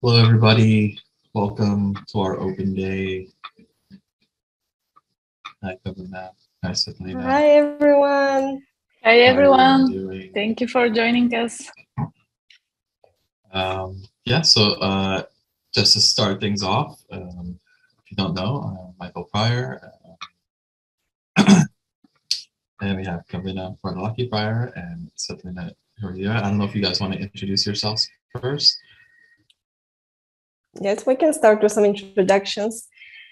Hello, everybody. Welcome to our open day. Hi, Pavlina. Hi, Svetlana. Hi, everyone. Hi, How are you everyone. Thank you for joining us. Um, yeah, so uh, just to start things off, um, if you don't know, I'm Michael Pryor. uh, and we have Pavlina Vardulaki Pryor and Svetlana Horia. I don't know if you guys want to introduce yourselves first. Yes, we can start with some introductions.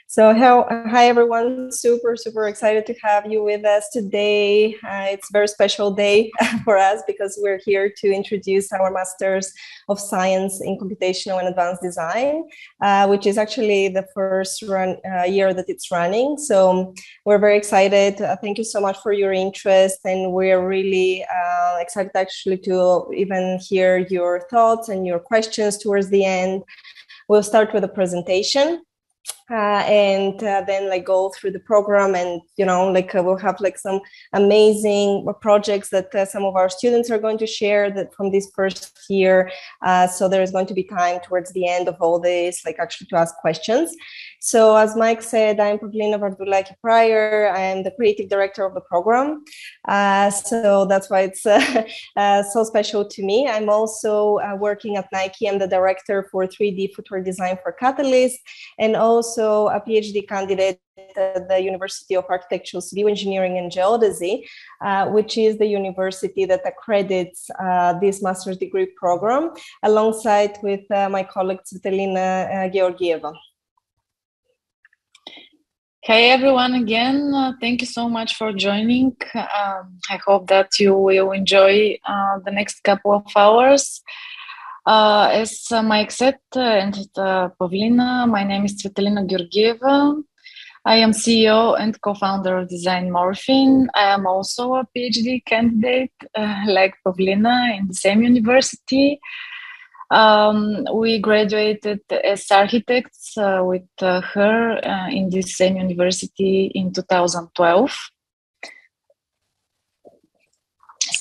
So, hi everyone! Super, super excited to have you with us today. Uh, it's a very special day for us because we're here to introduce our Masters of Science in Computational and Advanced Design, uh, which is actually the first run uh, year that it's running. So, we're very excited. Uh, thank you so much for your interest, and we're really uh, excited actually to even hear your thoughts and your questions towards the end. We'll start with a presentation uh, and uh, then like go through the program and you know like uh, we'll have like some amazing projects that uh, some of our students are going to share that from this first year. Uh, so there's going to be time towards the end of all this like actually to ask questions. So as mike said i'm pavlina vardulaki pryor. I am the creative director of the program. Uh, so that's why it's so special to me. I'm also working at nike. I'm the director for 3d footwear design for catalyst. And also a PhD candidate at the University of Architectural Civil Engineering and Geodesy, uh, which is the university that accredits uh, this master's degree program, alongside with uh, my colleague Svetlana Georgieva. Hey everyone again, uh, thank you so much for joining. Um, I hope that you will enjoy uh, the next couple of hours. Uh, as uh, Mike said, uh, and uh, Pavlina, my name is Svetlana Georgieva. I am CEO and co-founder of Design Morphine. I am also a PhD candidate, uh, like Pavlina, in the same university. Um, we graduated as architects uh, with uh, her in this same university in 2012.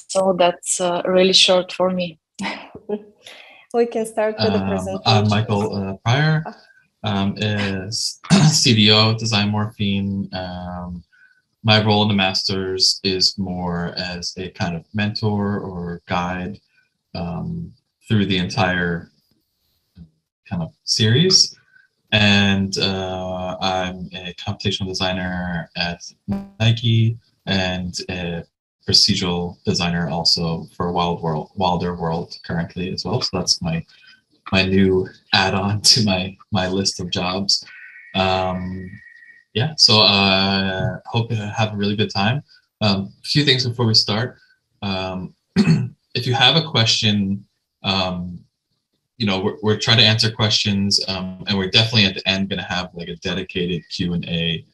So that's really short for me. we can start with the presentation. I'm Michael uh, Pryor. Um, is CDO Design Morphine. Um, my role in the masters is more as a kind of mentor or guide um, through the entire kind of series. And uh, I'm a computational designer at Nike and a procedural designer also for Wild World, Wilder World currently as well. So that's my my new add-on to my my list of jobs. Um, yeah, so uh, hope you have a really good time. Um, a few things before we start. Um, if you have a question, um, you know, we're, we're trying to answer questions, um, and we're definitely at the end going to have like a dedicated Q and A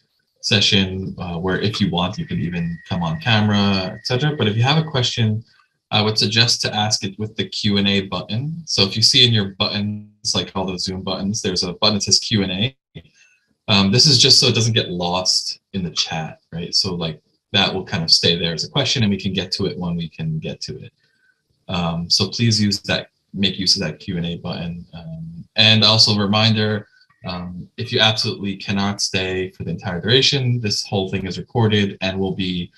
session uh, where if you want you can even come on camera etc but if you have a question i would suggest to ask it with the q&a button. So if you see in your buttons like all the zoom buttons there's a button that says q&a um, this is just so it doesn't get lost in the chat right? So like that will kind of stay there as a question and we can get to it when we can get to it. Um, so please use that make use of that q&a button. Um, and also reminder um, if you absolutely cannot stay for the entire duration, this whole thing is recorded and will be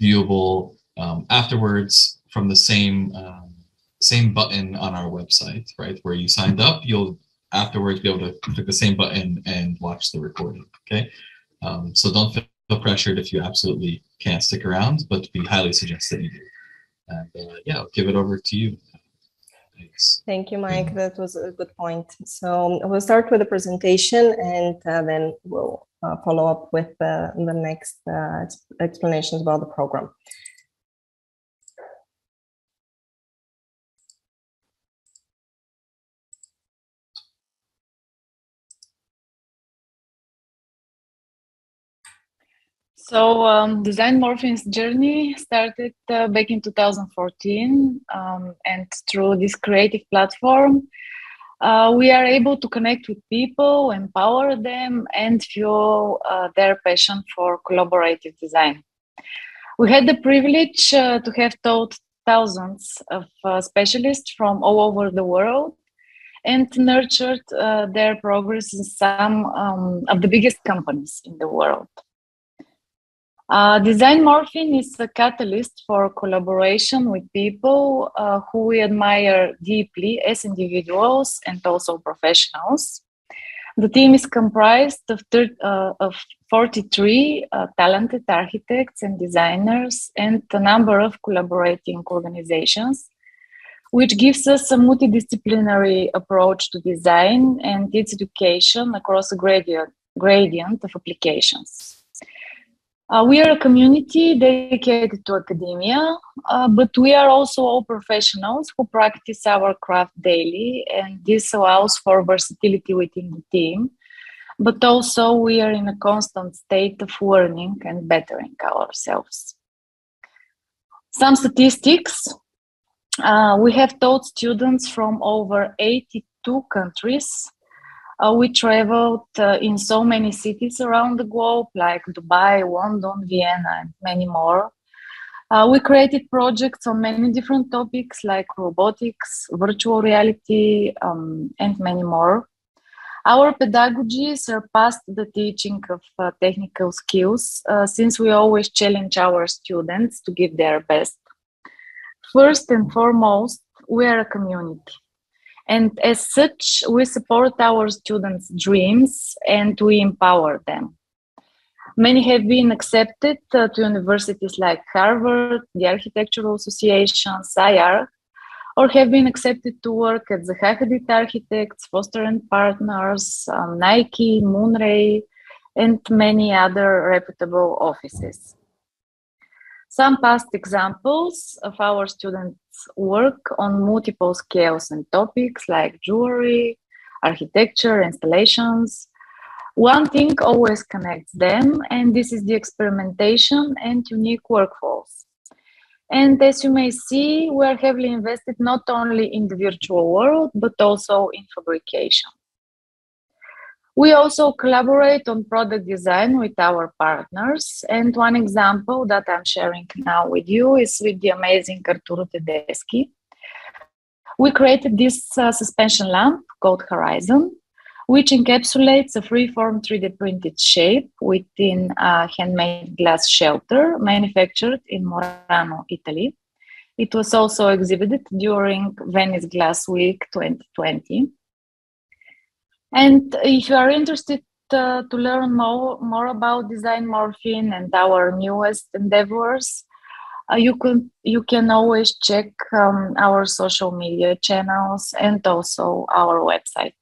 viewable um, afterwards from the same um, same button on our website, right? Where you signed up, you'll afterwards be able to click the same button and watch the recording. Okay, um, so don't feel pressured if you absolutely can't stick around, but we highly suggest that you do. And uh, yeah, I'll give it over to you. Thanks. Thank you, Mike. That was a good point. So we'll start with the presentation and uh, then we'll uh, follow up with uh, the next explanations about the program. So, um, Design Morphine's journey started uh, back in 2014, um, and through this creative platform, uh, we are able to connect with people, empower them, and fuel uh, their passion for collaborative design. We had the privilege uh, to have taught thousands of uh, specialists from all over the world and nurtured uh, their progress in some um, of the biggest companies in the world. Uh, design morphine is a catalyst for collaboration with people uh, who we admire deeply as individuals and also professionals. The team is comprised of, thir- uh, of 43 uh, talented architects and designers and a number of collaborating organizations, which gives us a multidisciplinary approach to design and its education across a gradient, gradient of applications. Uh, we are a community dedicated to academia, uh, but we are also all professionals who practice our craft daily, and this allows for versatility within the team. But also, we are in a constant state of learning and bettering ourselves. Some statistics uh, we have taught students from over 82 countries uh, we traveled uh, in so many cities around the globe, like Dubai, London, Vienna, and many more. Uh, we created projects on many different topics like robotics, virtual reality, um, and many more. Our pedagogy surpassed the teaching of uh, technical skills uh, since we always challenge our students to give their best. First and foremost, we are a community. And as such, we support our students' dreams and we empower them. Many have been accepted uh, to universities like Harvard, the Architectural Association, SCI-Arc, or have been accepted to work at the Hadid Architects, Foster and Partners, um, Nike, Moonray, and many other reputable offices. Some past examples of our students' work on multiple scales and topics like jewelry, architecture, installations. One thing always connects them, and this is the experimentation and unique workflows. And as you may see, we're heavily invested not only in the virtual world, but also in fabrication. We also collaborate on product design with our partners. And one example that I'm sharing now with you is with the amazing Arturo Tedeschi. We created this uh, suspension lamp called Horizon, which encapsulates a free-form 3D printed shape within a handmade glass shelter manufactured in Murano, Italy. It was also exhibited during Venice Glass Week 2020. And if you are interested uh, to learn more, more about design morphine and our newest endeavors, uh, you can you can always check um, our social media channels and also our website.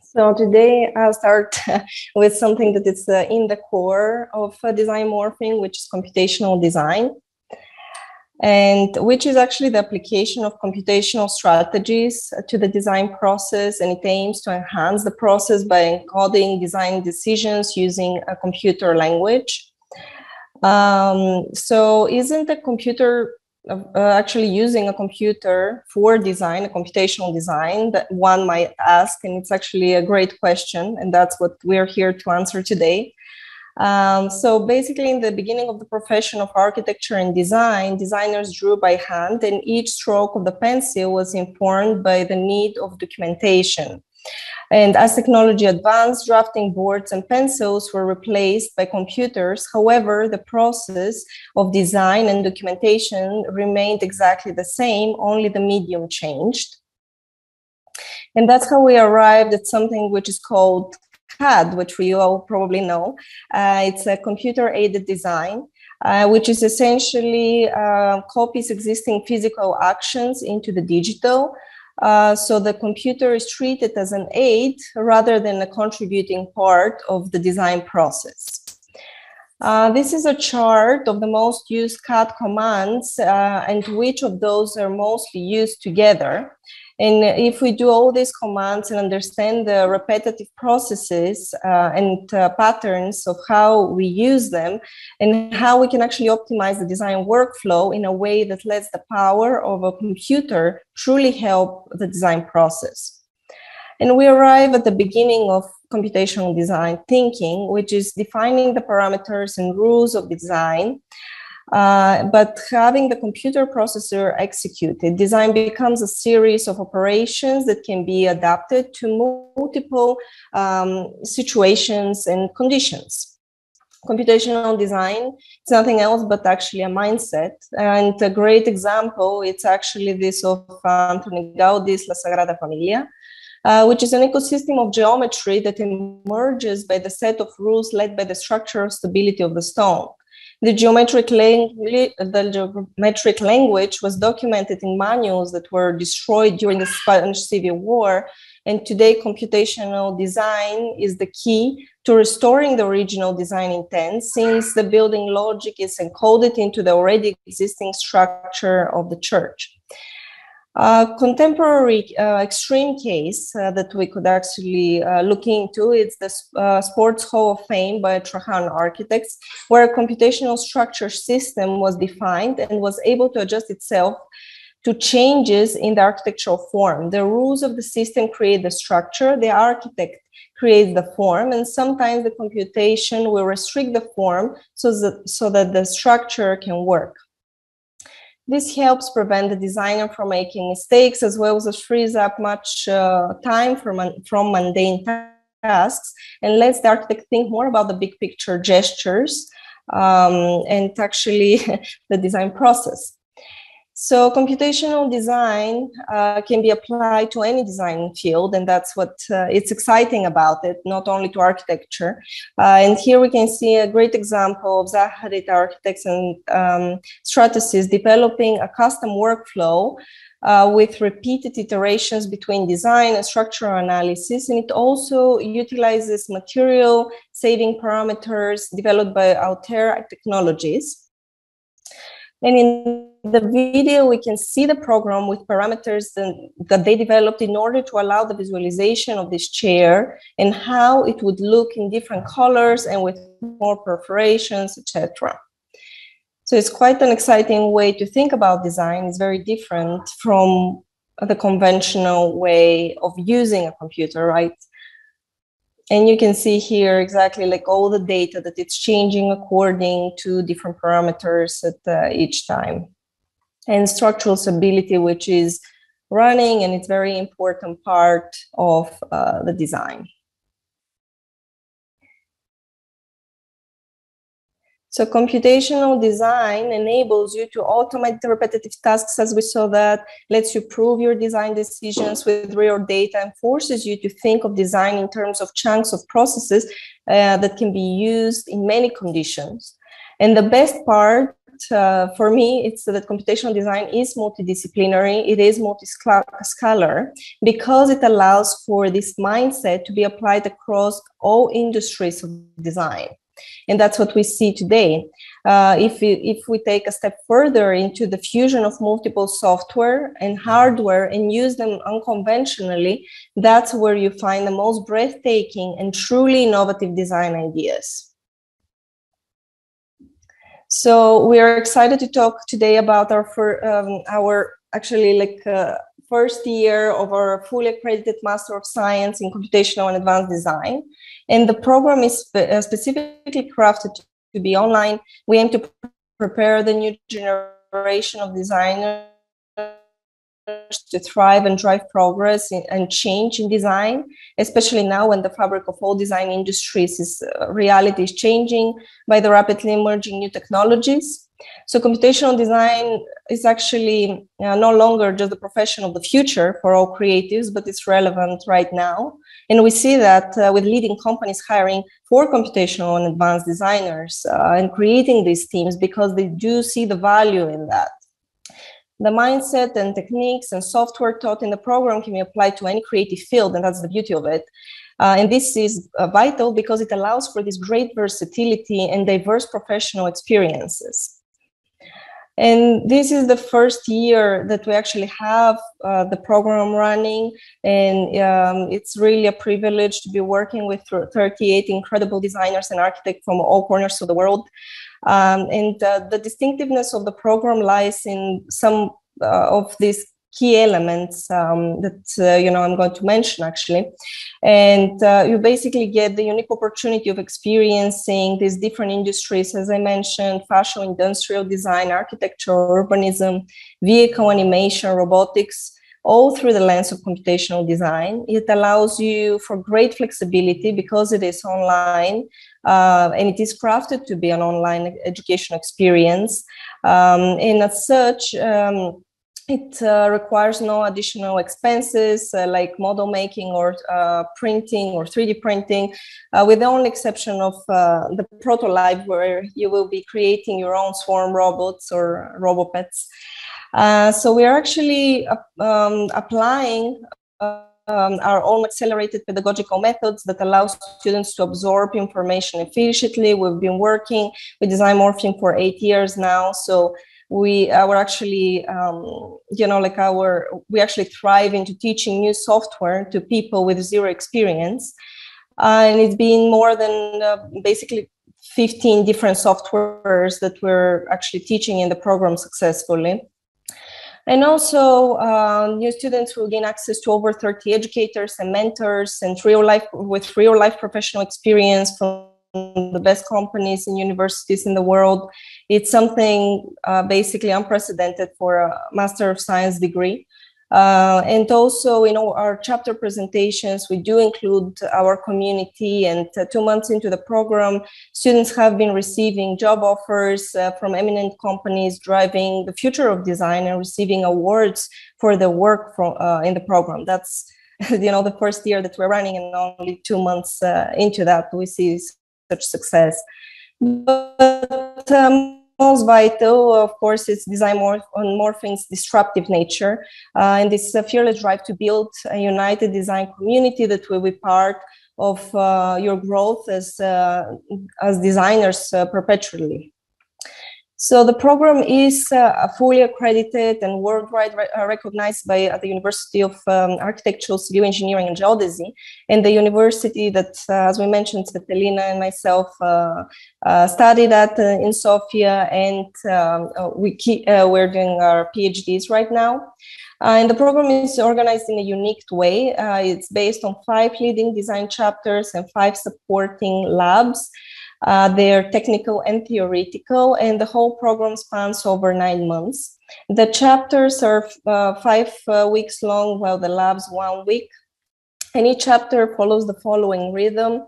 So today I'll start with something that is uh, in the core of uh, design morphine, which is computational design and which is actually the application of computational strategies to the design process and it aims to enhance the process by encoding design decisions using a computer language. Um, so isn't the computer uh, actually using a computer for design a computational design that one might ask and it's actually a great question and that's what we're here to answer today um, so basically, in the beginning of the profession of architecture and design, designers drew by hand, and each stroke of the pencil was informed by the need of documentation. And as technology advanced, drafting boards and pencils were replaced by computers. However, the process of design and documentation remained exactly the same, only the medium changed. And that's how we arrived at something which is called CAD, which we all probably know. Uh, it's a computer aided design. Uh, which is essentially uh, copies existing physical actions into the digital. Uh, so the computer is treated as an aid rather than a contributing part of the design process. Uh, this is a chart of the most used CAD commands uh, and which of those are mostly used together. And if we do all these commands and understand the repetitive processes uh, and uh, patterns of how we use them and how we can actually optimize the design workflow in a way that lets the power of a computer truly help the design process. And we arrive at the beginning of computational design thinking, which is defining the parameters and rules of design Uh, but having the computer processor executed, design becomes a series of operations that can be adapted to multiple um, situations and conditions. Computational design it's nothing else but actually a mindset. And a great example it's actually this of anthony gaudi's la sagrada familia uh, which is an ecosystem of geometry that emerges by the set of rules led by the structural stability of the stone the geometric, the geometric language was documented in manuals that were destroyed during the Spanish Civil War and today, computational design is the key to restoring the original design intent since the building logic is encoded into the already existing structure of the church. A contemporary uh, extreme case uh, that we could actually uh, look into is the uh, Sports Hall of Fame by Trajan Architects, where a computational structure system was defined and was able to adjust itself to changes in the architectural form. The rules of the system create the structure, the architect creates the form, and sometimes the computation will restrict the form so that, so that the structure can work. This helps prevent the designer from making mistakes as well as frees up much uh, time from, from mundane tasks and lets the architect think more about the big picture gestures um, and actually the design process. So computational design uh, can be applied to any design field, and that's what uh, it's exciting about it, not only to architecture. Uh, and here we can see a great example of Zaha Hadid Architects and um, Stratasys developing a custom workflow uh, with repeated iterations between design and structural analysis. And it also utilizes material saving parameters developed by Altair Technologies. And in the video, we can see the program with parameters that they developed in order to allow the visualization of this chair and how it would look in different colors and with more perforations, etc. So it's quite an exciting way to think about design. It's very different from the conventional way of using a computer, right? and you can see here exactly like all the data that it's changing according to different parameters at uh, each time and structural stability which is running and it's very important part of uh, the design So computational design enables you to automate the repetitive tasks as we saw that, lets you prove your design decisions with real data and forces you to think of design in terms of chunks of processes uh, that can be used in many conditions. And the best part uh, for me, it's that computational design is multidisciplinary, it is multi-scalar because it allows for this mindset to be applied across all industries of design and that's what we see today. Uh, if, we, if we take a step further into the fusion of multiple software and hardware and use them unconventionally, that's where you find the most breathtaking and truly innovative design ideas. So we are excited to talk today about our for, um, our actually like uh, first year of our fully accredited Master of Science in Computational and Advanced Design. And the program is spe- uh, specifically crafted to be online. We aim to prepare the new generation of designers to thrive and drive progress in, and change in design, especially now when the fabric of all design industries is uh, reality is changing by the rapidly emerging new technologies. So computational design is actually uh, no longer just the profession of the future for all creatives, but it's relevant right now. And we see that uh, with leading companies hiring for computational and advanced designers uh, and creating these teams because they do see the value in that. The mindset and techniques and software taught in the program can be applied to any creative field, and that's the beauty of it. Uh, and this is uh, vital because it allows for this great versatility and diverse professional experiences. And this is the first year that we actually have uh, the program running. And um, it's really a privilege to be working with 38 incredible designers and architects from all corners of the world. Um, and uh, the distinctiveness of the program lies in some uh, of these key elements um, that uh, you know I'm going to mention actually, and uh, you basically get the unique opportunity of experiencing these different industries, as I mentioned: fashion, industrial design, architecture, urbanism, vehicle animation, robotics all through the lens of computational design. It allows you for great flexibility because it is online uh, and it is crafted to be an online education experience. Um, and as such, um, it uh, requires no additional expenses uh, like model making or uh, printing or 3D printing, uh, with the only exception of uh, the prototype where you will be creating your own swarm robots or robopets. Uh, so we are actually um, applying um, our own accelerated pedagogical methods that allow students to absorb information efficiently. We've been working with design morphine for eight years now. So we are actually um, you know like our we actually thrive into teaching new software to people with zero experience uh, and it's been more than uh, basically 15 different softwares that we're actually teaching in the program successfully and also, um, new students will gain access to over 30 educators and mentors and real life with real life professional experience from the best companies and universities in the world. It's something uh, basically unprecedented for a Master of Science degree. Uh, and also, know, our chapter presentations, we do include our community. And uh, two months into the program, students have been receiving job offers uh, from eminent companies driving the future of design and receiving awards for the work from, uh, in the program. That's, you know, the first year that we're running, and only two months uh, into that, we see such success. But um, most vital, of course, is design morph on morphine's disruptive nature uh, and this fearless drive to build a united design community that will be part of uh, your growth as, uh, as designers uh, perpetually. So the program is uh, fully accredited and worldwide re uh, recognized by uh, the University of um, Architectural, Civil Engineering and Geodesy, and the university that, uh, as we mentioned, Svetlana and myself uh, uh, studied at in Sofia, and um, we we're doing our PhDs right now. and the program is organized in a unique way. it's based on five leading design chapters and five supporting labs. Uh, they're technical and theoretical, and the whole program spans over nine months. The chapters are uh, five uh, weeks long, while the labs one week. And each chapter follows the following rhythm.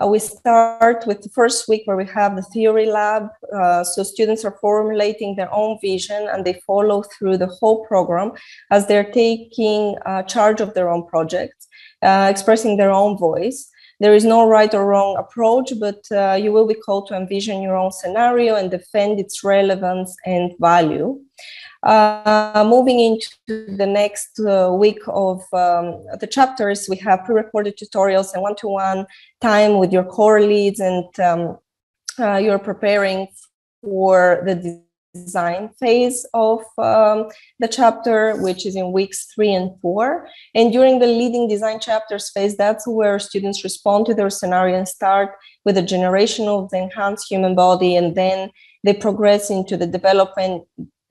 Uh, we start with the first week where we have the theory lab. Uh, so students are formulating their own vision and they follow through the whole program as they're taking charge of their own projects, expressing their own voice. There is no right or wrong approach, but uh, you will be called to envision your own scenario and defend its relevance and value. Uh, moving into the next uh, week of um, the chapters, we have pre-recorded tutorials and one-to-one time with your core leads, and um, uh, you're preparing for the design phase of um, the chapter, which is in weeks three and four. And during the leading design chapters phase, that's where students respond to their scenario and start with the generation of the enhanced human body, and then they progress into the development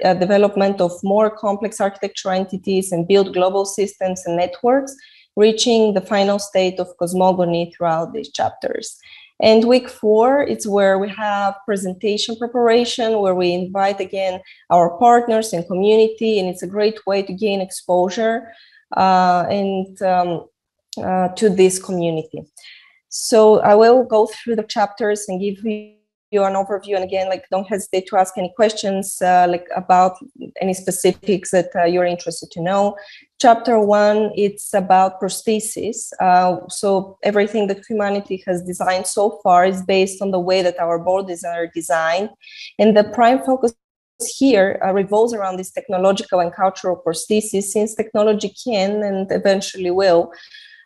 uh, development of more complex architecture entities and build global systems and networks, reaching the final state of cosmogony throughout these chapters. And week four, it's where we have presentation preparation, where we invite again our partners and community, and it's a great way to gain exposure uh, and um, uh, to this community. So I will go through the chapters and give you you an overview and again like don't hesitate to ask any questions uh, like about any specifics that uh, you're interested to know. Chapter one it's about prosthesis uh, so everything that humanity has designed so far is based on the way that our bodies are designed. And the prime focus here uh, revolves around this technological and cultural prosthesis since technology can and eventually will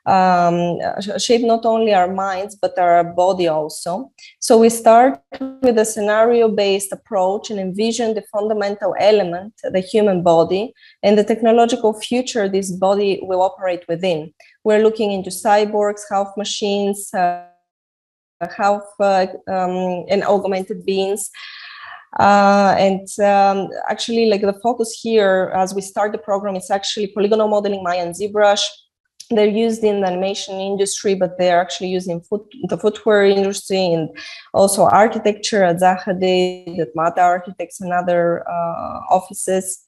um, shape not only our minds but our body also. So we start with a scenario-based approach and envision the fundamental element, the human body, and the technological future this body will operate within. We're looking into cyborgs, half machines, uh, half uh, um, and augmented beings. Uh, and um, actually, like the focus here as we start the program is actually polygonal modeling Maya and ZBrush. They're used in the animation industry, but they're actually used in foot, the footwear industry and also architecture at Zaha Hadid, at Mata Architects and other uh, offices.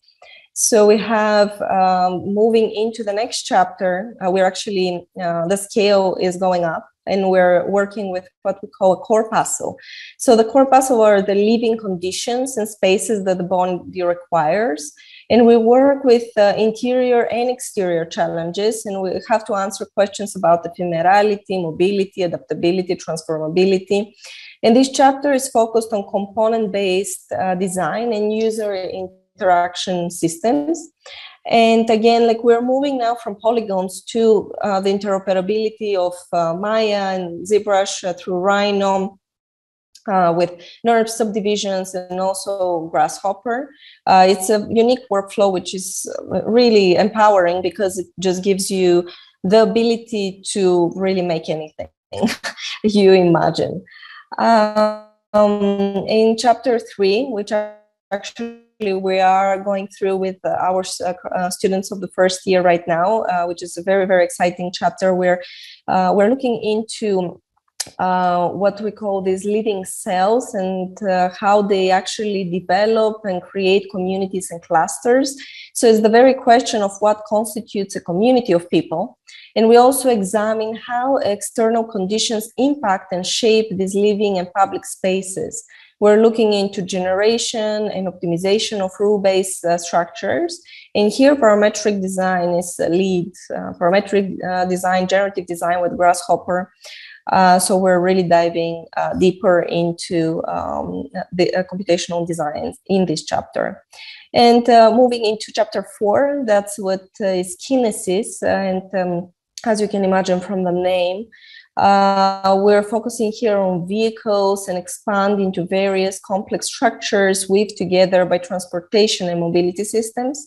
So we have um, moving into the next chapter, uh, we're actually, uh, the scale is going up and we're working with what we call a corpuscle. So the corpuscle are the living conditions and spaces that the body requires. And we work with uh, interior and exterior challenges, and we have to answer questions about ephemerality, mobility, adaptability, transformability. And this chapter is focused on component-based uh, design and user interaction systems. And again, like we're moving now from polygons to uh, the interoperability of uh, Maya and ZBrush uh, through Rhino. Uh, with NURBS subdivisions and also Grasshopper. Uh, it's a unique workflow which is really empowering because it just gives you the ability to really make anything you imagine. Um, in chapter three, which actually we are going through with our uh, uh, students of the first year right now, uh, which is a very, very exciting chapter where we're looking into uh, what we call these living cells and uh, how they actually develop and create communities and clusters. So it's the very question of what constitutes a community of people. And we also examine how external conditions impact and shape these living and public spaces. We're looking into generation and optimization of rule-based uh, structures. And here parametric design is lead, uh, parametric uh, design, generative design with Grasshopper. Uh, so we're really diving uh, deeper into um, the uh, computational design in this chapter. And moving into chapter four, that's what is kinesis. and um, as you can imagine from the name, uh, we're focusing here on vehicles and expand into various complex structures weaved together by transportation and mobility systems.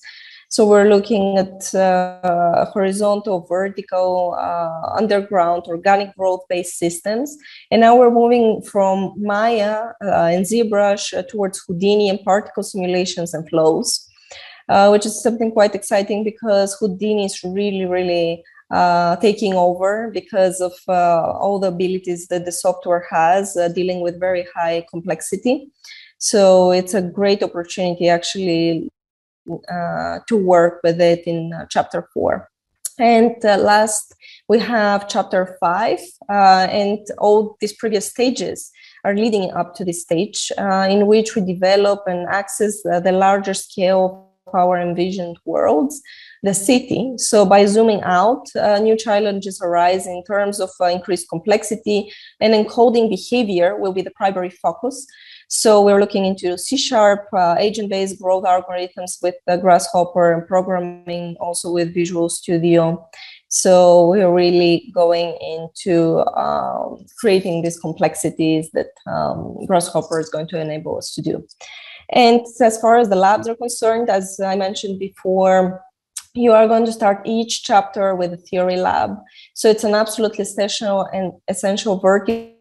So we're looking at uh, horizontal, vertical, uh, underground, organic growth-based systems. And now we're moving from Maya uh, and ZBrush uh, towards Houdini and particle simulations and flows, uh, which is something quite exciting because Houdini is really, really uh, taking over because of uh, all the abilities that the software has uh, dealing with very high complexity. So it's a great opportunity actually to work with it in uh, chapter four. And uh, last, we have chapter five, and all these previous stages are leading up to this stage in which we develop and access the larger scale of our envisioned worlds the city. So by zooming out, uh, new challenges arise in terms of uh, increased complexity and encoding behavior will be the primary focus. So we're looking into C sharp, uh, agent-based growth algorithms with the Grasshopper and programming also with Visual Studio. So we're really going into um, creating these complexities that um, Grasshopper is going to enable us to do. And as far as the labs are concerned, as I mentioned before, you are going to start each chapter with a theory lab. So it's an absolutely essential and essential vertebra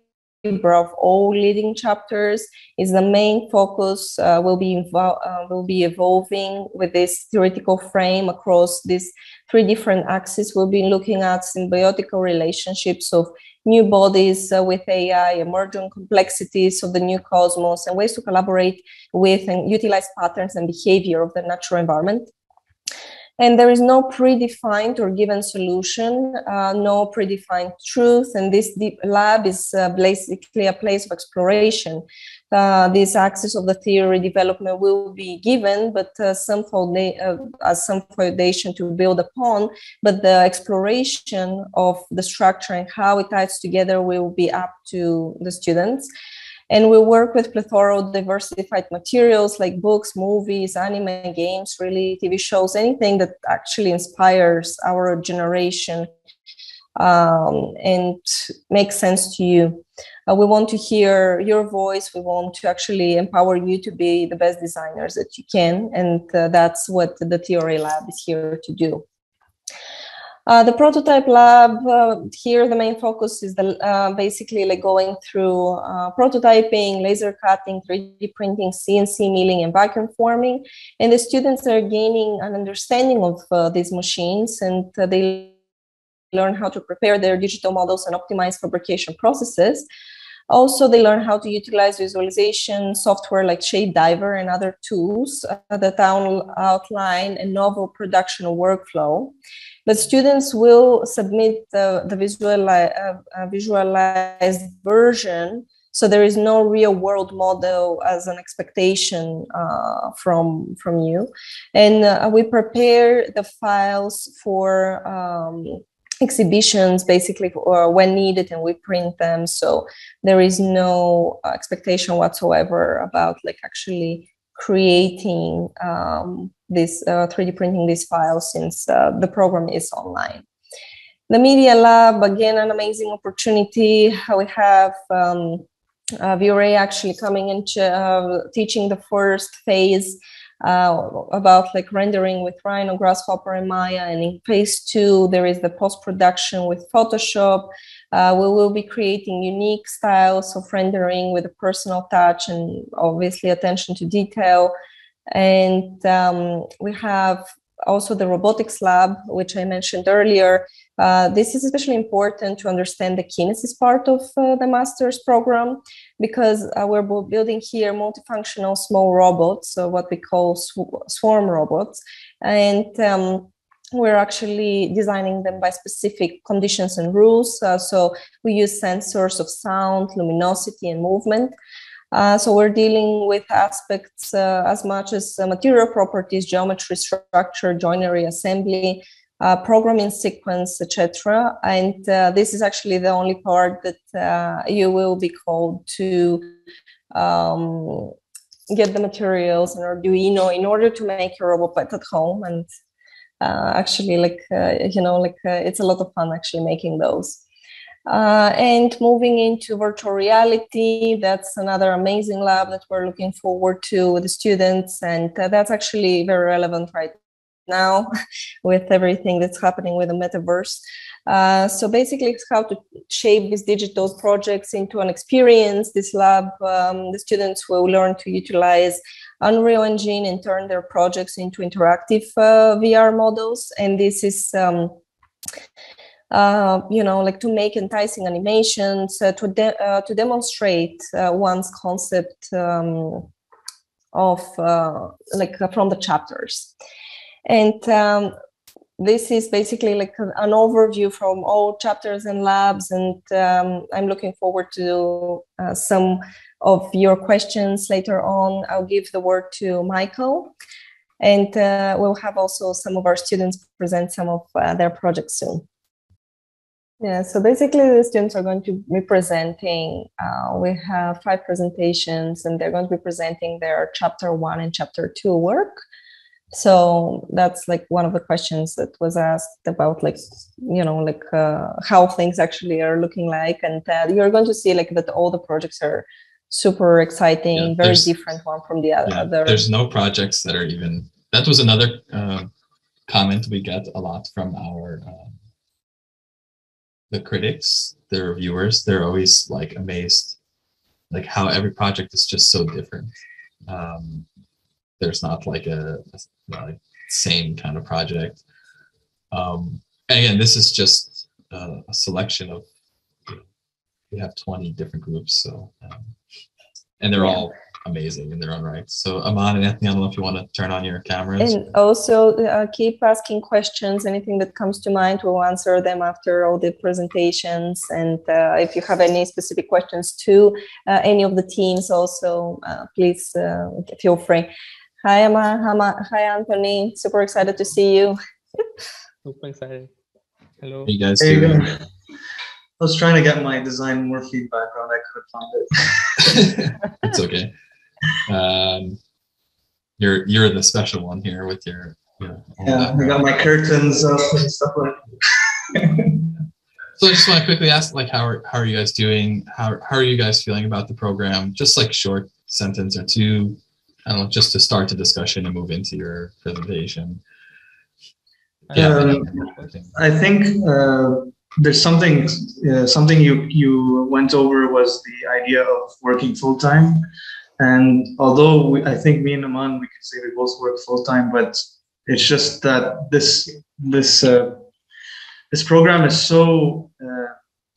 of all leading chapters. Is the main focus uh, will be uh, will be evolving with this theoretical frame across these three different axes. We'll be looking at symbiotical relationships of new bodies uh, with AI, emerging complexities of the new cosmos, and ways to collaborate with and utilize patterns and behavior of the natural environment and there is no predefined or given solution, uh, no predefined truth. And this deep lab is uh, basically a place of exploration. Uh, this axis of the theory development will be given, but uh, some founda- uh, as some foundation to build upon. But the exploration of the structure and how it ties together will be up to the students. And we work with plethora of diversified materials like books, movies, anime, games, really TV shows, anything that actually inspires our generation um, and makes sense to you. Uh, we want to hear your voice. We want to actually empower you to be the best designers that you can. And uh, that's what the Theory Lab is here to do. Uh, the prototype lab uh, here, the main focus is the uh, basically like going through uh, prototyping, laser cutting, 3D printing, CNC milling, and vacuum forming. And the students are gaining an understanding of uh, these machines, and they learn how to prepare their digital models and optimize fabrication processes. Also, they learn how to utilize visualization software like Shapediver and other tools that outline a novel production workflow. But students will submit the, the uh, uh, visualized version so there is no real world model as an expectation uh, from from you. And uh, we prepare the files for um, exhibitions basically or when needed and we print them so there is no expectation whatsoever about like actually creating um, this uh, 3D printing these files since uh, the program is online. The Media Lab, again, an amazing opportunity. We have um, uh, actually coming into uh, teaching the first phase uh, about like rendering with Rhino, Grasshopper, and Maya. And in phase two, there is the post-production with Photoshop. Uh, we will be creating unique styles of rendering with a personal touch and obviously attention to detail. And um, we have also the robotics lab, which I mentioned earlier. Uh, this is especially important to understand the kinesis part of uh, the master's program because uh, we're building here multifunctional small robots, so what we call sw swarm robots. And um, we're actually designing them by specific conditions and rules. Uh, so we use sensors of sound, luminosity, and movement. Uh, so we're dealing with aspects uh, as much as uh, material properties, geometry, structure, joinery, assembly, uh, programming sequence, etc. And uh, this is actually the only part that uh, you will be called to um, get the materials and Arduino in order to make your robot at home. And actually, like you know, like it's a lot of fun actually making those. Uh, and moving into virtual reality, that's another amazing lab that we're looking forward to with the students. And uh, that's actually very relevant right now with everything that's happening with the metaverse. Uh, so basically, it's how to shape these digital projects into an experience. This lab, um, the students will learn to utilize Unreal Engine and turn their projects into interactive uh, VR models. And this is um, uh, you know, like to make enticing animations, uh, to de- uh, to demonstrate uh, one's concept um, of uh, like from the chapters, and um, this is basically like an overview from all chapters and labs, and um, I'm looking forward to some of your questions later on. I'll give the word to Michael. And we'll have also some of our students present some of their projects soon. Yeah, so basically the students are going to be presenting, uh, we have five presentations and they're going to be presenting their chapter one and chapter two work. So that's like one of the questions that was asked about like, you know, like uh, how things actually are looking like. And uh, you're going to see like that all the projects are super exciting, yeah, very different one from the other. Yeah, there's no projects that are even, that was another uh, comment we get a lot from our uh, the critics, the reviewers, they're always like amazed, like how every project is just so different. Um, there's not like a like same kind of project. Um, and again, this is just a, a selection of. You know, we have 20 different groups, so um, and they're yeah. all amazing in their own right. So Aman and Anthony, I don't know if you want to turn on your cameras. And also uh, keep asking questions. Anything that comes to mind, we'll answer them after all the presentations. And uh, if you have any specific questions to uh, any of the teams, also uh, please uh, feel free. Hi, Emma. Hi, Anthony. Super excited to see you. Super excited. Hello. Hey, you guys hey, doing? I was trying to get my design more feedback on. I couldn't find it. it's okay. Um, you're you're the special one here with your. your yeah, I got my curtains up and stuff like. so I just want to quickly ask, like, how are how are you guys doing? How how are you guys feeling about the program? Just like short sentence or two. I don't know, just to start the discussion and move into your presentation. Yeah. Um, I think uh, there's something uh, something you you went over was the idea of working full time, and although we, I think me and Aman we can say we both work full time, but it's just that this this uh, this program is so uh,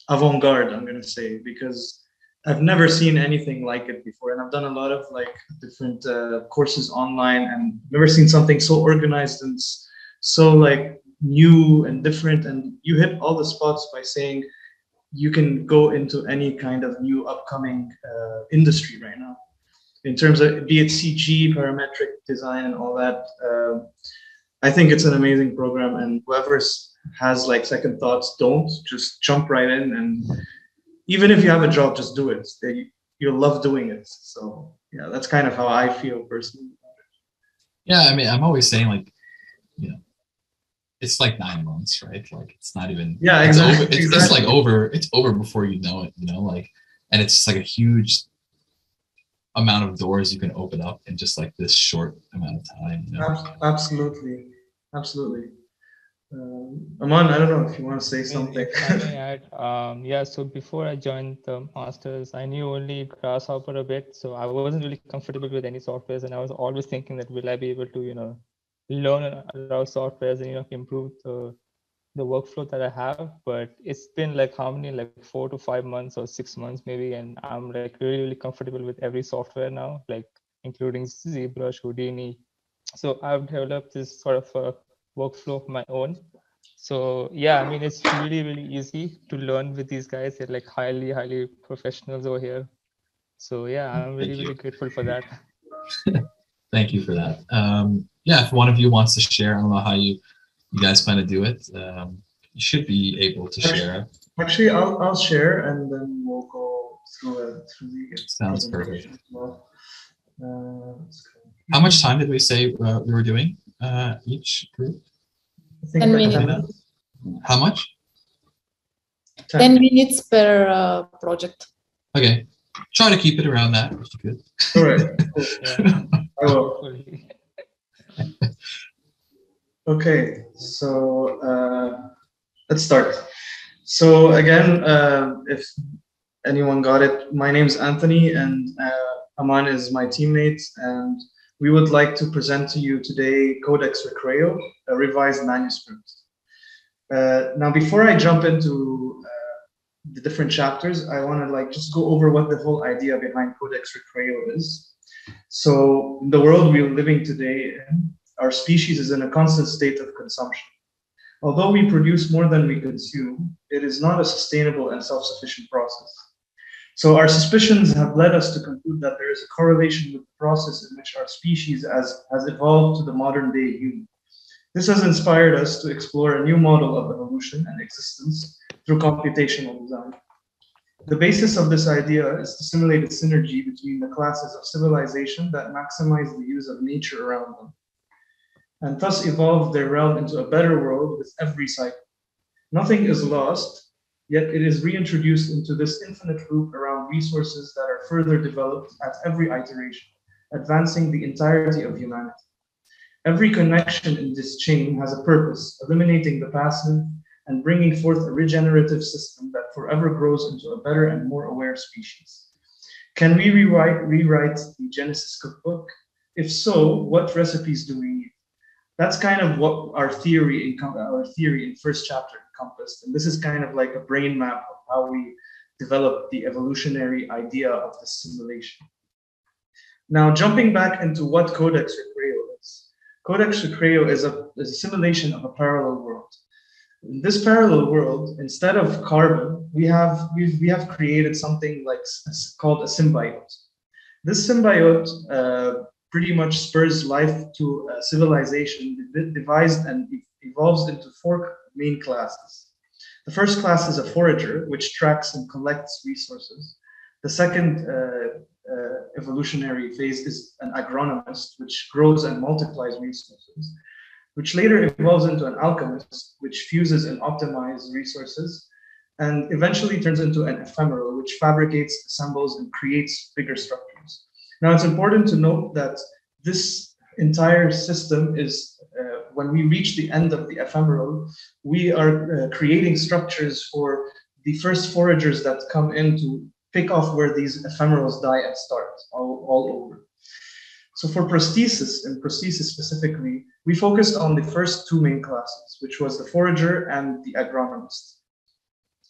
avant-garde. I'm gonna say because I've never seen anything like it before, and I've done a lot of like different uh, courses online, and never seen something so organized and so like new and different. And you hit all the spots by saying you can go into any kind of new upcoming uh, industry right now, in terms of be it CG, parametric design, and all that. Uh, I think it's an amazing program, and whoever has like second thoughts, don't just jump right in and even if you have a job, just do it. You'll love doing it. So yeah, that's kind of how I feel personally. Yeah, I mean, I'm always saying like, you know, it's like nine months, right? Like it's not even. Yeah, it's Over, it's, it's like over. It's over before you know it. You know, like, and it's just like a huge amount of doors you can open up in just like this short amount of time. You know? Absolutely, absolutely. Um, Aman, I don't know if you want to say something. Add, um, yeah, so before I joined the masters, I knew only Grasshopper a bit, so I wasn't really comfortable with any softwares, and I was always thinking that will I be able to, you know, learn a lot of softwares and you know improve the the workflow that I have. But it's been like how many, like four to five months or six months maybe, and I'm like really really comfortable with every software now, like including ZBrush, Houdini. So I've developed this sort of a workflow of my own. So yeah, I mean it's really really easy to learn with these guys. They're like highly highly professionals over here. So yeah, I'm really Thank you. really grateful for that. Thank you for that. Um, yeah, if one of you wants to share, I don't know how you you guys plan to do it. Um, you should be able to share. Actually, I'll, I'll share and then we'll go through it through the Sounds perfect well. Uh. How much time did we say uh, we were doing uh, each group? Ten minutes. How much? 10. 10 minutes per uh, project. Okay, try to keep it around that if you could. All right. cool. Yeah, I will. Okay, so uh, let's start. So again, uh, if anyone got it, my name's Anthony, and uh, Aman is my teammate, and we would like to present to you today Codex Recreo, a revised manuscript. Uh, now, before I jump into uh, the different chapters, I want to like just go over what the whole idea behind Codex Recreo is. So, in the world we're living today our species is in a constant state of consumption. Although we produce more than we consume, it is not a sustainable and self sufficient process. So, our suspicions have led us to conclude that there is a correlation with the process in which our species has, has evolved to the modern day human. This has inspired us to explore a new model of evolution and existence through computational design. The basis of this idea is to simulate a synergy between the classes of civilization that maximize the use of nature around them and thus evolve their realm into a better world with every cycle. Nothing is lost, yet it is reintroduced into this infinite loop around resources that are further developed at every iteration, advancing the entirety of humanity. Every connection in this chain has a purpose, eliminating the passive and bringing forth a regenerative system that forever grows into a better and more aware species. Can we rewrite, rewrite the Genesis cookbook? If so, what recipes do we need? That's kind of what our theory, in our theory in first chapter encompassed, and this is kind of like a brain map of how we develop the evolutionary idea of the simulation. Now, jumping back into what Codex Recreo is. Codex Recreo is a, is a simulation of a parallel world. In this parallel world, instead of carbon, we have we've, we have created something like called a symbiote. This symbiote uh, pretty much spurs life to civilization devised and evolves into four main classes. The first class is a forager, which tracks and collects resources. The second uh, uh, evolutionary phase is an agronomist, which grows and multiplies resources, which later evolves into an alchemist, which fuses and optimizes resources, and eventually turns into an ephemeral, which fabricates, assembles, and creates bigger structures. Now, it's important to note that this entire system is uh, when we reach the end of the ephemeral, we are uh, creating structures for the first foragers that come in to pick off where these ephemerals die and start all, all over. So for prosthesis and prosthesis specifically, we focused on the first two main classes, which was the forager and the agronomist.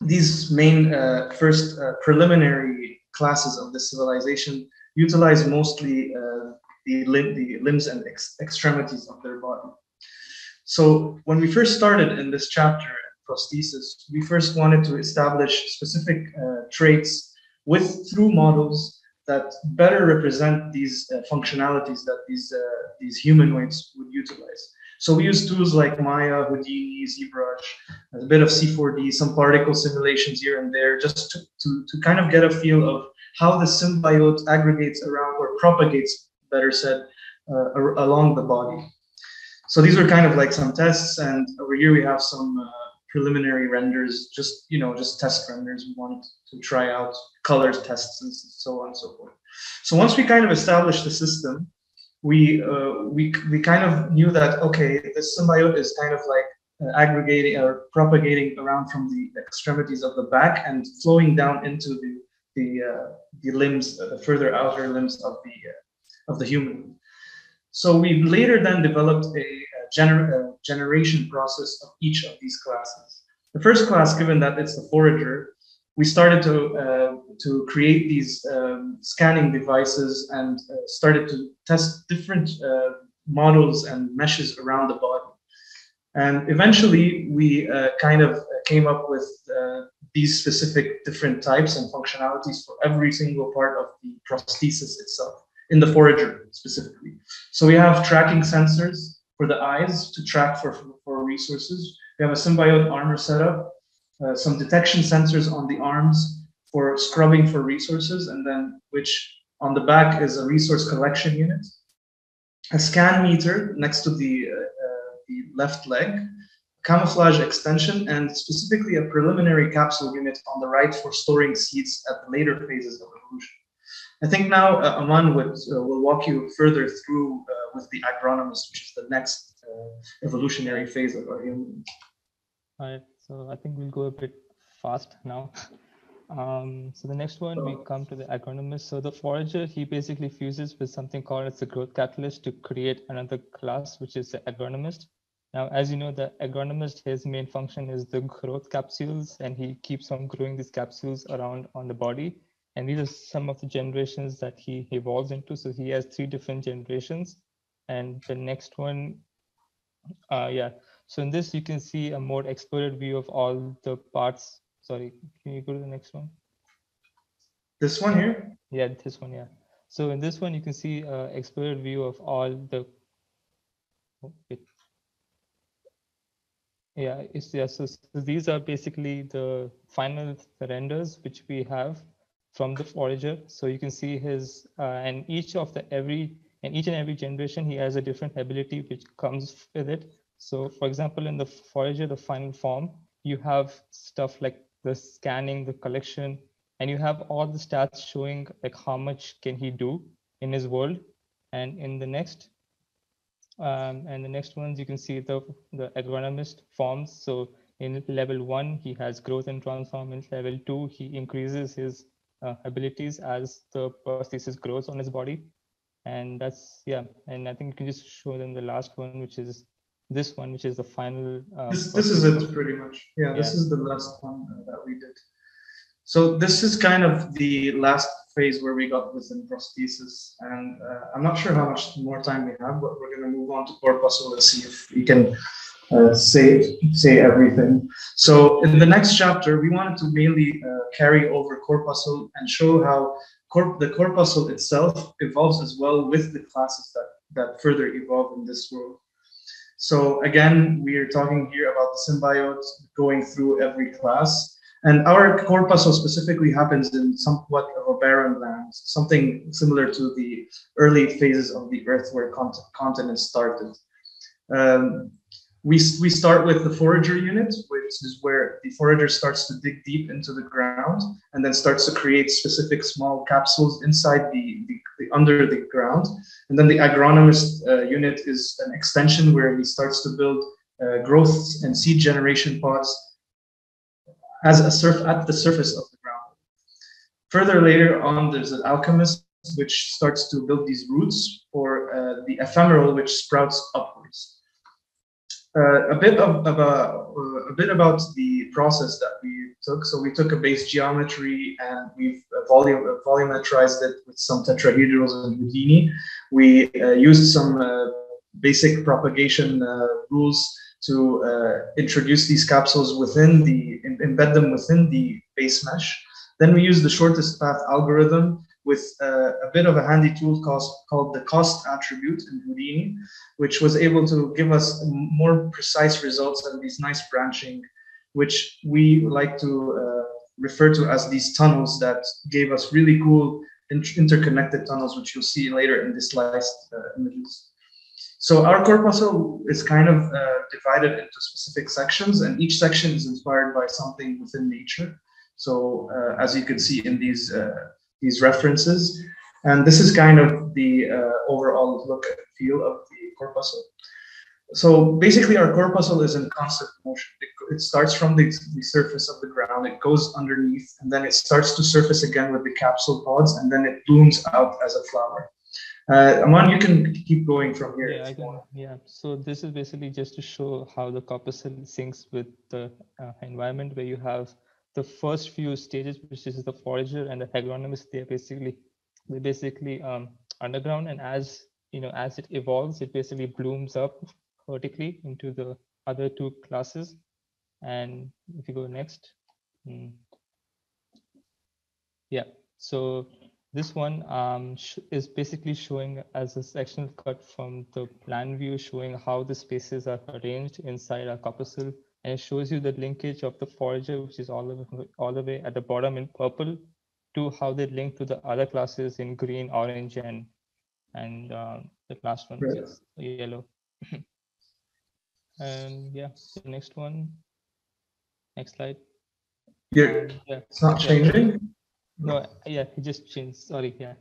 These main uh, first uh, preliminary classes of the civilization utilize mostly uh, the, limb, the limbs and ex extremities of their body. So when we first started in this chapter, prosthesis, we first wanted to establish specific uh, traits with through models that better represent these uh, functionalities that these uh, these humanoids would utilize. So we use tools like Maya, Houdini, ZBrush, a bit of C4D, some particle simulations here and there, just to, to, to kind of get a feel of how the symbiote aggregates around or propagates, better said, uh, along the body. So these were kind of like some tests, and over here we have some uh, preliminary renders, just you know, just test renders. We wanted to try out colors tests and so on and so forth. So once we kind of established the system, we uh, we we kind of knew that okay, this symbiote is kind of like uh, aggregating or propagating around from the extremities of the back and flowing down into the the uh, the limbs, uh, the further outer limbs of the uh, of the human. So we later then developed a, a, gener- a generation process of each of these classes. The first class, given that it's the forager, we started to uh, to create these um, scanning devices and uh, started to test different uh, models and meshes around the body. And eventually, we uh, kind of came up with uh, these specific different types and functionalities for every single part of the prosthesis itself in the forager specifically. So we have tracking sensors for the eyes to track for, for resources. We have a symbiote armor setup, uh, some detection sensors on the arms for scrubbing for resources, and then which on the back is a resource collection unit. A scan meter next to the, uh, uh, the left leg, camouflage extension, and specifically a preliminary capsule unit on the right for storing seeds at later phases of evolution. I think now uh, Aman would, uh, will walk you further through uh, with the agronomist, which is the next uh, evolutionary phase of our human. All right, so I think we'll go a bit fast now. Um, so the next one, we come to the agronomist. So the forager, he basically fuses with something called as the growth catalyst to create another class, which is the agronomist. Now, as you know, the agronomist, his main function is the growth capsules, and he keeps on growing these capsules around on the body and these are some of the generations that he evolves into. So he has three different generations. And the next one uh, yeah. So in this you can see a more exploded view of all the parts. Sorry can you go to the next one? This one here? Yeah this one yeah. So in this one you can see a exploded view of all the oh, yeah it's yeah so, so these are basically the final renders which we have from the forager. So you can see his, uh, and each of the every, and each and every generation, he has a different ability which comes with it. So for example, in the forager, the final form, you have stuff like the scanning, the collection, and you have all the stats showing like how much can he do in his world. And in the next, um, and the next ones, you can see the, the agronomist forms. So in level one, he has growth and transform. In level two, he increases his uh, abilities as the prosthesis grows on his body. And that's, yeah. And I think you can just show them the last one, which is this one, which is the final. Uh, this, this is it pretty much. Yeah, yeah, this is the last one that we did. So this is kind of the last phase where we got within prosthesis. And uh, I'm not sure how much more time we have, but we're going to move on to corpuscle and see if we can uh, say say everything. So in the next chapter, we wanted to mainly uh, carry over corpuscle and show how corp- the corpuscle itself evolves as well with the classes that that further evolve in this world. So again, we are talking here about the symbiotes going through every class. And our corpuscle specifically happens in somewhat of a barren land, something similar to the early phases of the Earth where cont- continents started. Um, we, we start with the forager unit, which is where the forager starts to dig deep into the ground and then starts to create specific small capsules inside the, the, the under the ground. And then the agronomist uh, unit is an extension where he starts to build uh, growth and seed generation pods as a surf at the surface of the ground. Further later on, there's an alchemist which starts to build these roots for uh, the ephemeral which sprouts upwards. Uh, a bit of, of a, uh, a, bit about the process that we took. So we took a base geometry and we've volume volumetrized it with some tetrahedrals and Houdini. We uh, used some uh, basic propagation uh, rules to uh, introduce these capsules within the embed them within the base mesh. Then we used the shortest path algorithm with uh, a bit of a handy tool called the cost attribute in Houdini, which was able to give us more precise results and these nice branching, which we like to uh, refer to as these tunnels that gave us really cool interconnected tunnels, which you'll see later in the sliced uh, images. So our corpuscle is kind of uh, divided into specific sections, and each section is inspired by something within nature. So uh, as you can see in these uh, these references. And this is kind of the uh, overall look and feel of the corpuscle. So basically our corpuscle is in constant motion. It, it starts from the, the, surface of the ground, it goes underneath, and then it starts to surface again with the capsule pods, and then it blooms out as a flower. Uh, Aman, you can keep going from here. Yeah, I can, yeah. So this is basically just to show how the corpuscle syncs with the uh, environment where you have the first few stages, which is the forager and the agronomist, they're basically they're basically um, underground, and as you know, as it evolves, it basically blooms up vertically into the other two classes. And if you go next, hmm. yeah. So this one um, is basically showing as a sectional cut from the plan view, showing how the spaces are arranged inside a corpuscle and it shows you the linkage of the forager, which is all the way, all the way at the bottom in purple, to how they link to the other classes in green, orange, and and uh, the last one right. is yellow. and yeah, the next one. Next slide. Yeah, um, yeah. it's not changing. No, yeah, it just changed. Sorry, yeah.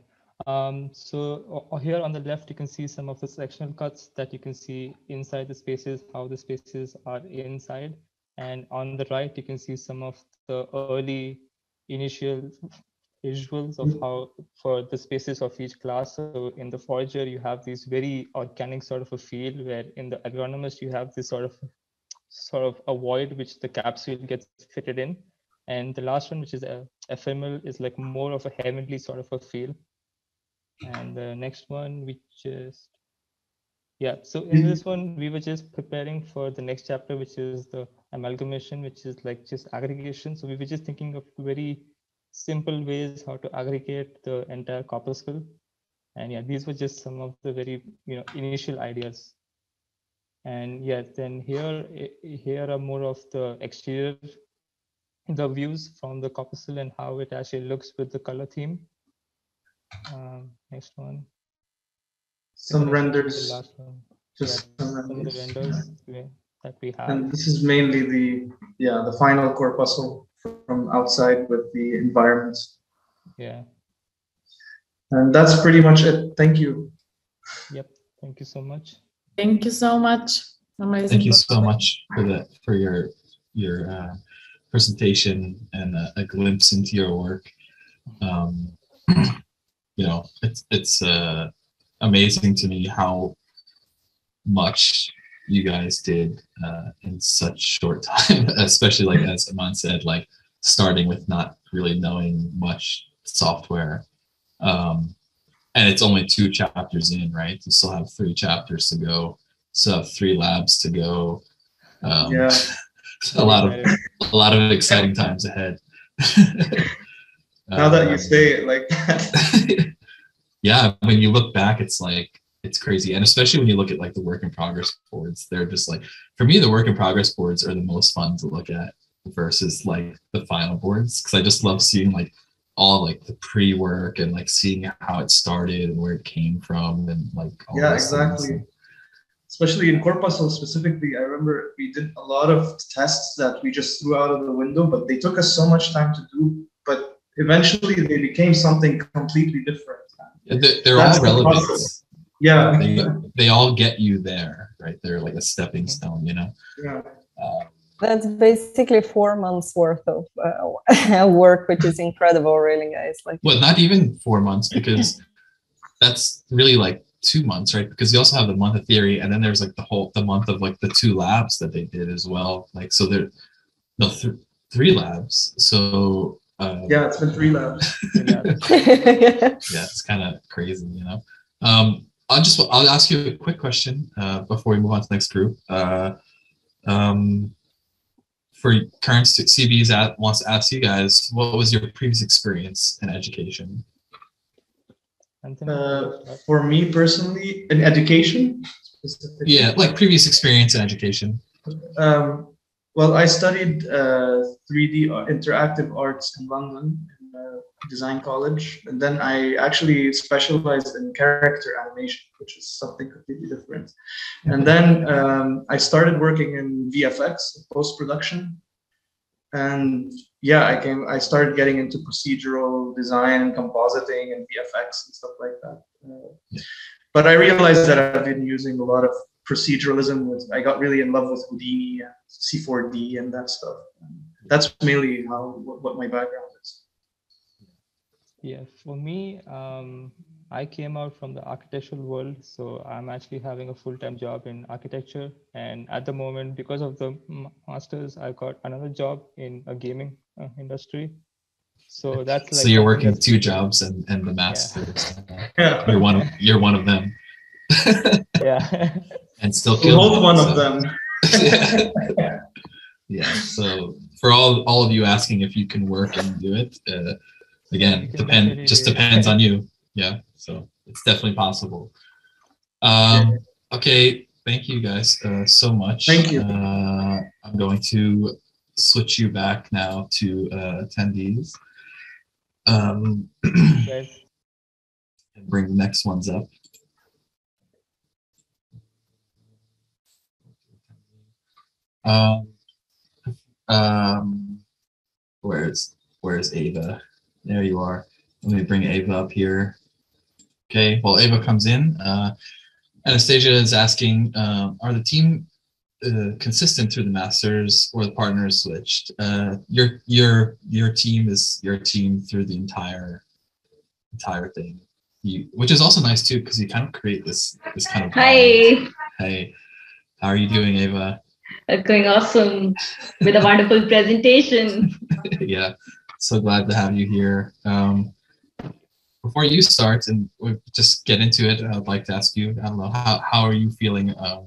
Um, so here on the left, you can see some of the sectional cuts that you can see inside the spaces, how the spaces are inside. And on the right, you can see some of the early initial visuals of how for the spaces of each class. So in the forager, you have this very organic sort of a feel where in the agronomist, you have this sort of sort of a void which the capsule gets fitted in. And the last one, which is a ephemeral, is like more of a heavenly sort of a feel and the next one we just yeah so in mm-hmm. this one we were just preparing for the next chapter which is the amalgamation which is like just aggregation. So we were just thinking of very simple ways how to aggregate the entire corpuscle and yeah these were just some of the very you know initial ideas. And yeah then here here are more of the exterior the views from the corpuscle and how it actually looks with the color theme um, next one. Some renders. last one. Just yeah, some renders. Some renders that we have. And this is mainly the yeah the final corpuscle from outside with the environment. Yeah. And that's pretty much it. Thank you. Yep. Thank you so much. Thank you so much. Amazing. Thank you so much for that for your your uh, presentation and a, a, glimpse into your work. Um, you know, it's it's uh, amazing to me how much you guys did uh, in such short time, especially like as Aman said, like starting with not really knowing much software. Um, and it's only two chapters in, right? You still have three chapters to go. Still have three labs to go. Um, yeah. a lot of a lot of exciting times ahead. now that you um, say it like that. yeah, when you look back, it's like it's crazy, and especially when you look at like the work in progress boards, they're just like for me, the work in progress boards are the most fun to look at versus like the final boards because I just love seeing like all like the pre-work and like seeing how it started and where it came from and like yeah exactly things. especially in corpuscle specifically i remember we did a lot of tests that we just threw out of the window but they took us so much time to do eventually they became something completely different They're, they're That's all relevant. process. Yeah. They, they all get you there, right? They're like a stepping stone, you know. yeah. Um, That's basically four months worth of uh, work, which is incredible, really, guys. Like, well, not even four months because that's really like two months, right? Because you also have the month of theory, and then there's like the whole the month of like the two labs that they did as well. Like so, there no th- three labs. So um, Yeah, it's been three labs. Yeah. yeah, it's kind of crazy, you know. Um, I'll just I'll ask you a quick question uh, before we move on to the next group. Uh, um, for current st- CBs at wants to ask you guys, what was your previous experience in education? Uh, for me personally, in education, Yeah, like previous experience in education. Um, well, I studied uh, 3D ar- interactive arts in London in uh, design college, and then I actually specialized in character animation, which is something completely different. And then um, I started working in VFX post production, and yeah, I came. I started getting into procedural design and compositing and VFX and stuff like that. Uh, But I realized that I've been using a lot of proceduralism with i got really in love with houdini and c4d and that stuff that's mainly how what, what my background is Yeah, for me, um, I came out from the architectural world, so I'm actually having a full-time job in architecture. And at the moment, because of the masters, I got another job in a gaming uh, industry. So that's like so you're working that's- two jobs and, and the masters. yeah You're one of you're one of them. Yeah. and still we killing hold one so- of them yeah. yeah. So for all all of you asking if you can work and do it, uh, again, depend just depends on you. Yeah. So it's definitely possible. Um, okay. Thank you guys uh, so much. Thank you. Uh, I'm going to switch you back now to uh, attendees. Um, Guys, and bring the next ones up. Um, um, where's where's Ava? There you are. Let me bring Ava up here. Okay, well, Ava comes in. Uh, Anastasia is asking, um, are the team uh, consistent through the masters or the partners switched? Uh, your your your team is your team through the entire entire thing. You, which is also nice too, because you kind of create this this kind of. Hi, Hey, how are you doing, Ava? It's going awesome with a wonderful presentation. yeah, so glad to have you here. Um, before you start and we just get into it, I'd like to ask you. I don't know how how are you feeling? Um,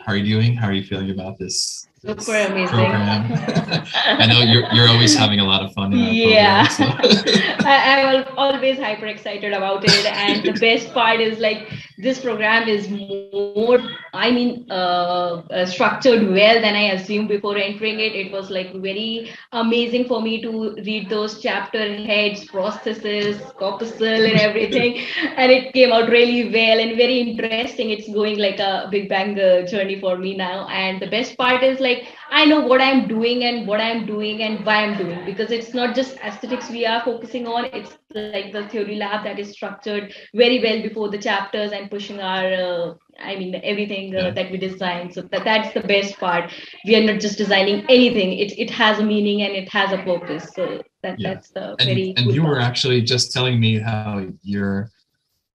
how are you doing? How are you feeling about this? Super amazing. program? I know you're you're always having a lot of fun. Yeah. program, so- I, I'm always hyper excited about it, and the best part is like this program is more, I mean, uh, uh, structured well than I assumed before entering it. It was like very amazing for me to read those chapter heads, prosthesis, corpuscle, and everything, and it came out really well and very interesting. It's going like a big bang uh, journey for me now, and the best part is like I know what I'm doing and what I'm doing and why I'm doing because it's not just aesthetics we are focusing on. It's like the theory lab that is structured very well before the chapters and pushing our, uh, I mean, everything uh, Yeah. that we design. So that, that's the best part. We are not just designing anything. It, it has a meaning and it has a purpose. So that, Yeah. that's the and, very and cool you were actually just telling me how you're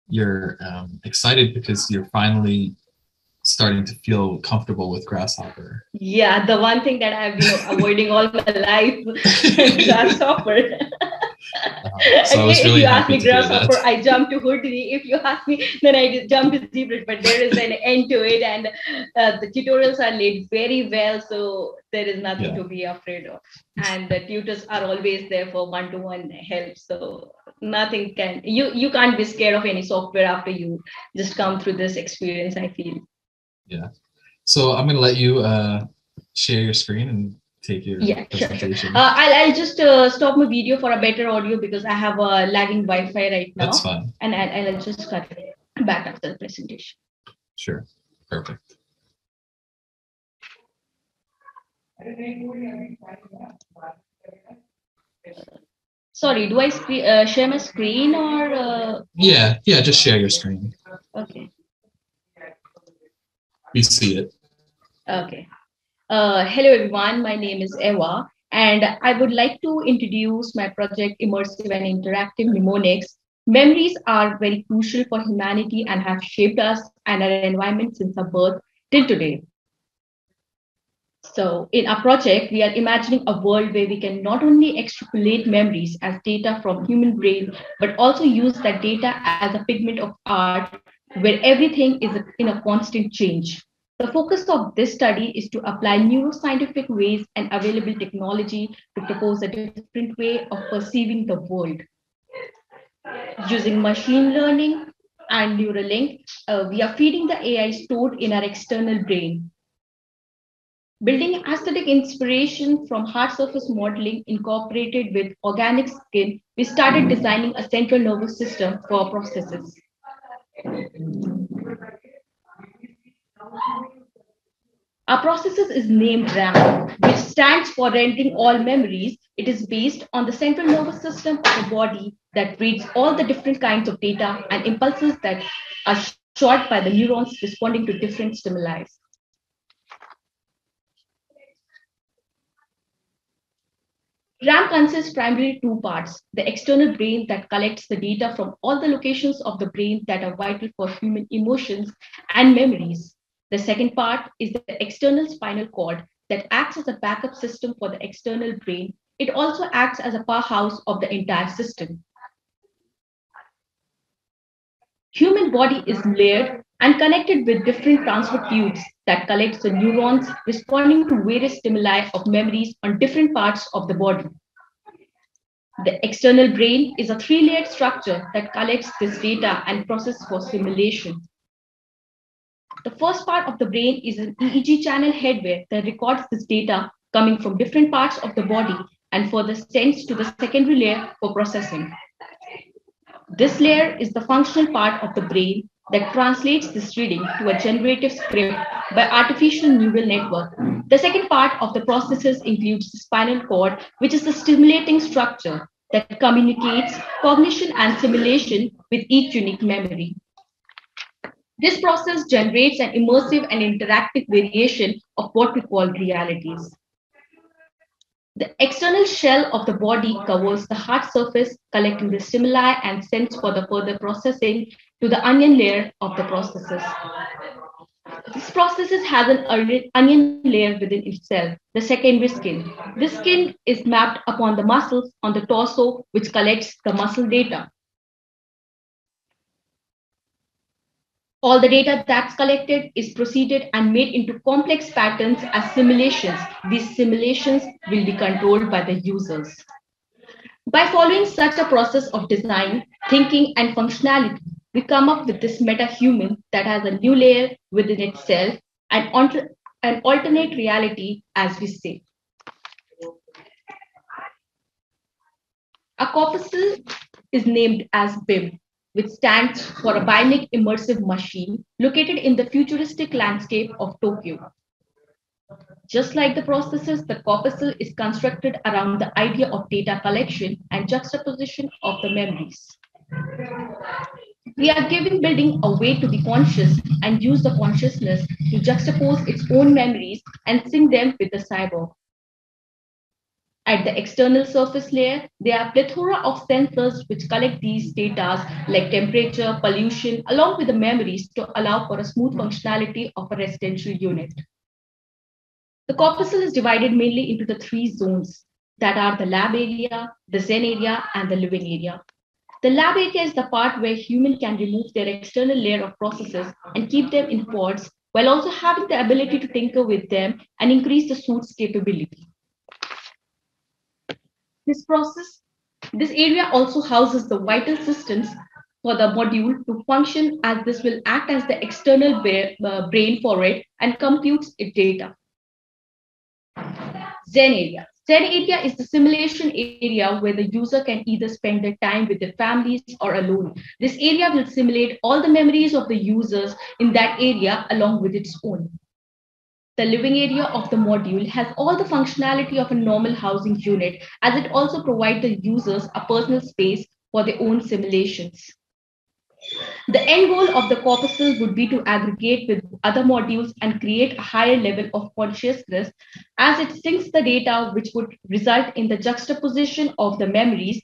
you're um, excited because you're finally starting to feel comfortable with grasshopper Yeah, the one thing that I've been avoiding all my life, grasshopper. Uh, so I was if really you ask me grasshopper. I jump to Houdini. If you ask me, then I jump to ZBrush. But there is an end to it, and uh, the tutorials are laid very well, so there is nothing Yeah. to be afraid of. And the tutors are always there for one-to-one help, so nothing can you you can't be scared of any software after you just come through this experience. I feel. Yeah. So i'm going to let you uh, share your screen and take your Yeah, sure, sure. Uh, I'll, I'll just uh, stop my video for a better audio because I have a lagging Wi-Fi right now, that's fine and I'll, I'll just cut it back after the presentation. sure perfect sorry, do I sc- uh, share my screen or? Uh... Yeah, yeah, just share your screen. Okay. We see it. Okay. Uh, hello, everyone. My name is Eva, and I would like to introduce my project, Immersive and Interactive Mnemonics. Memories are very crucial for humanity and have shaped us and our environment since our birth till today. So in our project, we are imagining a world where we can not only extrapolate memories as data from human brain, but also use that data as a pigment of art where everything is in a constant change. The focus of this study is to apply neuroscientific ways and available technology to propose a different way of perceiving the world. Using machine learning and Neuralink, uh, we are feeding the AI stored in our external brain. Building aesthetic inspiration from hard surface modeling incorporated with organic skin, we started designing a central nervous system for prosthesis. Our prosthesis is named RAM, which stands for rendering all memories. It is based on the central nervous system of the body that reads all the different kinds of data and impulses that are shot by the neurons responding to different stimuli. RAM consists primarily two parts, the external brain that collects the data from all the locations of the brain that are vital for human emotions and memories. The second part is the external spinal cord that acts as a backup system for the external brain. It also acts as a powerhouse of the entire system. Human body is layered and connected with different transfer tubes that collects the neurons responding to various stimuli of memories on different parts of the body. The external brain is a three-layered structure that collects this data and processes for simulation. The first part of the brain is an EEG channel headway that records this data coming from different parts of the body and further sends to the secondary layer for processing. This layer is the functional part of the brain that translates this reading to a generative script by artificial neural network. The second part of the prosthesis includes the spinal cord, which is the stimulating structure that communicates cognition and simulation with each unique memory. This process generates an immersive and interactive variation of what we call realities. The external shell of the body covers the hard surface, collecting the stimuli and sends for the further processing to the onion layer of the prosthesis. This prosthesis has an onion layer within itself, the secondary skin. This skin is mapped upon the muscles on the torso, which collects the muscle data. All the data that's collected is proceeded and made into complex patterns as simulations. These simulations will be controlled by the users. By following such a process of design, thinking, and functionality, we come up with this meta-human that has a new layer within itself and an alternate reality, as we say. A corpuscle is named as BIM, which stands for a bionic immersive machine located in the futuristic landscape of Tokyo. Just like the prosthesis, the corpuscle is constructed around the idea of data collection and juxtaposition of the memories. We are giving building a way to be conscious and use the consciousness to juxtapose its own memories and sync them with the cyborg. At the external surface layer, there are plethora of sensors which collect these data like temperature, pollution, along with the memories to allow for a smooth functionality of a residential unit. The corpuscle is divided mainly into the three zones that are the lab area, the Zen area, and the living area. The lab area is the part where human can remove their external layer of prosthesis and keep them in pods while also having the ability to tinker with them and increase the suit's capability. This process, this area also houses the vital systems for the module to function as this will act as the external uh, brain for it and computes its data. Zen area. Zen area is the simulation area where the user can either spend their time with their families or alone. This area will simulate all the memories of the users in that area along with its own. The living area of the module has all the functionality of a normal housing unit, as it also provides the users a personal space for their own simulations. The end goal of the corpuscle would be to aggregate with other modules and create a higher level of consciousness as it syncs the data, which would result in the juxtaposition of the memories.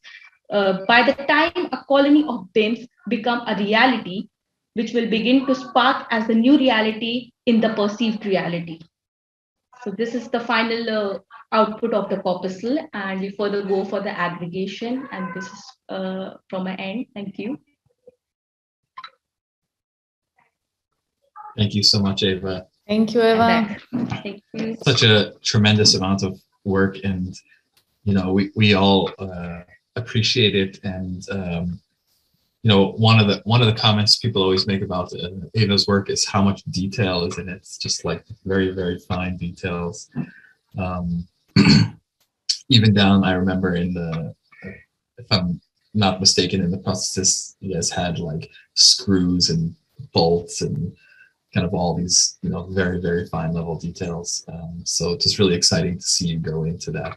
Uh, by the time a colony of BIMs become a reality, which will begin to spark as the new reality in the perceived reality. So this is the final uh, output of the corpuscle and we further go for the aggregation and this is uh, from my end. Thank you. Thank you so much, Eva. Thank you, Eva. Thank you. Such a tremendous amount of work, and you know, we we all uh, appreciate it. And um, you know, one of the one of the comments people always make about uh, Eva's work is how much detail is in it. It's just like very very fine details. Um, even down, I remember in the, if I'm not mistaken, in the process, you guys had like screws and bolts and kind of all these you know very very fine level details um, so it's just really exciting to see you go into that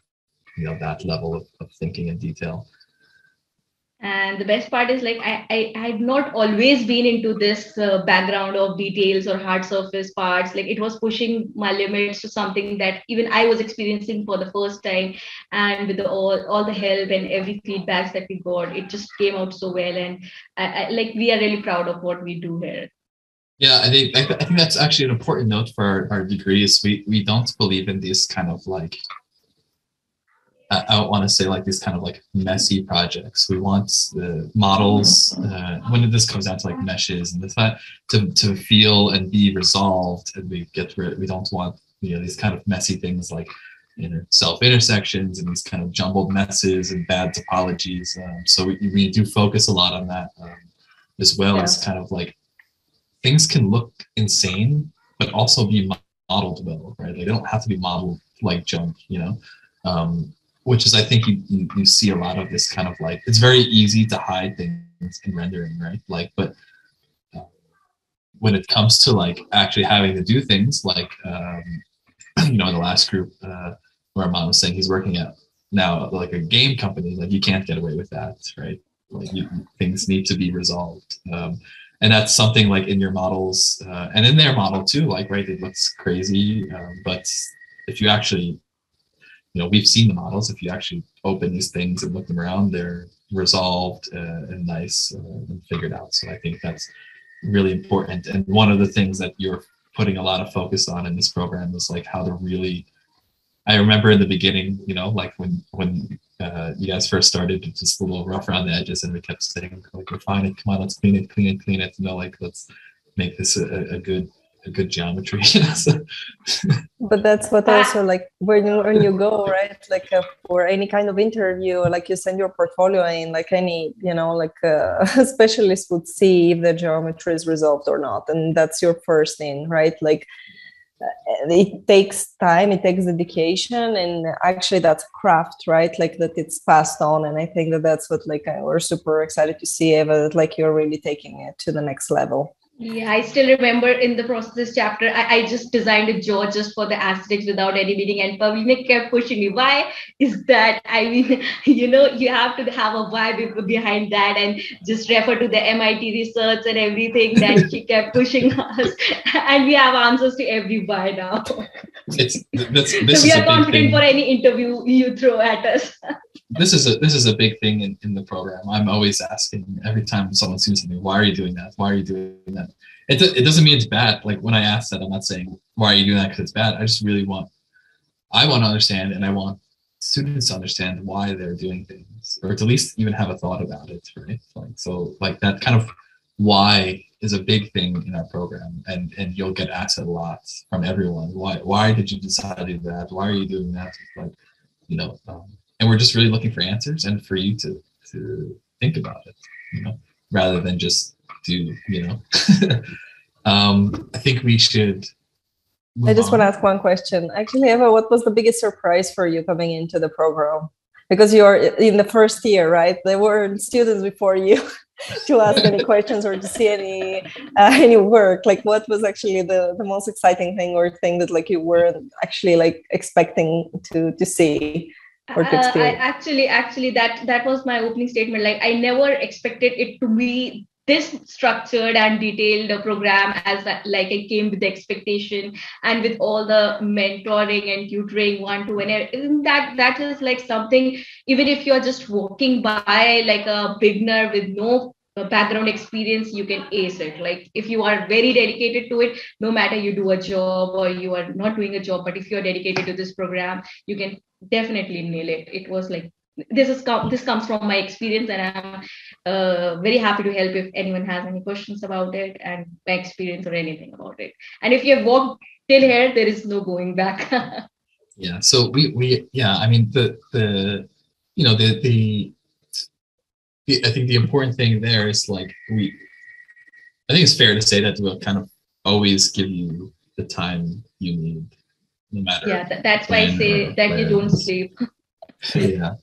you know that level of, of thinking and detail and the best part is like i i, had not always been into this uh, background of details or hard surface parts. Like it was pushing my limits to something that even i was experiencing for the first time. And with the, all all the help and every feedbacks that we got it just came out so well. And I, I, like we are really proud of what we do here. Yeah, I think I, think that's actually an important note for our, our degrees. We we don't believe in these kind of like I, I don't want to say like these kind of like messy projects. We want the models uh, when this comes down to like meshes and this that to to feel and be resolved, and we get rid. We don't want you know these kind of messy things like inter- self intersections and these kind of jumbled messes and bad topologies. Um, so we we do focus a lot on that um, as well yeah. as kind of like things can look insane, but also be modeled well, right? Like they don't have to be modeled like junk, you know. Um, which is, I think, you, you, you see a lot of this kind of like it's very easy to hide things in rendering, right? Like, but uh, when it comes to like actually having to do things, like um, you know, in the last group uh, where Armand was saying he's working at now, like a game company, like you can't get away with that, right? Like you, things need to be resolved. Um, and that's something like in your models uh, and in their model too like right it looks crazy um, but if you actually you know we've seen the models. If you actually open these things and look them around they're resolved uh, and nice uh, and figured out. So i think that's really important. And one of the things that you're putting a lot of focus on in this program is like how to really I remember in the beginning, you know, like when when uh, you guys first started, just a little rough around the edges, and we kept saying like, "Refine it, come on, let's clean it, clean it, clean it." You know, like let's make this a, a good a good geometry. but that's what also like when you when you go right, like uh, for any kind of interview, like you send your portfolio in, like any you know, like uh, a specialist would see if the geometry is resolved or not, and that's your first thing, right? Like it takes time it takes dedication and actually that's craft right like that it's passed on and i think that that's what like we're super excited to see eva that like you're really taking it to the next level yeah, I still remember in the process chapter, I, I just designed a jaw just for the aesthetics without any meaning. And Pavlina kept pushing me. Why is that? I mean, you know, you have to have a why behind that and just refer to the MIT research and everything that she kept pushing us. And we have answers to every why now. It's that's, this so we are confident for any interview you throw at us. this is a this is a big thing in, in the program. I'm always asking every time someone sees me, why are you doing that? Why are you doing that? It, it doesn't mean it's bad. Like when I ask that, I'm not saying why are you doing that because it's bad. I just really want, I want to understand, and I want students to understand why they're doing things, or at least even have a thought about it, right? Like so, like that kind of why is a big thing in our program, and and you'll get asked a lot from everyone. Why why did you decide to do that? Why are you doing that? Like, you know, um, and we're just really looking for answers and for you to to think about it, you know, rather than just do, you know. um, I think we should. I just on. want to ask one question. Actually, Eva, what was the biggest surprise for you coming into the program? Because you're in the first year, right? There weren't students before you. to ask any questions or to see any uh, any work like what was actually the the most exciting thing or thing that like you weren't actually like expecting to to see or to uh, I actually actually that that was my opening statement like i never expected it to be this structured and detailed program as like I came with the expectation and with all the mentoring and tutoring one to one. That that is like something even if you're just walking by like a beginner with no background experience you can ace it like if you are very dedicated to it no matter you do a job or you are not doing a job but if you're dedicated to this program you can definitely nail it it was like this is this comes from my experience and i'm uh, very happy to help if anyone has any questions about it and my experience or anything about it and if you have walked till here there is no going back yeah so we we yeah i mean the the you know the the I think the important thing there is like we, I think it's fair to say that we'll kind of always give you the time you need, no matter. Yeah, that's why I say that you don't sleep. yeah.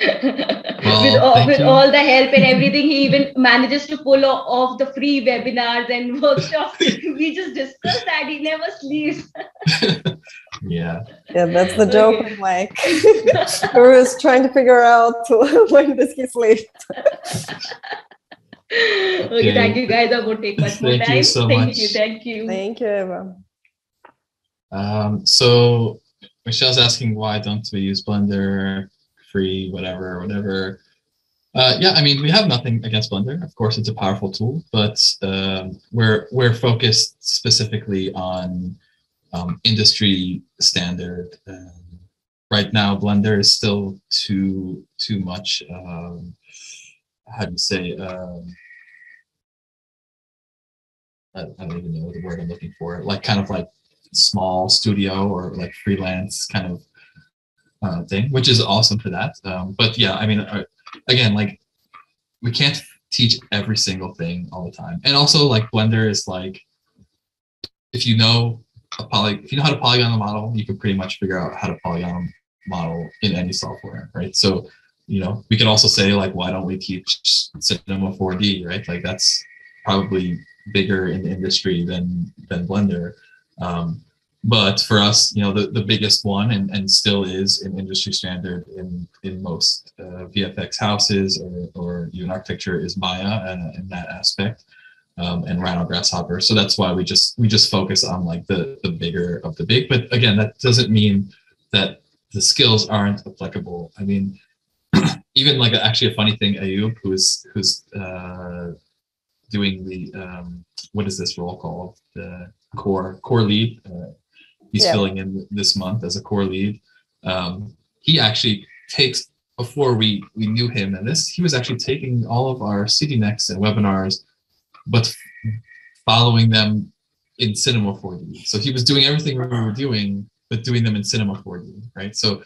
Well, with all, with all the help and everything, he even manages to pull off the free webinars and workshops. we just discussed that he never sleeps. yeah. Yeah, that's the joke okay. of Mike. I was trying to figure out when does he sleep. okay, okay, thank you guys. I won't take much more thank time. You so thank much. you, thank you. Thank you, Eva. Um, so Michelle's asking why don't we use Blender? Free, whatever, whatever. Uh, yeah, I mean, we have nothing against Blender. Of course, it's a powerful tool, but um, we're we're focused specifically on um, industry standard. Um, right now, Blender is still too too much. Um, how do you say? Um, I, I don't even know the word I'm looking for. Like kind of like small studio or like freelance kind of uh, thing, which is awesome for that. Um, but yeah, I mean, uh, again, like we can't teach every single thing all the time. And also, like Blender is like, if you know a poly, if you know how to polygon a model, you can pretty much figure out how to polygon model in any software, right? So, you know, we could also say like, why don't we teach Cinema 4D, right? Like that's probably bigger in the industry than than Blender. Um, but for us, you know, the, the biggest one and, and still is an industry standard in, in most uh, VFX houses or, or even architecture is Maya and, in that aspect um, and Rhino Grasshopper. So that's why we just we just focus on like the, the bigger of the big. But again, that doesn't mean that the skills aren't applicable. I mean, even like actually a funny thing, Ayub, who's who's uh, doing the um, what is this role called? The core core lead. Uh, he's yeah. filling in this month as a core lead. Um, he actually takes before we we knew him and this he was actually taking all of our CDNext and webinars, but following them in Cinema 4D. So he was doing everything we were doing, but doing them in Cinema 4D, right? So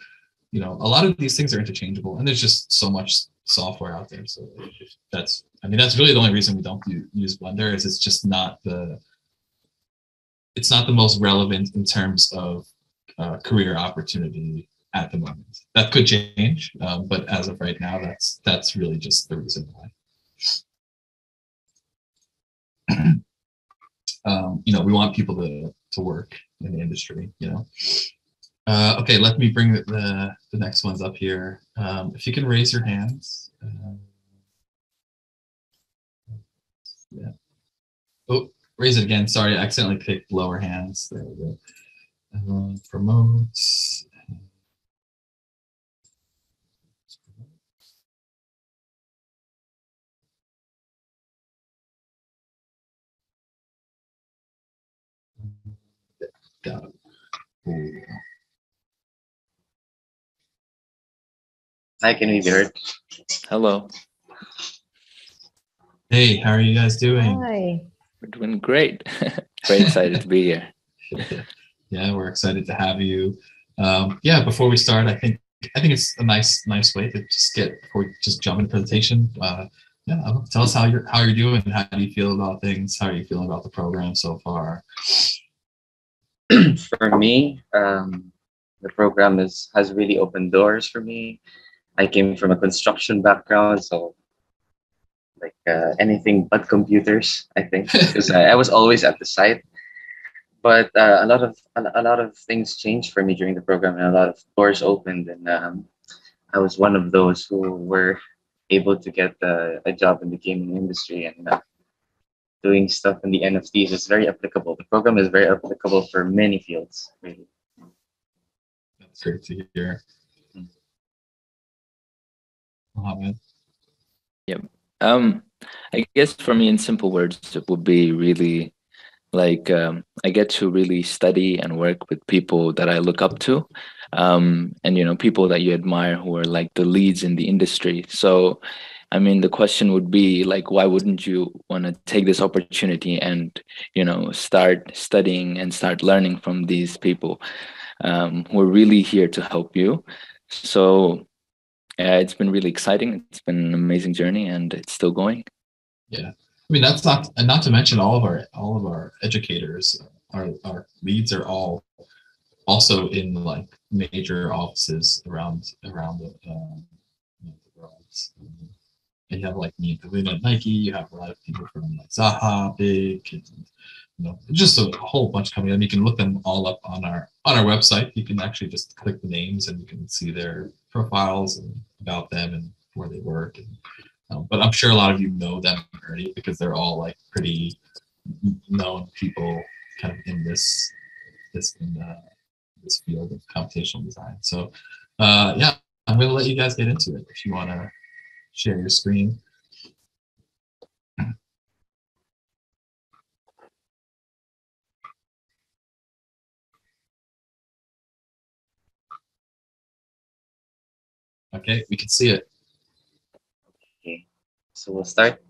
you know a lot of these things are interchangeable, and there's just so much software out there. So that's I mean that's really the only reason we don't do, use Blender is it's just not the it's not the most relevant in terms of uh, career opportunity at the moment. That could change, um, but as of right now, that's that's really just the reason why. um, you know, we want people to to work in the industry. You know. Uh, okay, let me bring the, the, the next ones up here. Um, if you can raise your hands. Uh, yeah. Oh, raise it again. Sorry, I accidentally picked lower hands. There we go. Uh, promotes. Got it. Ooh. Hi, can we be heard? Hello. Hey, how are you guys doing? Hi. We're doing great. Very excited to be here. yeah, we're excited to have you. Um, yeah, before we start, I think I think it's a nice nice way to just get before we just jump into presentation. Uh, yeah, tell us how you're how you're doing. And how do you feel about things? How are you feeling about the program so far? for me, um, the program is has really opened doors for me. I came from a construction background, so like uh, anything but computers. I think because I, I, was always at the site, but uh, a lot of a, a, lot of things changed for me during the program, and a lot of doors opened, and um, I was one of those who were able to get uh, a job in the gaming industry and uh, doing stuff in the NFTs is very applicable. The program is very applicable for many fields, really. That's great to hear. Mohammed. Yep. Um, I guess for me, in simple words, it would be really like um, I get to really study and work with people that I look up to, um, and you know, people that you admire who are like the leads in the industry. So, I mean, the question would be like, why wouldn't you want to take this opportunity and you know start studying and start learning from these people um, who are really here to help you? So yeah, it's been really exciting. It's been an amazing journey, and it's still going. Yeah, I mean that's not, and not to mention all of our all of our educators, our our leads are all also in like major offices around around the, um, the world. And you have like me at Nike. You have a lot of people from like Zaha, Big, and know, just a whole bunch coming in. You can look them all up on our on our website. You can actually just click the names and you can see their profiles and about them and where they work. And, um, but I'm sure a lot of you know them already because they're all like pretty known people kind of in this this in uh, this field of computational design. So uh, yeah, I'm going to let you guys get into it if you want to share your screen. Okay, we can see it. Okay, so we'll start.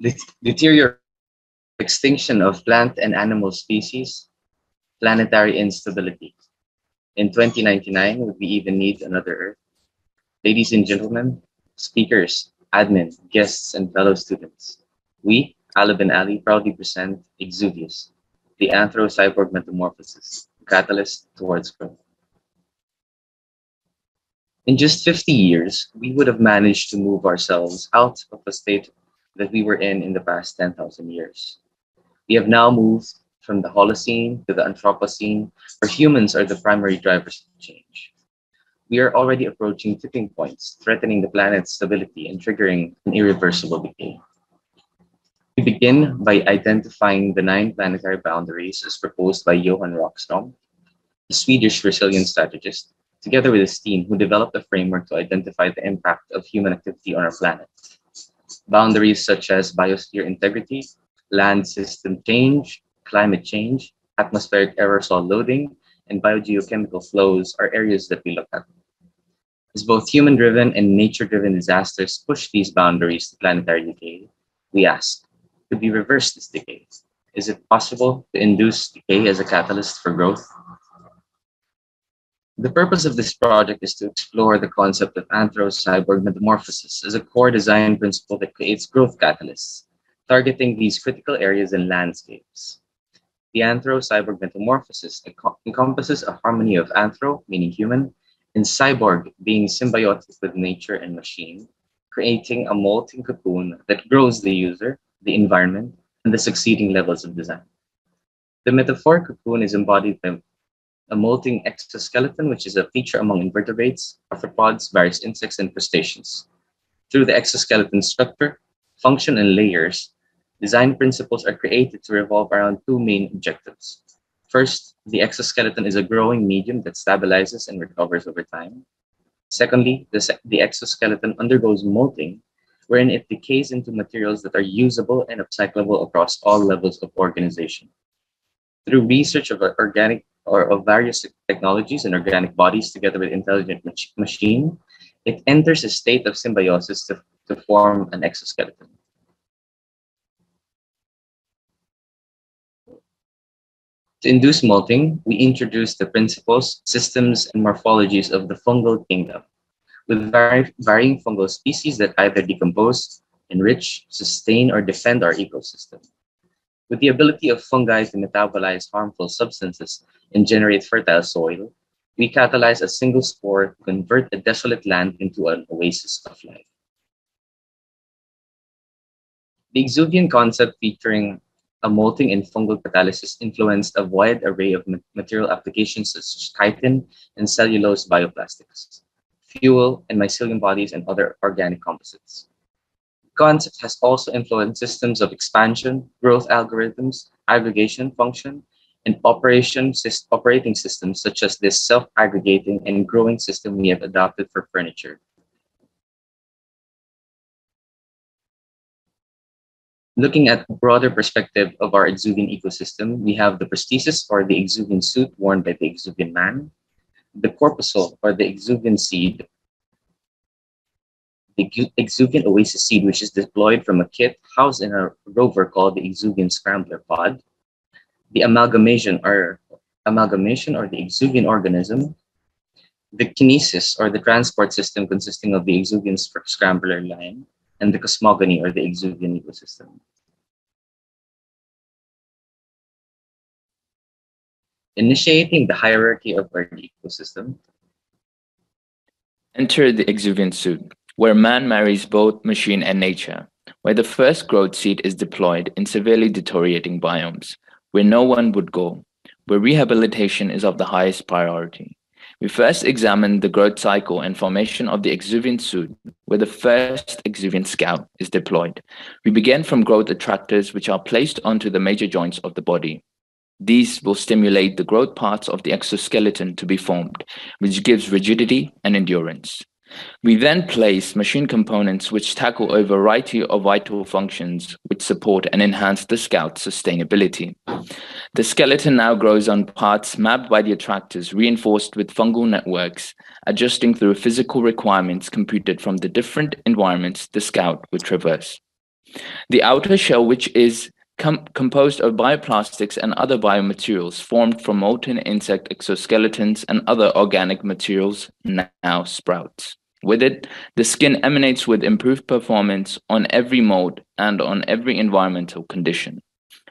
The deterior extinction of plant and animal species, planetary instability. In 2099, would we even need another Earth? Ladies and gentlemen, speakers, admin, guests, and fellow students, we, Alib and Ali, proudly present Exuvius, the anthro-cyborg metamorphosis, catalyst towards growth. In just 50 years, we would have managed to move ourselves out of a state that we were in in the past 10,000 years. We have now moved from the Holocene to the Anthropocene, where humans are the primary drivers of change. We are already approaching tipping points, threatening the planet's stability and triggering an irreversible decay. We begin by identifying the nine planetary boundaries as proposed by Johan Rockström, a Swedish resilience strategist together with his team who developed a framework to identify the impact of human activity on our planet. Boundaries such as biosphere integrity, land system change, climate change, atmospheric aerosol loading, and biogeochemical flows are areas that we look at. As both human driven and nature driven disasters push these boundaries to planetary decay, we ask could we reverse this decay? Is it possible to induce decay as a catalyst for growth? The purpose of this project is to explore the concept of anthro-cyborg metamorphosis as a core design principle that creates growth catalysts, targeting these critical areas and landscapes. The anthro-cyborg metamorphosis encompasses a harmony of anthro, meaning human, and cyborg, being symbiotic with nature and machine, creating a molting cocoon that grows the user, the environment, and the succeeding levels of design. The metaphoric cocoon is embodied by a molting exoskeleton, which is a feature among invertebrates, arthropods, various insects, and crustaceans. Through the exoskeleton structure, function, and layers, design principles are created to revolve around two main objectives. First, the exoskeleton is a growing medium that stabilizes and recovers over time. Secondly, the, the exoskeleton undergoes molting, wherein it decays into materials that are usable and upcyclable across all levels of organization. Through research of organic or of various technologies and organic bodies together with intelligent mach machine, it enters a state of symbiosis to, to form an exoskeleton. To induce molting, we introduce the principles, systems, and morphologies of the fungal kingdom, with varying fungal species that either decompose, enrich, sustain, or defend our ecosystem. With the ability of fungi to metabolize harmful substances and generate fertile soil, we catalyze a single spore to convert a desolate land into an oasis of life. The exuvian concept featuring a molting and fungal catalysis influenced a wide array of material applications such as chitin and cellulose bioplastics, fuel and mycelium bodies, and other organic composites. Concept has also influenced systems of expansion, growth algorithms, aggregation function, and operation operating systems such as this self-aggregating and growing system we have adopted for furniture. Looking at broader perspective of our exuvian ecosystem, we have the prosthesis or the exuvian suit worn by the exuvian man, the corpuscle or the exuvian seed, the exuvian oasis seed, which is deployed from a kit housed in a rover called the exuvian scrambler pod, the amalgamation or amalgamation or the exuvian organism, the kinesis or the transport system consisting of the exuvian scrambler line, and the cosmogony or the exuvian ecosystem. Initiating the hierarchy of our ecosystem. Enter the exuvian suit, where man marries both machine and nature, where the first growth seed is deployed in severely deteriorating biomes, where no one would go, where rehabilitation is of the highest priority. We first examine the growth cycle and formation of the exuvian suit, where the first exuvian scout is deployed. We begin from growth attractors, which are placed onto the major joints of the body. These will stimulate the growth parts of the exoskeleton to be formed, which gives rigidity and endurance. We then place machine components which tackle a variety of vital functions which support and enhance the scout's sustainability. The skeleton now grows on parts mapped by the attractors, reinforced with fungal networks, adjusting through physical requirements computed from the different environments the scout would traverse. The outer shell, which is com- composed of bioplastics and other biomaterials formed from molten insect exoskeletons and other organic materials, now sprouts. With it, the skin emanates with improved performance on every mode and on every environmental condition.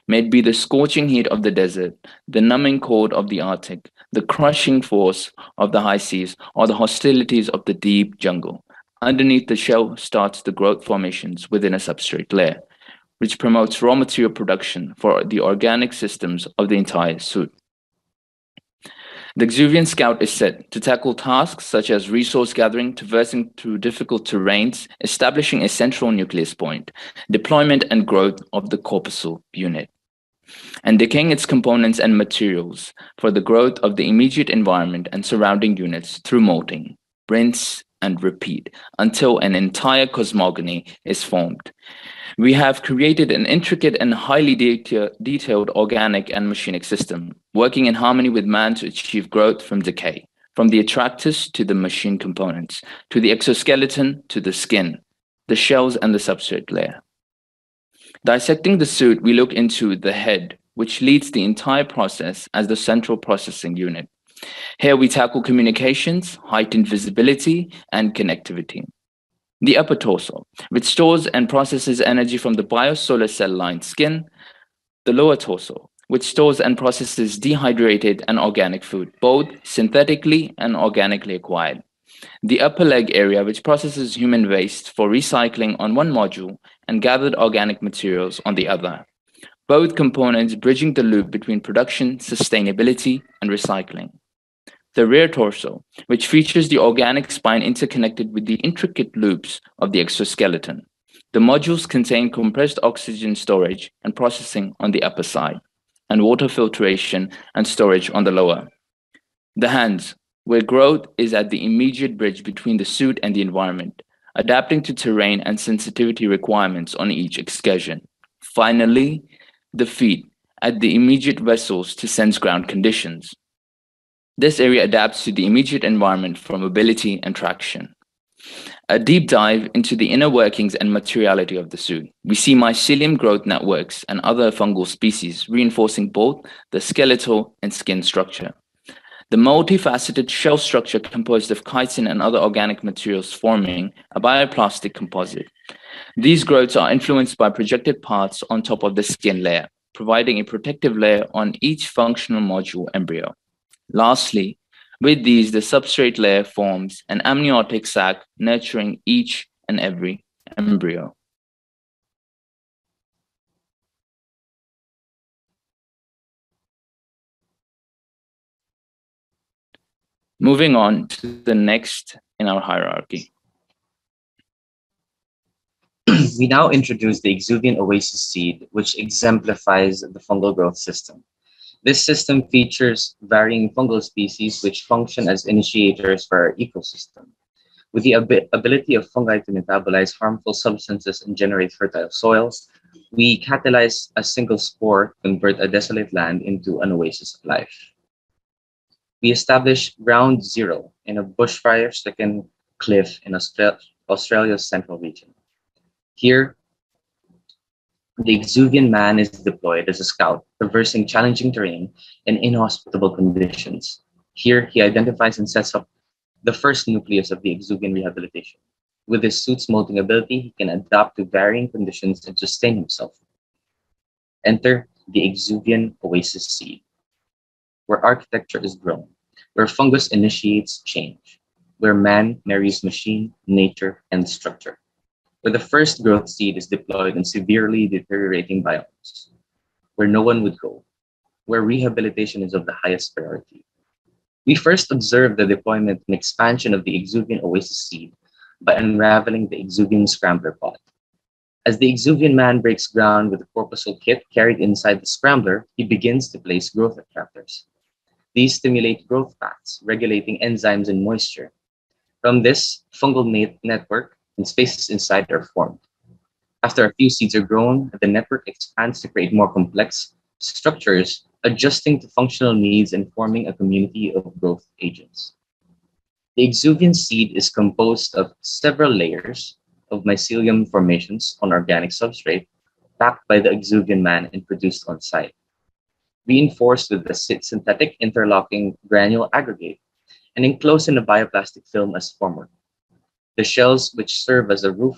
May it be the scorching heat of the desert, the numbing cold of the Arctic, the crushing force of the high seas, or the hostilities of the deep jungle. Underneath the shell starts the growth formations within a substrate layer, which promotes raw material production for the organic systems of the entire suit. The Exuvian Scout is set to tackle tasks such as resource gathering, traversing through difficult terrains, establishing a central nucleus point, deployment and growth of the corpuscle unit, and decaying its components and materials for the growth of the immediate environment and surrounding units through molting, rinse, and repeat until an entire cosmogony is formed. We have created an intricate and highly deta detailed organic and machinic system, working in harmony with man to achieve growth from decay, from the attractors to the machine components, to the exoskeleton to the skin, the shells and the substrate layer. Dissecting the suit, we look into the head, which leads the entire process as the central processing unit. Here we tackle communications, heightened visibility, and connectivity. The upper torso, which stores and processes energy from the biosolar cell lined skin. The lower torso, which stores and processes dehydrated and organic food, both synthetically and organically acquired. The upper leg area, which processes human waste for recycling on one module and gathered organic materials on the other. Both components bridging the loop between production, sustainability, and recycling the rear torso, which features the organic spine interconnected with the intricate loops of the exoskeleton. The modules contain compressed oxygen storage and processing on the upper side, and water filtration and storage on the lower. The hands, where growth is at the immediate bridge between the suit and the environment, adapting to terrain and sensitivity requirements on each excursion. Finally, the feet, at the immediate vessels to sense ground conditions. This area adapts to the immediate environment for mobility and traction. A deep dive into the inner workings and materiality of the suit. We see mycelium growth networks and other fungal species reinforcing both the skeletal and skin structure. The multifaceted shell structure composed of chitin and other organic materials forming a bioplastic composite. These growths are influenced by projected parts on top of the skin layer, providing a protective layer on each functional module embryo. Lastly, with these, the substrate layer forms an amniotic sac nurturing each and every embryo. Moving on to the next in our hierarchy. we now introduce the exuvian oasis seed, which exemplifies the fungal growth system. This system features varying fungal species which function as initiators for our ecosystem. With the ab- ability of fungi to metabolize harmful substances and generate fertile soils, we catalyze a single spore, to convert a desolate land into an oasis of life. We establish ground zero in a bushfire stricken cliff in Austra- Australia's central region. Here, the Exuvian man is deployed as a scout, traversing challenging terrain and inhospitable conditions. Here, he identifies and sets up the first nucleus of the Exuvian rehabilitation. With his suit's molting ability, he can adapt to varying conditions and sustain himself. Enter the Exuvian oasis seed, where architecture is grown, where fungus initiates change, where man marries machine, nature, and structure where the first growth seed is deployed in severely deteriorating biomes, where no one would go, where rehabilitation is of the highest priority. We first observe the deployment and expansion of the exuvian oasis seed by unraveling the exuvian scrambler pod. As the exuvian man breaks ground with the corpuscle kit carried inside the scrambler, he begins to place growth attractors. These stimulate growth paths, regulating enzymes and moisture. From this fungal network, and spaces inside are formed. After a few seeds are grown, the network expands to create more complex structures, adjusting to functional needs and forming a community of growth agents. The exuvian seed is composed of several layers of mycelium formations on organic substrate, packed by the exuvian man and produced on site, reinforced with a synthetic interlocking granule aggregate, and enclosed in a bioplastic film as formwork. The shells, which serve as a roof,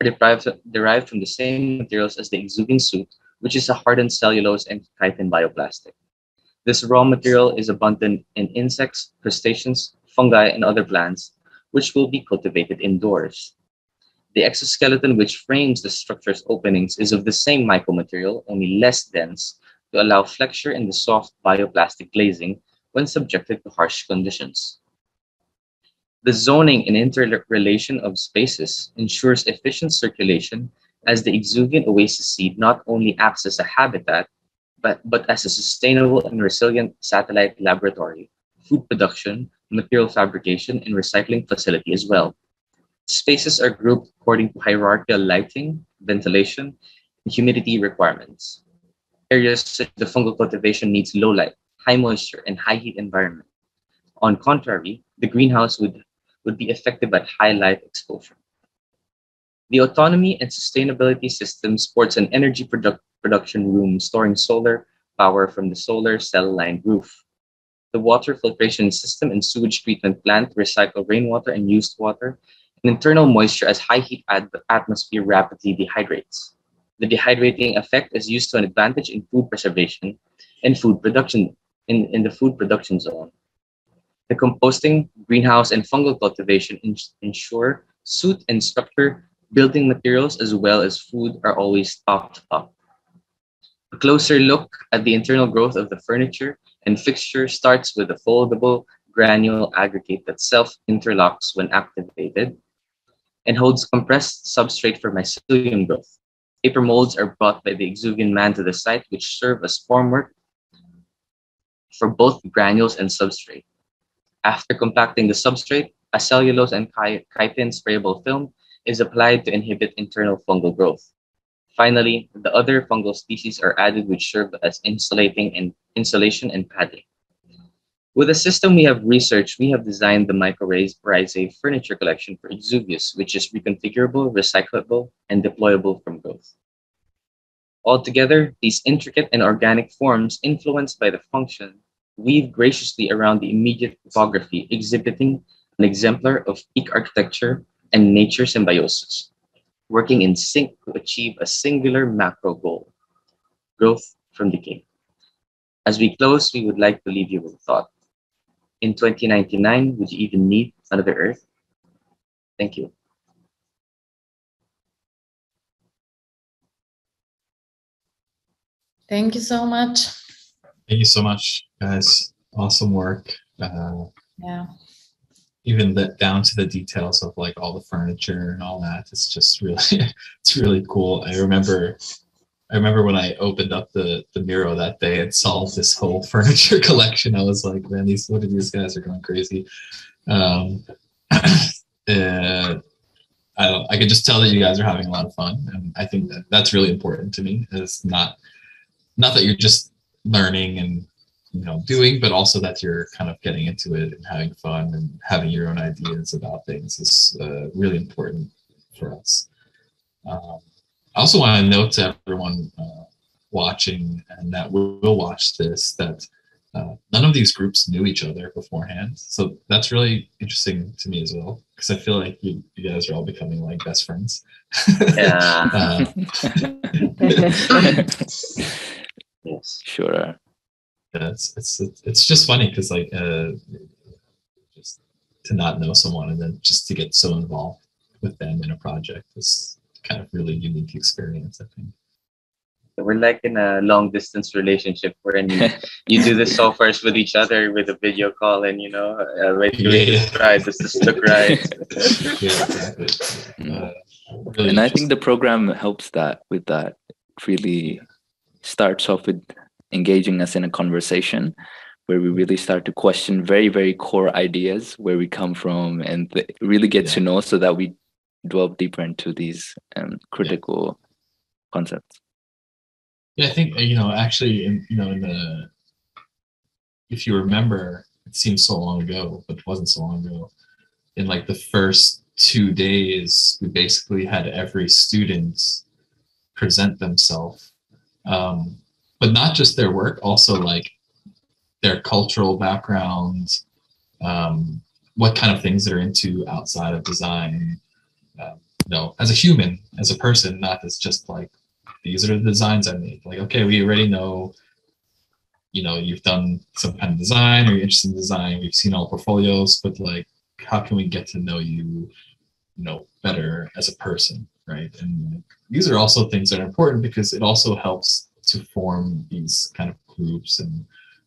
are derived, derived from the same materials as the exuvian suit, which is a hardened cellulose and chitin bioplastic. This raw material is abundant in insects, crustaceans, fungi, and other plants, which will be cultivated indoors. The exoskeleton which frames the structure's openings is of the same mycomaterial, only less dense, to allow flexure in the soft bioplastic glazing when subjected to harsh conditions. The zoning and interrelation of spaces ensures efficient circulation as the exuvian oasis seed not only acts as a habitat, but, but as a sustainable and resilient satellite laboratory, food production, material fabrication, and recycling facility as well. Spaces are grouped according to hierarchical lighting, ventilation, and humidity requirements. Areas such as the fungal cultivation needs low light, high moisture, and high heat environment. On contrary, the greenhouse would would be effective at high light exposure. The autonomy and sustainability system supports an energy produ- production room storing solar power from the solar cell lined roof. The water filtration system and sewage treatment plant recycle rainwater and used water, and internal moisture as high heat atmosphere rapidly dehydrates. The dehydrating effect is used to an advantage in food preservation and food production in, in the food production zone. The composting, greenhouse, and fungal cultivation ensure suit and structure building materials as well as food are always topped up. A closer look at the internal growth of the furniture and fixture starts with a foldable granule aggregate that self-interlocks when activated and holds compressed substrate for mycelium growth. Paper molds are brought by the exuvian man to the site, which serve as formwork for both granules and substrate. After compacting the substrate, a cellulose and chitin sprayable film is applied to inhibit internal fungal growth. Finally, the other fungal species are added which serve as insulating and insulation and padding. With the system we have researched, we have designed the mycorrhizae furniture collection for Exuvius, which is reconfigurable, recyclable, and deployable from growth. Altogether, these intricate and organic forms influenced by the function weave graciously around the immediate topography, exhibiting an exemplar of peak architecture and nature symbiosis, working in sync to achieve a singular macro goal growth from decay. As we close, we would like to leave you with a thought. In 2099, would you even need another Earth? Thank you. Thank you so much. Thank you so much, guys. Awesome work. Uh, Yeah. Even the down to the details of like all the furniture and all that. It's just really it's really cool. I remember I remember when I opened up the the mural that day and saw this whole furniture collection. I was like, man, these what are these guys are going crazy. Um, uh, I don't. I can just tell that you guys are having a lot of fun, and I think that that's really important to me. It's not not that you're just learning and you know doing, but also that you're kind of getting into it and having fun and having your own ideas about things is uh, really important for us. Um, I also want to note to everyone uh, watching and that we will watch this that uh, none of these groups knew each other beforehand. So that's really interesting to me as well, because I feel like you, you, guys are all becoming like best friends. Yeah. yes. Sure. Yeah, it's, it's, it's just funny because like, uh, just to not know someone and then just to get so involved with them in a project is kind of really unique experience, I think. We're like in a long distance relationship wherein you, you do this so first with each other with a video call and you know uh, wait yeah, yeah. this right does this look right yeah exactly mm. uh, really and I think the program helps that with that it really starts off with engaging us in a conversation where we really start to question very very core ideas where we come from and th- really get yeah. to know so that we delve deeper into these um, critical concepts yeah, I think you know actually, in, you know, in the if you remember, it seems so long ago, but it wasn't so long ago. In like the first two days, we basically had every student present themselves, um, but not just their work, also like their cultural backgrounds, um, what kind of things they're into outside of design. Uh, you know, as a human, as a person, not as just like these are the designs I made. Like, okay, we already know, you know, you've done some kind of design or you're interested in design. We've seen all portfolios, but like, how can we get to know you, you know, better as a person, right? And these are also things that are important because it also helps to form these kind of groups and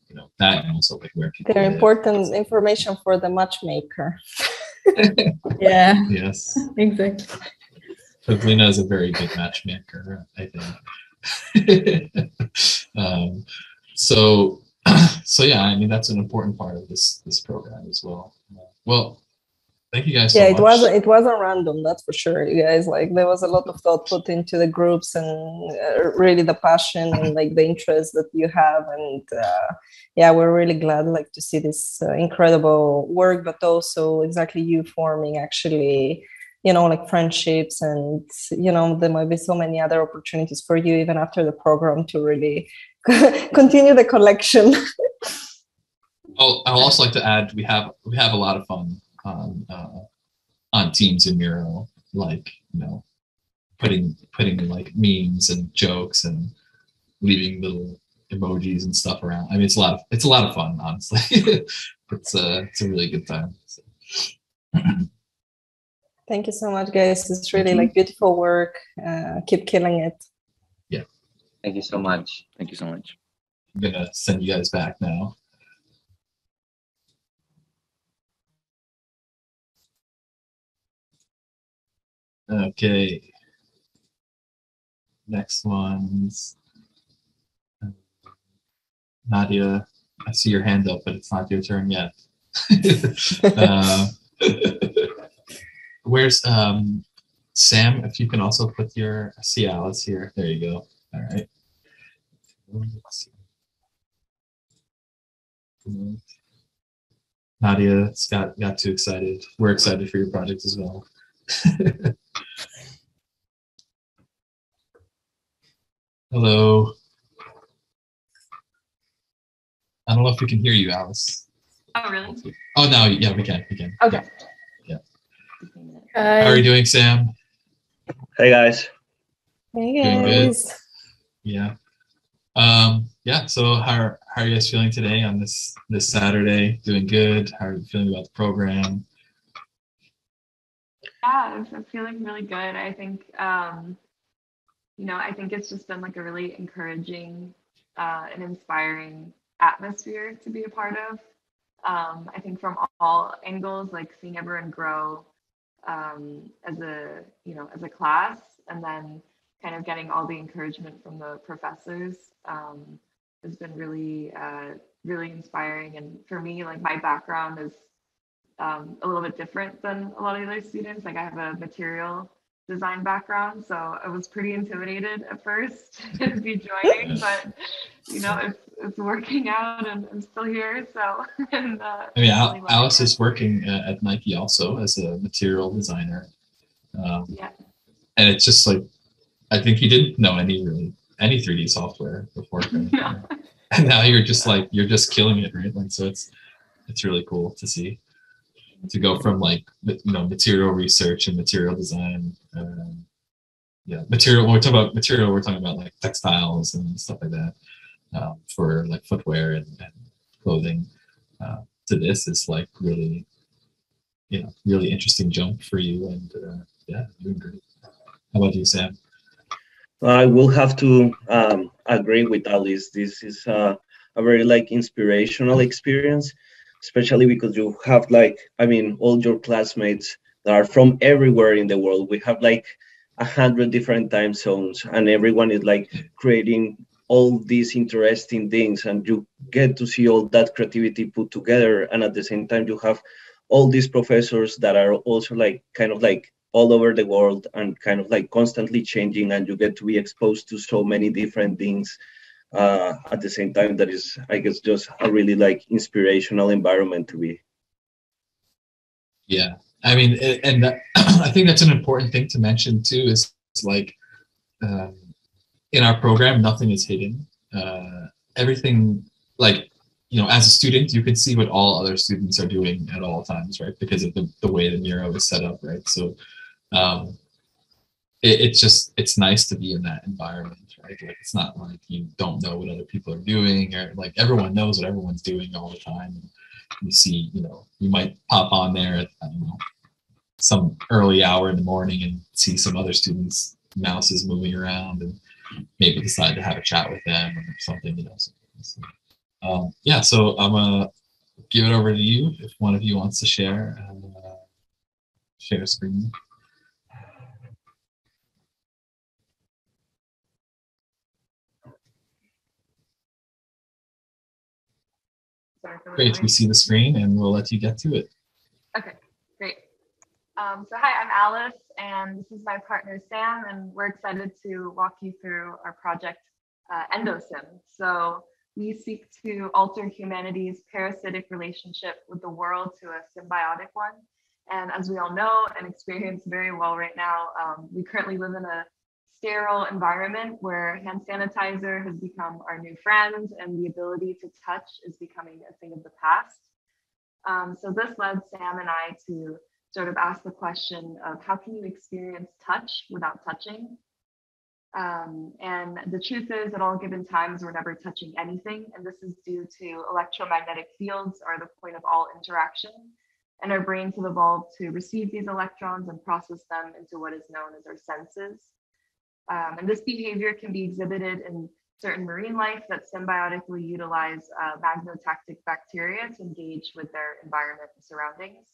you know that and also like where people they're live. important information for the matchmaker yeah yes exactly Pavlina is a very good matchmaker, I think. um, so, so yeah, I mean that's an important part of this this program as well. Well, thank you guys. yeah, so it wasn't it wasn't random, that's for sure. You guys like there was a lot of thought put into the groups and uh, really the passion and like the interest that you have, and uh, yeah, we're really glad like to see this uh, incredible work, but also exactly you forming actually you know like friendships and you know there might be so many other opportunities for you even after the program to really continue the collection oh i'll also like to add we have we have a lot of fun on uh, on teams in miro like you know putting putting like memes and jokes and leaving little emojis and stuff around i mean it's a lot of it's a lot of fun honestly it's a uh, it's a really good time so. Thank you so much, guys. It's really like beautiful work. Uh, keep killing it. Yeah. Thank you so much. Thank you so much. I'm gonna send you guys back now. Okay. Next one's Nadia. I see your hand up, but it's not your turn yet. uh, Where's um, Sam? If you can also put your see Alice here. There you go. All right. Nadia Scott got too excited. We're excited for your project as well. Hello. I don't know if we can hear you, Alice. Oh, really? Oh, no, yeah, we can. We can. Okay. Yeah. Hi. How are you doing, Sam? Hey guys. Hey guys. Yeah. Um, yeah. So how are, how are you guys feeling today on this this Saturday? Doing good. How are you feeling about the program? Yeah, I'm feeling really good. I think um, you know, I think it's just been like a really encouraging uh, and inspiring atmosphere to be a part of. Um, I think from all angles, like seeing everyone grow um, as a you know as a class, and then kind of getting all the encouragement from the professors um, has been really uh, really inspiring. And for me, like my background is um, a little bit different than a lot of other students. Like I have a material design background, so I was pretty intimidated at first to be joining, but you know, it's it's working out, and I'm still here. So, and uh, I mean, Al- Alice is working uh, at Nike also as a material designer. Um, yeah. And it's just like, I think you didn't know any really any 3D software before, No. and now you're just like you're just killing it, right? Like, so it's it's really cool to see to go from like you know material research and material design um, yeah material when we talk about material we're talking about like textiles and stuff like that um, for like footwear and, and clothing. Uh, to this is like really you know really interesting jump for you and uh, yeah doing great. How about you sam? I will have to um, agree with Alice. This is uh, a very like inspirational experience, especially because you have like I mean all your classmates that are from everywhere in the world. We have like a hundred different time zones, and everyone is like creating all these interesting things, and you get to see all that creativity put together. And at the same time, you have all these professors that are also like kind of like all over the world and kind of like constantly changing and you get to be exposed to so many different things uh, at the same time that is i guess just a really like inspirational environment to be. Yeah. I mean and that, i think that's an important thing to mention too is like um, in our program nothing is hidden. Uh, everything like you know as a student you can see what all other students are doing at all times right? Because of the, the way the miro is set up right? So um, it, it's just it's nice to be in that environment right? Like it's not like you don't know what other people are doing or like everyone knows what everyone's doing all the time. And you see you know you might pop on there at I don't know some early hour in the morning and see some other students mouses moving around and maybe decide to have a chat with them or something you know so, um, yeah so i'm gonna give it over to you if one of you wants to share uh, share a screen Sorry for the great we see the screen and we'll let you get to it Okay, great. Um, so hi, I'm Alice, and this is my partner Sam, and we're excited to walk you through our project uh, EndoSim. So we seek to alter humanity's parasitic relationship with the world to a symbiotic one. And as we all know and experience very well right now, um, we currently live in a sterile environment where hand sanitizer has become our new friend, and the ability to touch is becoming a thing of the past. Um, so this led Sam and I to sort of ask the question of how can you experience touch without touching? Um, and the truth is, at all given times, we're never touching anything, and this is due to electromagnetic fields are the point of all interaction, and our brains have evolved to receive these electrons and process them into what is known as our senses. Um, and this behavior can be exhibited in certain marine life that symbiotically utilize uh, bacteria to engage with their environment and surroundings.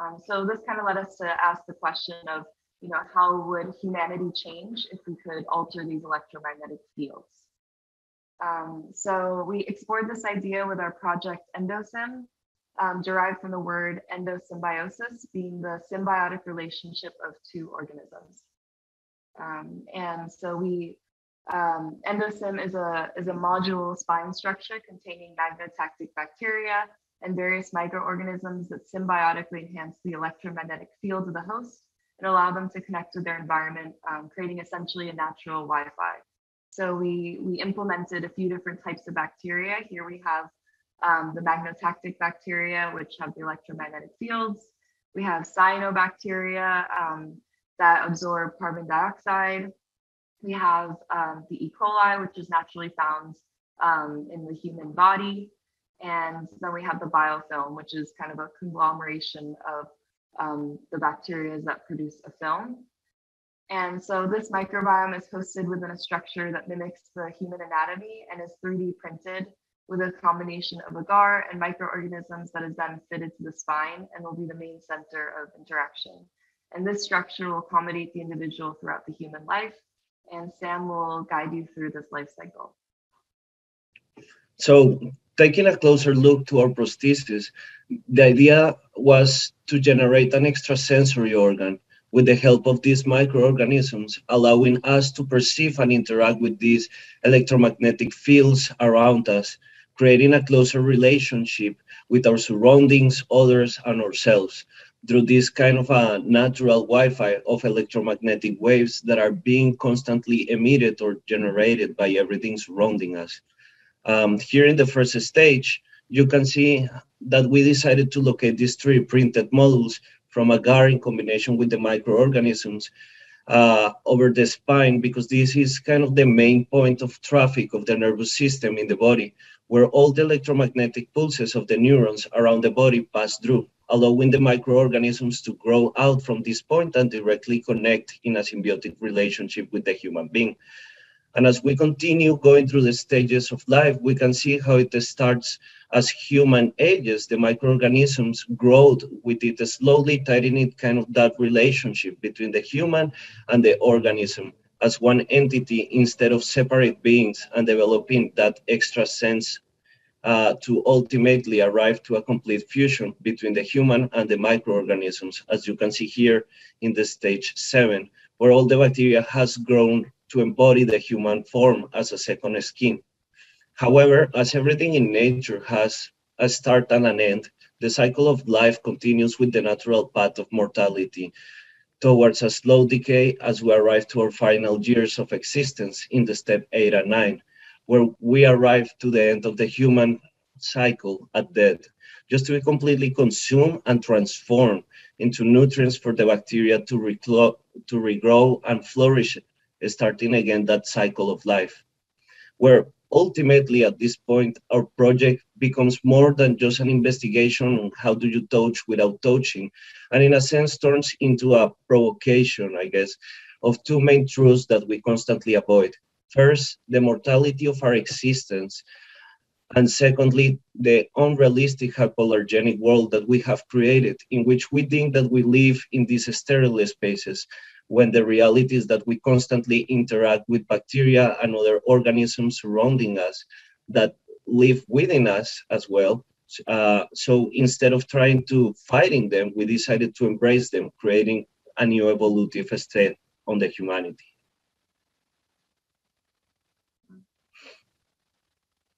Um, so this kind of led us to ask the question of, you know, how would humanity change if we could alter these electromagnetic fields? Um, so we explored this idea with our project EndoSim, um, derived from the word endosymbiosis, being the symbiotic relationship of two organisms. Um, and so we um, endosim is a is a module spine structure containing magnetotactic bacteria and various microorganisms that symbiotically enhance the electromagnetic field of the host and allow them to connect with their environment, um, creating essentially a natural Wi-Fi. So we we implemented a few different types of bacteria. Here we have um, the magnetotactic bacteria, which have the electromagnetic fields. We have cyanobacteria um, that absorb carbon dioxide. We have um, the E. coli, which is naturally found um, in the human body. And then we have the biofilm, which is kind of a conglomeration of um, the bacteria that produce a film. And so this microbiome is hosted within a structure that mimics the human anatomy and is 3D printed with a combination of agar and microorganisms that is then fitted to the spine and will be the main center of interaction. And this structure will accommodate the individual throughout the human life. And Sam will guide you through this life cycle. So taking a closer look to our prosthesis, the idea was to generate an extrasensory organ with the help of these microorganisms, allowing us to perceive and interact with these electromagnetic fields around us, creating a closer relationship with our surroundings, others, and ourselves through this kind of a natural Wi-Fi of electromagnetic waves that are being constantly emitted or generated by everything surrounding us. Um, here in the first stage, you can see that we decided to locate these 3D printed models from agar in combination with the microorganisms uh, over the spine because this is kind of the main point of traffic of the nervous system in the body where all the electromagnetic pulses of the neurons around the body pass through, allowing the microorganisms to grow out from this point and directly connect in a symbiotic relationship with the human being. And as we continue going through the stages of life, we can see how it starts as human ages, the microorganisms grow with it slowly tightening kind of that relationship between the human and the organism as one entity instead of separate beings and developing that extra sense uh, to ultimately arrive to a complete fusion between the human and the microorganisms, as you can see here in the stage seven, where all the bacteria has grown to embody the human form as a second skin. However, as everything in nature has a start and an end, the cycle of life continues with the natural path of mortality towards a slow decay as we arrive to our final years of existence in the step eight and nine, where we arrive to the end of the human cycle at death, just to be completely consumed and transformed into nutrients for the bacteria to, reclo- to regrow and flourish starting again that cycle of life, where ultimately at this point our project becomes more than just an investigation on how do you touch without touching, and in a sense turns into a provocation, I guess, of two main truths that we constantly avoid. First, the mortality of our existence, and secondly, the unrealistic hypoallergenic world that we have created, in which we think that we live in these sterile spaces, when the reality is that we constantly interact with bacteria and other organisms surrounding us that live within us as well. Uh, so instead of trying to fighting them, we decided to embrace them, creating a new evolutive state on the humanity.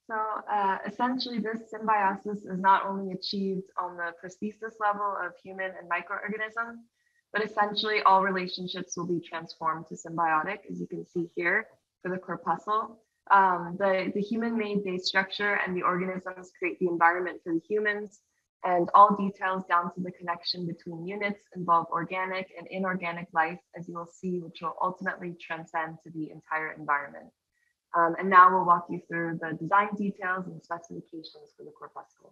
So uh, essentially, this symbiosis is not only achieved on the prosthesis level of human and microorganisms, but essentially all relationships will be transformed to symbiotic, as you can see here for the corpuscle. Um, the, the human-made base structure and the organisms create the environment for the humans, and all details down to the connection between units involve organic and inorganic life, as you will see, which will ultimately transcend to the entire environment. Um, and now we'll walk you through the design details and specifications for the corpuscle.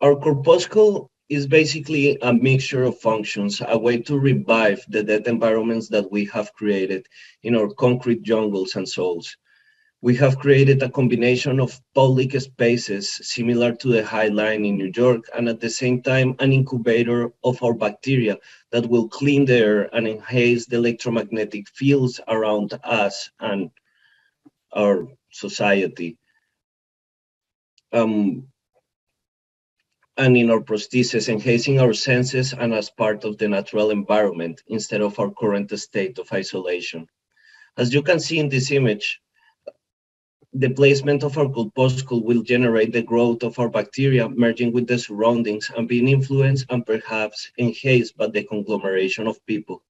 Our corpuscle is basically a mixture of functions, a way to revive the dead environments that we have created in our concrete jungles and souls. We have created a combination of public spaces similar to the High Line in New York, and at the same time, an incubator of our bacteria that will clean the air and enhance the electromagnetic fields around us and our society. Um, and in our prosthesis, enhancing our senses and as part of the natural environment instead of our current state of isolation. As you can see in this image, the placement of our corpuscle will generate the growth of our bacteria merging with the surroundings and being influenced and perhaps enhanced by the conglomeration of people.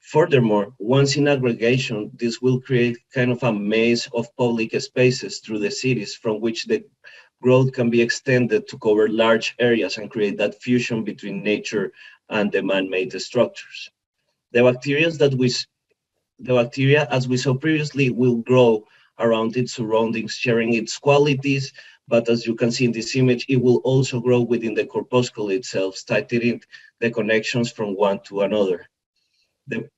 Furthermore, once in aggregation, this will create kind of a maze of public spaces through the cities from which the growth can be extended to cover large areas and create that fusion between nature and the man-made structures. The bacteria that we, the bacteria, as we saw previously, will grow around its surroundings, sharing its qualities. But as you can see in this image, it will also grow within the corpuscle itself, tightening the connections from one to another. The,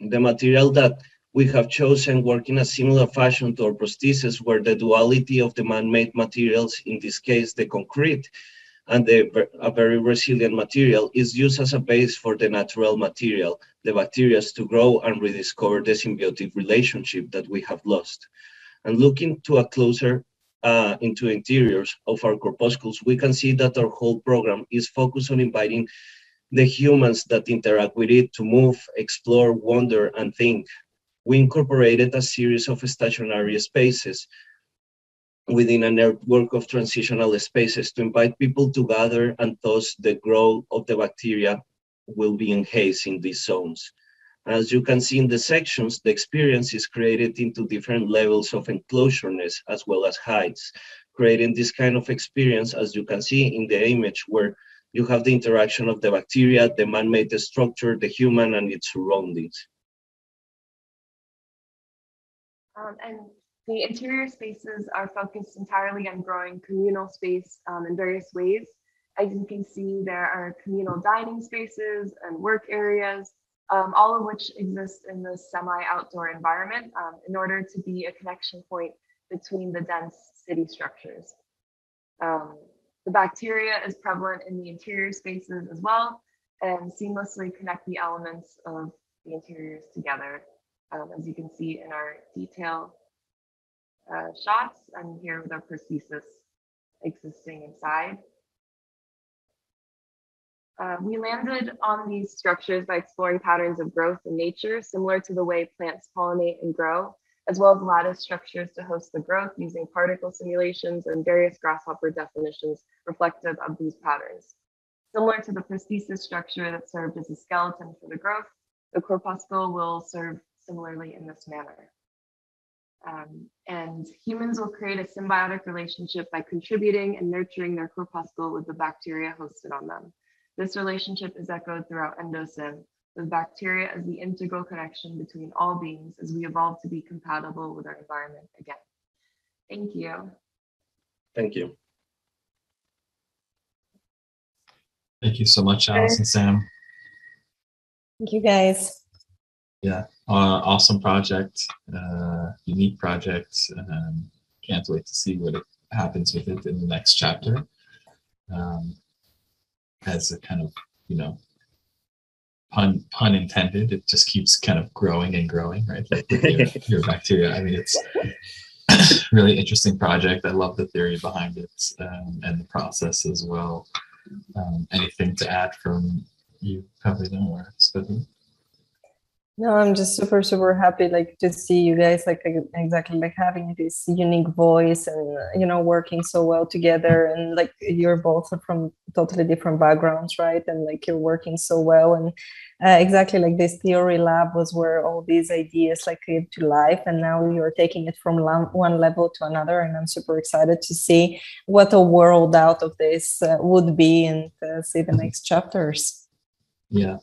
the material that we have chosen work in a similar fashion to our prosthesis where the duality of the man-made materials, in this case, the concrete, and the, a very resilient material is used as a base for the natural material, the bacteria to grow and rediscover the symbiotic relationship that we have lost. And looking to a closer uh, into interiors of our corpuscles, we can see that our whole program is focused on inviting the humans that interact with it to move, explore, wonder, and think. We incorporated a series of stationary spaces within a network of transitional spaces to invite people to gather and thus the growth of the bacteria will be enhanced in these zones. As you can see in the sections, the experience is created into different levels of enclosureness as well as heights, creating this kind of experience as you can see in the image where you have the interaction of the bacteria, the man-made structure, the human and its surroundings. Um, and the interior spaces are focused entirely on growing communal space um, in various ways. As you can see, there are communal dining spaces and work areas, um, all of which exist in the semi-outdoor environment um, in order to be a connection point between the dense city structures. Um, the bacteria is prevalent in the interior spaces as well and seamlessly connect the elements of the interiors together. Um, as you can see in our detail uh, shots and here our prosthesis existing inside. Uh, we landed on these structures by exploring patterns of growth in nature, similar to the way plants pollinate and grow, as well as lattice structures to host the growth using particle simulations and various grasshopper definitions reflective of these patterns. Similar to the prosthesis structure that served as a skeleton for the growth, the corpuscle will serve similarly in this manner. Um, and humans will create a symbiotic relationship by contributing and nurturing their corpuscle with the bacteria hosted on them. This relationship is echoed throughout Endosym, with bacteria as the integral connection between all beings as we evolve to be compatible with our environment again. Thank you. Thank you. Thank you so much, Alice and Sam. Thank you, guys. Yeah, awesome project, uh, unique project. Um, can't wait to see what it happens with it in the next chapter. Um, as a kind of, you know, pun pun intended, it just keeps kind of growing and growing, right? Like your, your bacteria. I mean, it's really interesting project. I love the theory behind it um, and the process as well. Um, anything to add from you, Pavlina or Svetlana? No, I'm just super, super happy like to see you guys like exactly like having this unique voice and you know working so well together. And like you're both from totally different backgrounds, right? And like you're working so well. And uh, exactly like this theory lab was where all these ideas like came to life. And now you're taking it from one level to another. And i'm super excited to see what a world out of this uh, would be and uh, see the next chapters. Yeah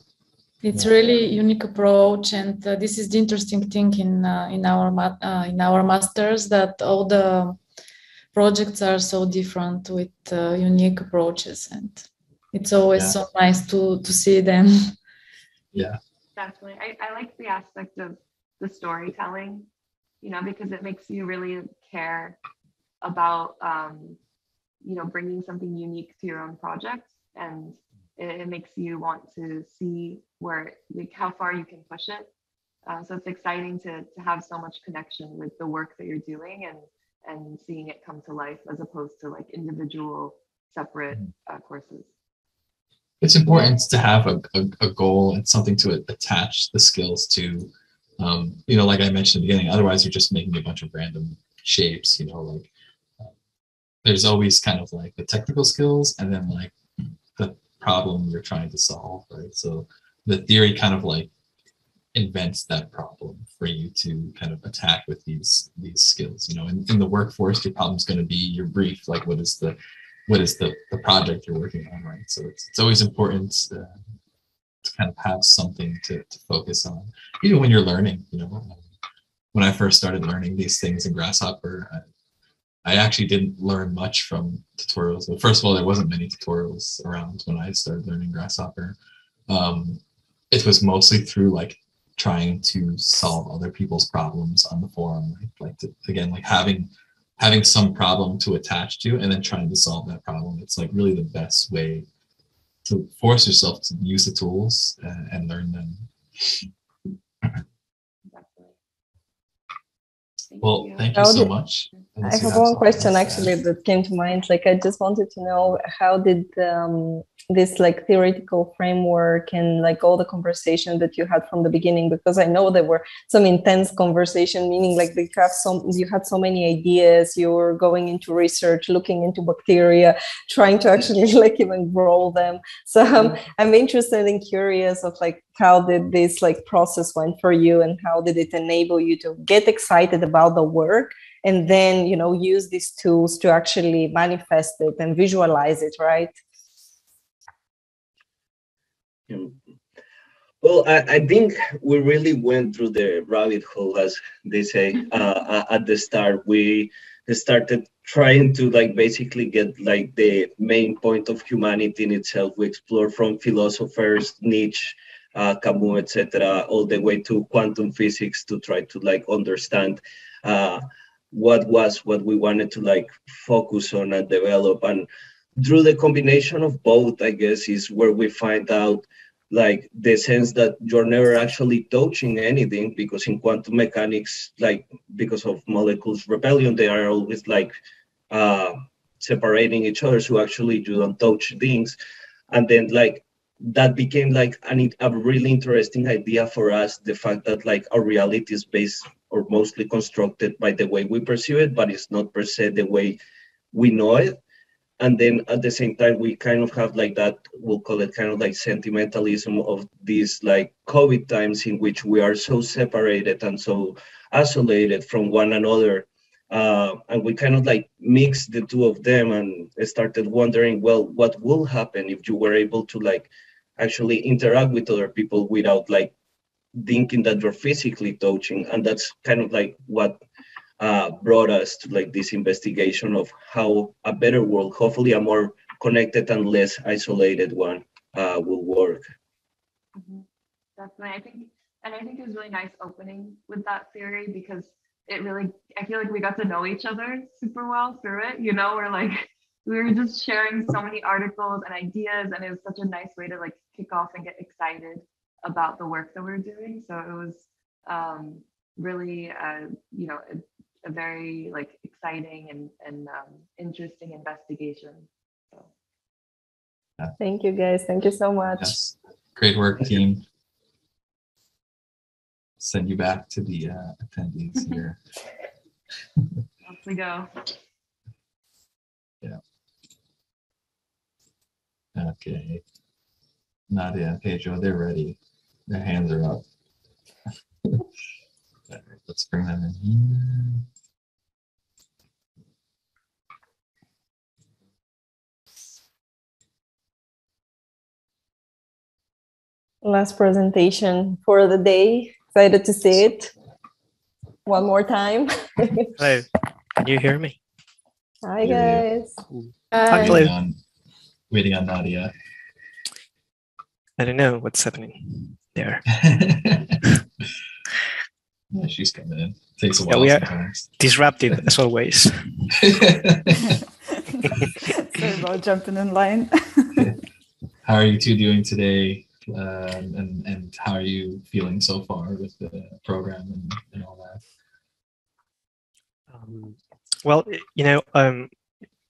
it's really unique approach, and uh, this is the interesting thing in uh, in our uh, in our masters that all the projects are so different with uh, unique approaches, and it's always yeah. so nice to to see them. Yeah, definitely. I, I like the aspect of the storytelling, you know, because it makes you really care about um, you know bringing something unique to your own project and it, it makes you want to see where like how far you can push it. Uh, so it's exciting to to have so much connection with the work that you're doing and and seeing it come to life as opposed to like individual separate mm-hmm. uh, courses. It's important to have a, a, a, goal and something to attach the skills to. Um, you know, like I mentioned in the beginning, otherwise you're just making a bunch of random shapes, you know, like uh, there's always kind of like the technical skills and then like problem you're trying to solve, right? So the theory kind of like invents that problem for you to kind of attack with these these skills. You know, in, in the workforce, your problem is going to be your brief, like what is the what is the the project you're working on, right? So it's it's always important uh, to kind of have something to, to focus on, even when you're learning. You know, when I first started learning these things in Grasshopper, I, I actually didn't learn much from tutorials. Well, first of all, there wasn't many tutorials around when I started learning Grasshopper. Um, it was mostly through like trying to solve other people's problems on the forum like, like to, again like having having some problem to attach to and then trying to solve that problem it's like really the best way to force yourself to use the tools and, and learn them well thank you so much I have one question actually that came to mind. Like, I just wanted to know how did um, this like theoretical framework and like all the conversation that you had from the beginning? Because I know there were some intense conversation, meaning like you have some, you had so many ideas. You were going into research, looking into bacteria, trying to actually like even grow them. So um, I'm interested and curious of like how did this like process went for you and how did it enable you to get excited about the work and then you know use these tools to actually manifest it and visualize it right? Well I, I think we really went through the rabbit hole as they say uh, at the start. We started trying to like basically get like the main point of humanity in itself. We explore from philosophers nietzsche uh, camus etc all the way to quantum physics to try to like understand uh, what was what we wanted to like focus on and develop. And through the combination of both i guess is where we find out like the sense that you're never actually touching anything because in quantum mechanics like because of molecules rebellion they are always like uh separating each other so actually you don't touch things. And then like that became like an, a really interesting idea for us the fact that like our reality is based or mostly constructed by the way we perceive it but it's not per se the way we know it. And then at the same time we kind of have like that we'll call it kind of like sentimentalism of these like covid times in which we are so separated and so isolated from one another. Uh, and we kind of like mixed the two of them and started wondering well what will happen if you were able to like actually interact with other people without like thinking that you're physically touching. And that's kind of like what uh, brought us to like this investigation of how a better world hopefully a more connected and less isolated one uh, will work. Mm-hmm. definitely. I think and i think it was really nice opening with that theory because it really i feel like we got to know each other super well through it you know we're like we were just sharing so many articles and ideas and it was such a nice way to like kick off and get excited about the work that we're doing. So it was um, really uh, you know a, a, very like exciting and, and um, interesting investigation. So. Thank you guys. Thank you so much. Yes. great work team. Send you back to the uh, attendees here. Off we go. Yeah. Okay. Nadia and Pedro, they're ready. Their hands are up. let's bring them in here. Last presentation for the day. Excited to see it one more time. Hello, can you hear me? Hi guys. Hi. Hello waiting on Nadia. I don't know what's happening there. yeah, she's coming in. Takes a while. Yeah, we are sometimes. disrupted as always. Sorry about jumping in line. how are you two doing today? Um, and and how are you feeling so far with the program and, and all that? Um, well, you know, um,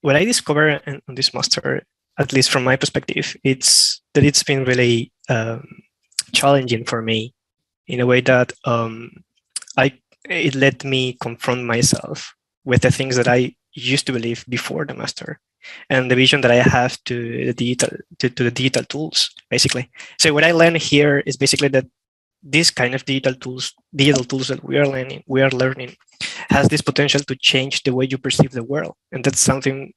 what I discovered in, in this master at least from my perspective, it's that it's been really um, challenging for me in a way that um, I it let me confront myself with the things that I used to believe before the master and the vision that I have to the digital to, to the digital tools basically. So what I learned here is basically that this kind of digital tools, digital tools that we are learning, we are learning, has this potential to change the way you perceive the world, and that's something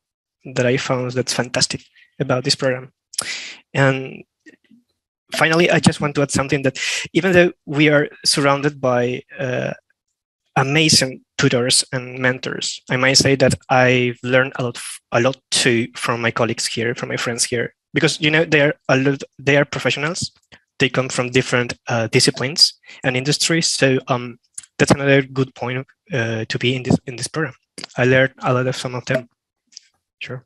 that I found that's fantastic about this program. And finally, I just want to add something that even though we are surrounded by uh, amazing tutors and mentors, I might say that I've learned a lot, a lot too from my colleagues here, from my friends here, because you know they are a lot, they are professionals they come from different uh, disciplines and industries. So um, that's another good point uh, to be in this in this program. I learned a lot of some of them. Sure.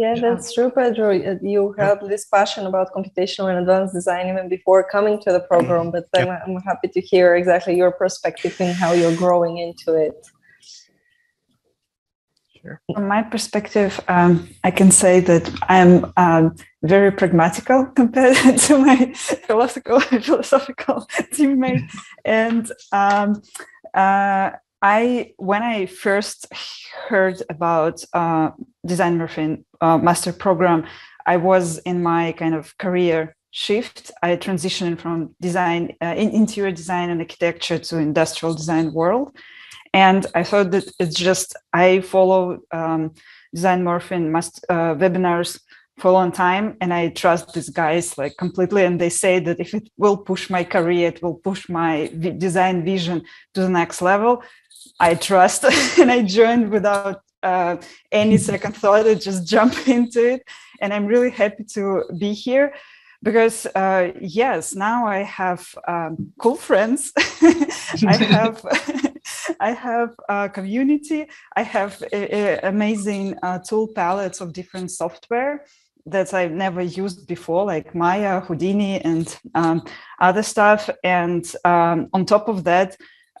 Yeah, that's true, Pedro. You have this passion about computational and advanced design even before coming to the program, but I'm, I'm happy to hear exactly your perspective and how you're growing into it. Sure. From my perspective, um, I can say that I'm um, very pragmatical compared to my philosophical philosophical teammate, and um, uh, I when I first heard about uh, Design Morphine uh, master program, I was in my kind of career shift. I transitioned from design, uh, in interior design and architecture to industrial design world, and I thought that it's just I follow um, Design Morphine master, uh, webinars for a long time and i trust these guys like completely. And they say that if it will push my career it will push my design vision to the next level I trust and I joined without uh, any second thought. I just jump into it. And I'm really happy to be here because, uh, yes, now I have um, cool friends. I have. I have a community. I have a, a amazing uh, tool palettes of different software that I've never used before, like Maya, Houdini, and um, other stuff. And um, on top of that,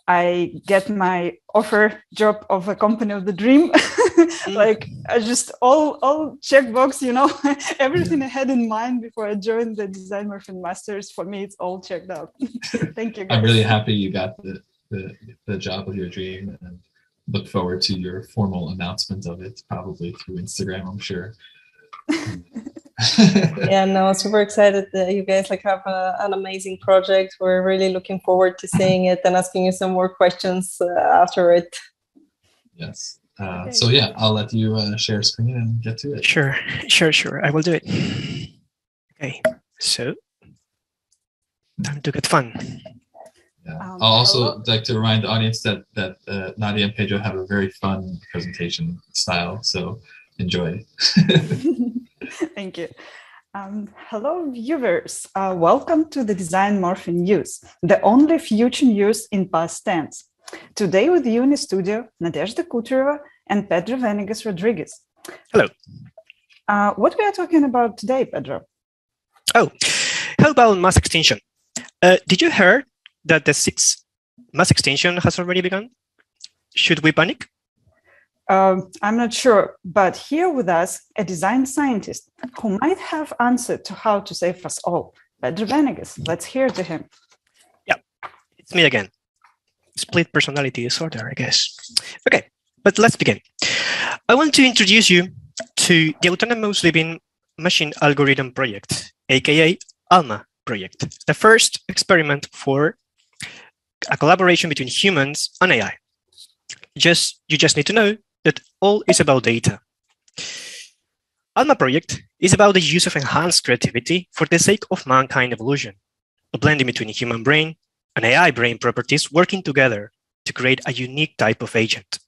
I get my offer job of a company of the dream. Mm. like I just all all checkbox, you know, everything I had in mind before I joined the Design Morphine Masters. For me, it's all checked out. Thank you. Guys. I'm really happy you got the, the the job of your dream and look forward to your formal announcement of it, probably through Instagram, I'm sure. yeah, no, super excited that you guys like have a, an amazing project. We're really looking forward to seeing it and asking you some more questions uh, after it. Yes. Uh, okay. So yeah, I'll let you uh, share screen and get to it. Sure, sure, sure. I will do it. Okay, so time to get fun. Yeah. Um, I'll also hello? like to remind the audience that that uh, Nadia and Pedro have a very fun presentation style. So enjoy. Thank you. Um, hello, viewers. Uh, welcome to the Design Morphine News, the only future news in past tense. Today with you in the studio, Nadezhda Kuturova and Pedro Venegas Rodriguez. Hello. Uh, what we are talking about today, Pedro? Oh, how about mass extinction? Uh, did you hear that the sixth mass extinction has already begun? Should we panic? Um, I'm not sure, but here with us, a design scientist who might have answer to how to save us all. Pedro Venegas, let's hear to him. Yeah, it's me again. Split personality disorder, I guess. Okay, but let's begin. I want to introduce you to the Autonomous Living Machine Algorithm Project, aka ALMA project, the first experiment for a collaboration between humans and AI. Just you just need to know that all is about data. ALMA project is about the use of enhanced creativity for the sake of mankind evolution, a blending between human brain and AI brain properties working together to create a unique type of agent.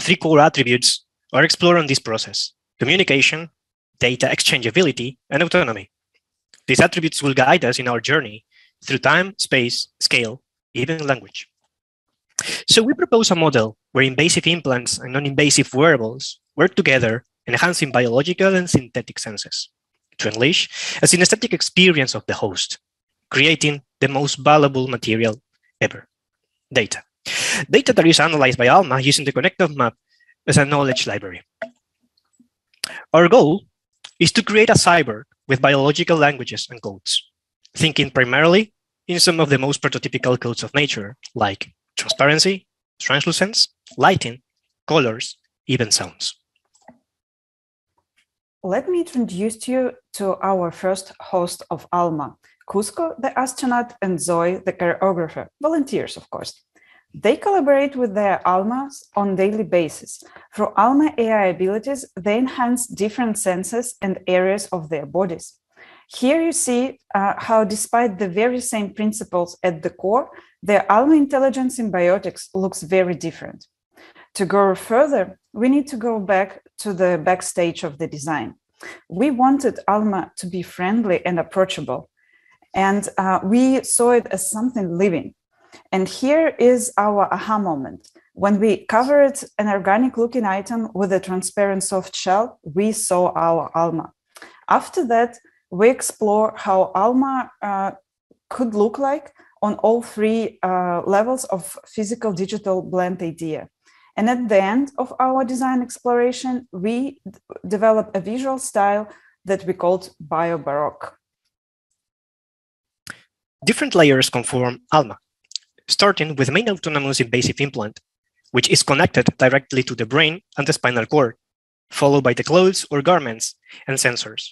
Three core attributes are explored in this process, communication, data exchangeability, and autonomy. These attributes will guide us in our journey through time, space, scale, even language. So we propose a model where invasive implants and non-invasive wearables work together, enhancing biological and synthetic senses to unleash a synesthetic experience of the host, creating the most valuable material ever, data. Data that is analyzed by ALMA using the connective map as a knowledge library. Our goal is to create a cyber with biological languages and codes, thinking primarily in some of the most prototypical codes of nature, like transparency, translucence, lighting, colors, even sounds. Let me introduce you to our first host of ALMA, Cusco, the astronaut, and Zoe, the choreographer, volunteers, of course. They collaborate with their ALMAs on daily basis. Through ALMA AI abilities, they enhance different senses and areas of their bodies. Here you see uh, how despite the very same principles at the core, the ALMA intelligence in biotics looks very different. To go further, we need to go back to the backstage of the design. We wanted Alma to be friendly and approachable, and uh, we saw it as something living. And here is our aha moment. When we covered an organic looking item with a transparent soft shell, we saw our Alma. After that, we explore how Alma uh, could look like on all three uh, levels of physical digital blend idea. And at the end of our design exploration, we d- developed a visual style that we called Bio Baroque. Different layers conform ALMA, starting with main autonomous invasive implant, which is connected directly to the brain and the spinal cord, followed by the clothes or garments and sensors,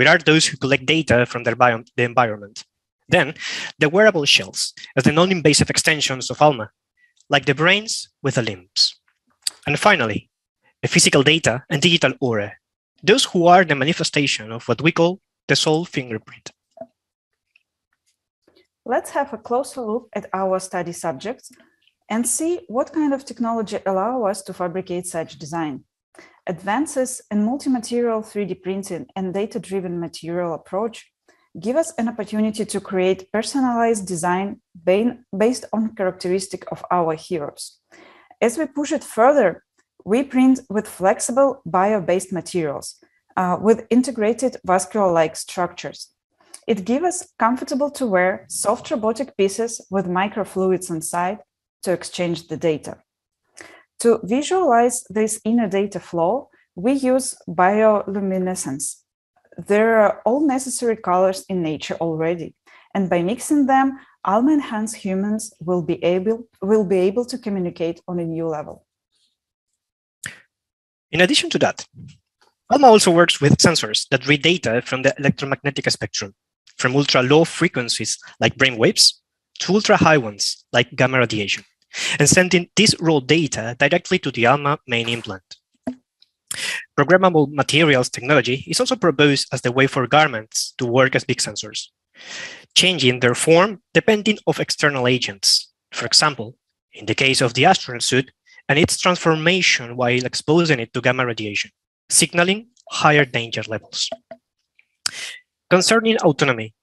which are those who collect data from their bio- the environment. Then, the wearable shells as the non-invasive extensions of ALMA, like the brains with the limbs. And finally, the physical data and digital aura, those who are the manifestation of what we call the soul fingerprint. Let's have a closer look at our study subjects and see what kind of technology allow us to fabricate such design. Advances in multi-material 3D printing and data-driven material approach give us an opportunity to create personalized design based on characteristic of our heroes. As we push it further, we print with flexible bio-based materials uh, with integrated vascular-like structures. It gives us comfortable to wear soft robotic pieces with microfluids inside to exchange the data. To visualize this inner data flow, we use bioluminescence. There are all necessary colors in nature already, and by mixing them, Alma enhanced humans will be able will be able to communicate on a new level. In addition to that, Alma also works with sensors that read data from the electromagnetic spectrum, from ultra low frequencies like brain waves to ultra high ones like gamma radiation, and sending this raw data directly to the ALMA main implant. Programmable materials technology is also proposed as the way for garments to work as big sensors, changing their form depending of external agents. For example, in the case of the astronaut suit and its transformation while exposing it to gamma radiation, signaling higher danger levels. Concerning autonomy,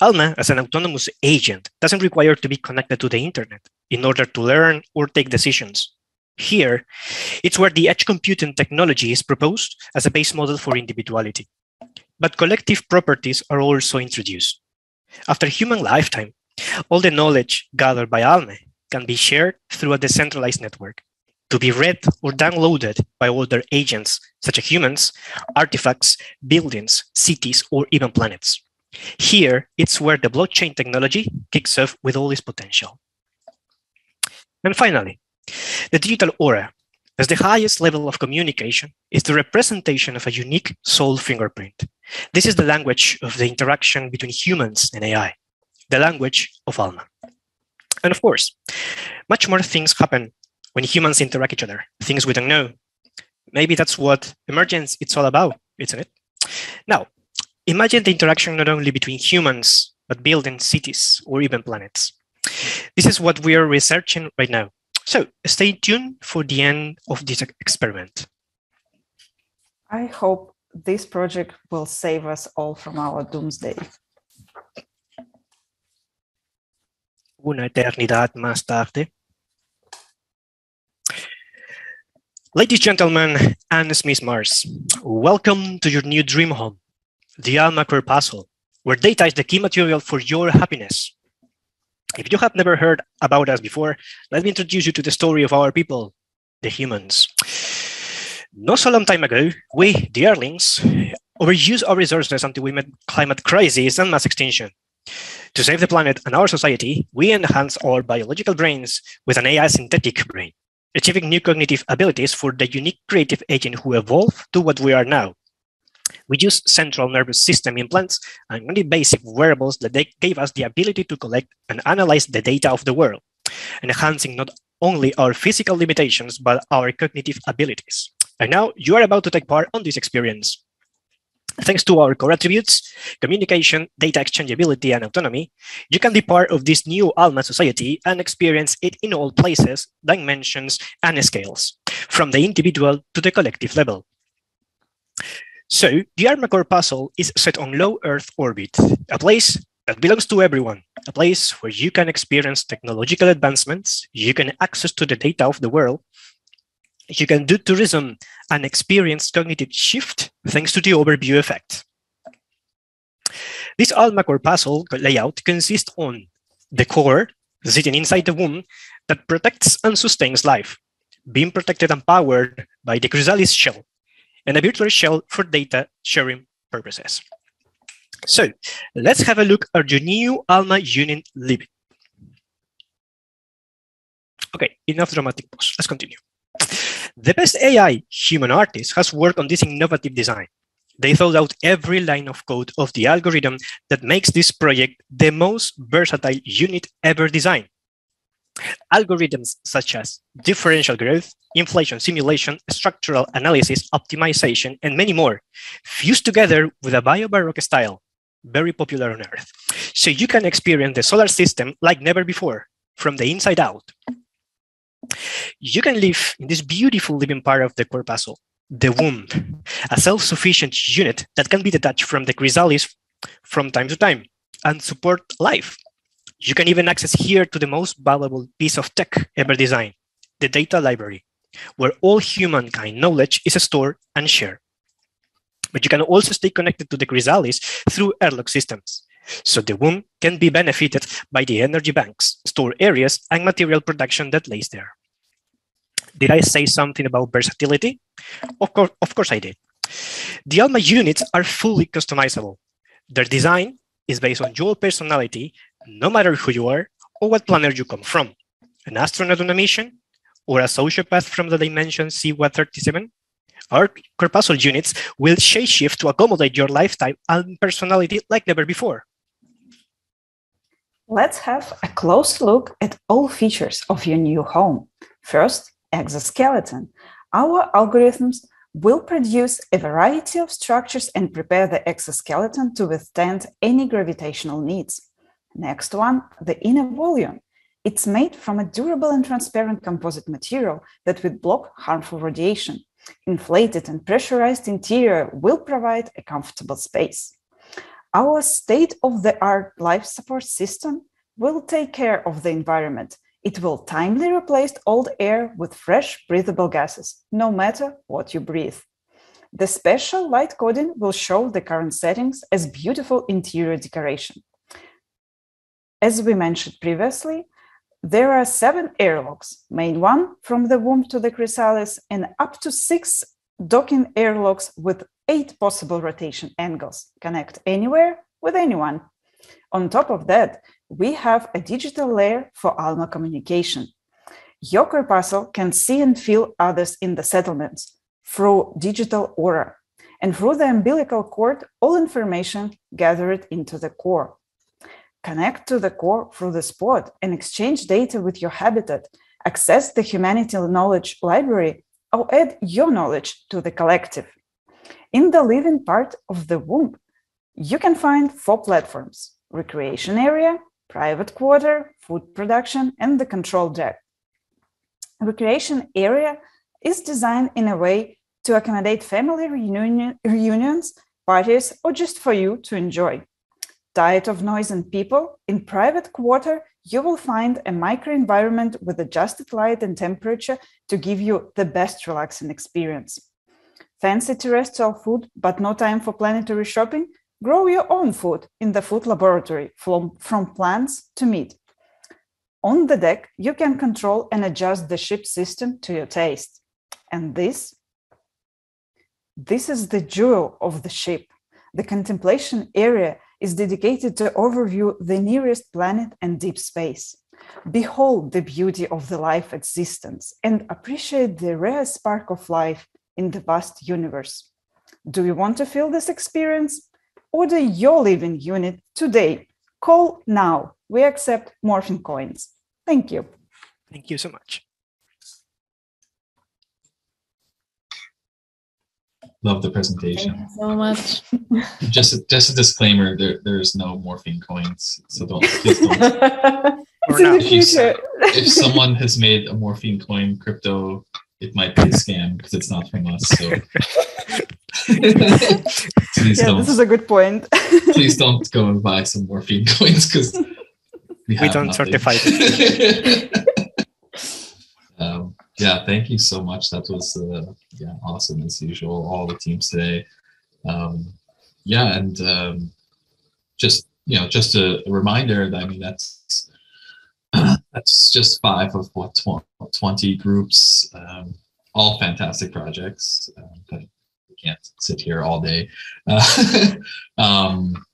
ALMA as an autonomous agent doesn't require to be connected to the internet in order to learn or take decisions. Here, it's where the edge computing technology is proposed as a base model for individuality. But collective properties are also introduced. After human lifetime, all the knowledge gathered by ALMA can be shared through a decentralized network to be read or downloaded by other agents, such as humans, artifacts, buildings, cities, or even planets. Here, it's where the blockchain technology kicks off with all its potential. And finally, the digital aura, as the highest level of communication, is the representation of a unique soul fingerprint. This is the language of the interaction between humans and AI, the language of Alma. And of course, much more things happen when humans interact each other, things we don't know. Maybe that's what emergence it's all about, isn't it? Now, imagine the interaction not only between humans, but building cities or even planets. This is what we are researching right now. So stay tuned for the end of this experiment. I hope this project will save us all from our doomsday. Una eternidad más tarde. Ladies, gentlemen, and Miss Mars, welcome to your new dream home, the Alma Corpuscle, where data is the key material for your happiness. If you have never heard about us before, let me introduce you to the story of our people, the humans. Not so long time ago, we, the Earthlings, overused our resources until we met climate crisis and mass extinction. To save the planet and our society, we enhance our biological brains with an AI synthetic brain, achieving new cognitive abilities for the unique creative agent who evolved to what we are now. We use central nervous system implants and many basic wearables that they gave us the ability to collect and analyze the data of the world, enhancing not only our physical limitations, but our cognitive abilities. And now you are about to take part on this experience. Thanks to our core attributes, communication, data exchangeability, and autonomy, you can be part of this new ALMA society and experience it in all places, dimensions, and scales, from the individual to the collective level. So the Alma corpuscle is set on low Earth orbit, a place that belongs to everyone, a place where you can experience technological advancements, you can access to the data of the world, you can do tourism and experience cognitive shift thanks to the overview effect. This Alma corpuscle layout consists on the core sitting inside the womb that protects and sustains life, being protected and powered by the chrysalis shell, and a virtual shell for data sharing purposes. So let's have a look at your new Alma Union Libit. Okay, enough dramatic pause. Let's continue. The best AI human artist has worked on this innovative design. They thought out every line of code of the algorithm that makes this project the most versatile unit ever designed. Algorithms such as differential growth, inflation simulation, structural analysis, optimization, and many more fused together with a bio-baroque style, very popular on Earth. So you can experience the solar system like never before, from the inside out. You can live in this beautiful living part of the corpuscle, the womb, a self-sufficient unit that can be detached from the chrysalis from time to time and support life. You can even access here to the most valuable piece of tech ever designed, the data library, where all humankind knowledge is stored and shared. But you can also stay connected to the chrysalis through airlock systems. So the womb can be benefited by the energy banks, store areas, and material production that lays there. Did I say something about versatility? Of course, of course I did. The Alma units are fully customizable. Their design is based on your personality, no matter who you are or what planet you come from. An astronaut on a mission or a sociopath from the dimension C137? Our corpuscle units will shapeshift to accommodate your lifestyle and personality like never before. Let's have a close look at all features of your new home. First, exoskeleton. Our algorithms will produce a variety of structures and prepare the exoskeleton to withstand any gravitational needs. Next one, the inner volume. It's made from a durable and transparent composite material that will block harmful radiation. Inflated and pressurized interior will provide a comfortable space. Our state-of-the-art life support system will take care of the environment it will timely replace old air with fresh, breathable gases, no matter what you breathe. The special light coding will show the current settings as beautiful interior decoration. As we mentioned previously, there are seven airlocks, main one from the womb to the chrysalis, and up to six docking airlocks with eight possible rotation angles. Connect anywhere with anyone. On top of that, we have a digital layer for Alma communication. Your corpuscle can see and feel others in the settlements through digital aura. And through the umbilical cord, all information gathered into the core. Connect to the core through the spot and exchange data with your habitat. Access the humanity knowledge library or add your knowledge to the collective. In the living part of the womb, you can find four platforms recreation area, private quarter, food production, and the control deck. Recreation area is designed in a way to accommodate family reunion, reunions, parties, or just for you to enjoy. Diet of noise and people, in private quarter, you will find a microenvironment with adjusted light and temperature to give you the best relaxing experience. Fancy terrestrial food, but no time for planetary shopping? Grow your own food in the food laboratory from, from plants to meat. On the deck, you can control and adjust the ship system to your taste. And this, this is the jewel of the ship. The contemplation area is dedicated to overview the nearest planet and deep space. Behold the beauty of the life existence and appreciate the rare spark of life in the vast universe. Do you want to feel this experience? Order your living unit today. Call now. We accept morphine coins. Thank you. Thank you so much. Love the presentation. Thank you so much. just just a disclaimer: there there's no morphine coins, so don't please don't. it's in the future. if someone has made a morphine coin crypto, it might be a scam because it's not from us. So please yeah, don't. this is a good point. please don't go and buy some morphine coins because we, We don't nothing. certify yeah, thank you so much. That was uh, yeah awesome as usual. All the teams today. Um, yeah, and um, just you know, just a, reminder that I mean that's that's just five of what twenty groups. Um, all fantastic projects, um, but we can't sit here all day. Uh, um,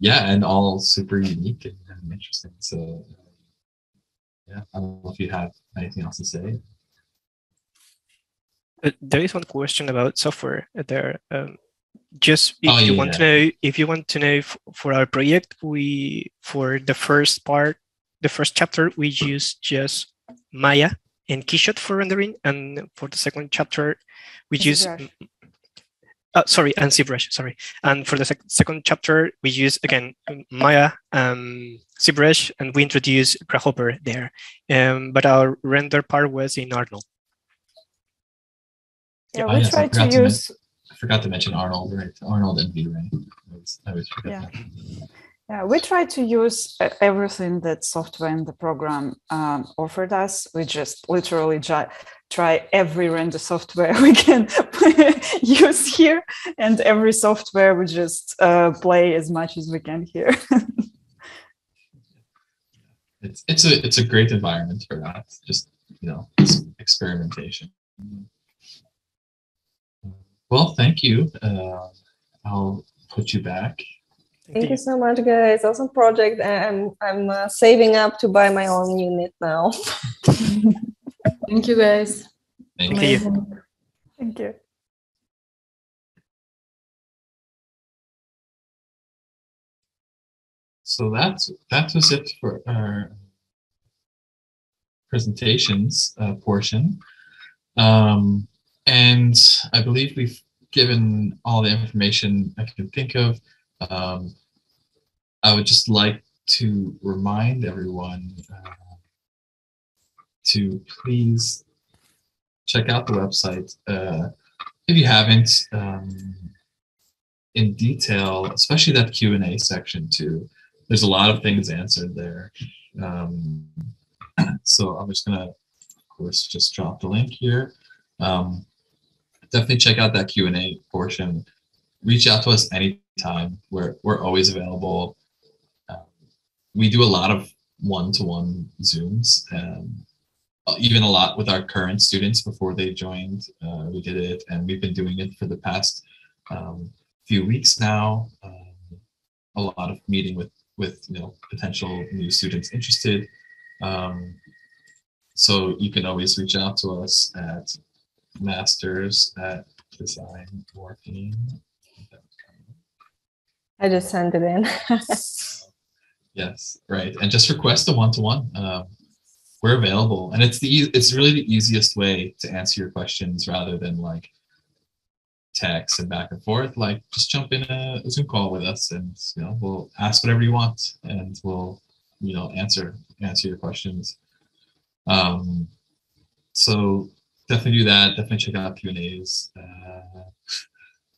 yeah, and all super unique and, and interesting. So yeah, I don't know if you have anything else to say. Uh, there is one question about software there. Um, just if Oh, you want to know, if you want to know f- for our project, we for the first part, the first chapter, we use just Maya and Keyshot for rendering, and for the second chapter, we And use. ZBrush. Uh, sorry, and ZBrush. Sorry, and for the sec- second chapter, we use again Maya, um, ZBrush, and we introduce Grasshopper there. Um, but our render part was in Arnold. Yeah, Oh, we yes, I to forgot to men- use I forgot to mention Arnold, right? Arnold and V-Ray. I always, forget Yeah. that. Yeah, we try to use uh, everything that software in the program um, offered us. We just literally ju- try every render software we can use here, and every software we just uh, play as much as we can here. It's it's a it's a great environment for that. Just you know, experimentation. Well, thank you. Uh, I'll put you back. Thank you so much, guys. Awesome project. I'm I'm uh, saving up to buy my own unit now. Thank you, guys. Thank you. Thank you. So that's that was it for our presentations uh, portion. Um, and I believe we've given all the information I can think of. Um, I would just like to remind everyone uh, to please check out the website uh, if you haven't um, in detail, especially that Q and A section too. There's a lot of things answered there. Um, so I'm just gonna, of course, just drop the link here. Um, definitely check out that Q and A portion. Reach out to us anytime. We're we're always available. Um, we do a lot of one-to-one Zooms. Um, even a lot with our current students before they joined. Uh, we did it, and we've been doing it for the past um, few weeks now. Um, a lot of meeting with with you know potential new students interested. Um, so you can always reach out to us at masters at designmorphine. I just sent it in. Yes, right. And just request a one-to-one. Um, we're available, and it's the it's really the easiest way to answer your questions rather than like text and back and forth. Like just jump in a, Zoom call with us, and you know we'll ask whatever you want, and we'll you know answer answer your questions. Um, so definitely do that. Definitely check out Q and A's. Uh,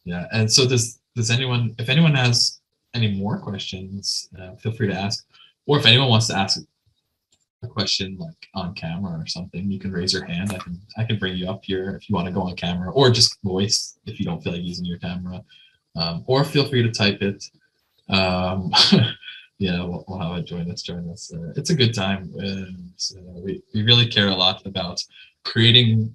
yeah, and so does does anyone? If anyone has any more questions, uh, feel free to ask. Or if anyone wants to ask a question like on camera or something, you can raise your hand. I can I can bring you up here if you want to go on camera, or just voice if you don't feel like using your camera. Um, or feel free to type it. Um, yeah, we'll, we'll have a join us. Join us. Uh, it's a good time. And, uh, we we really care a lot about creating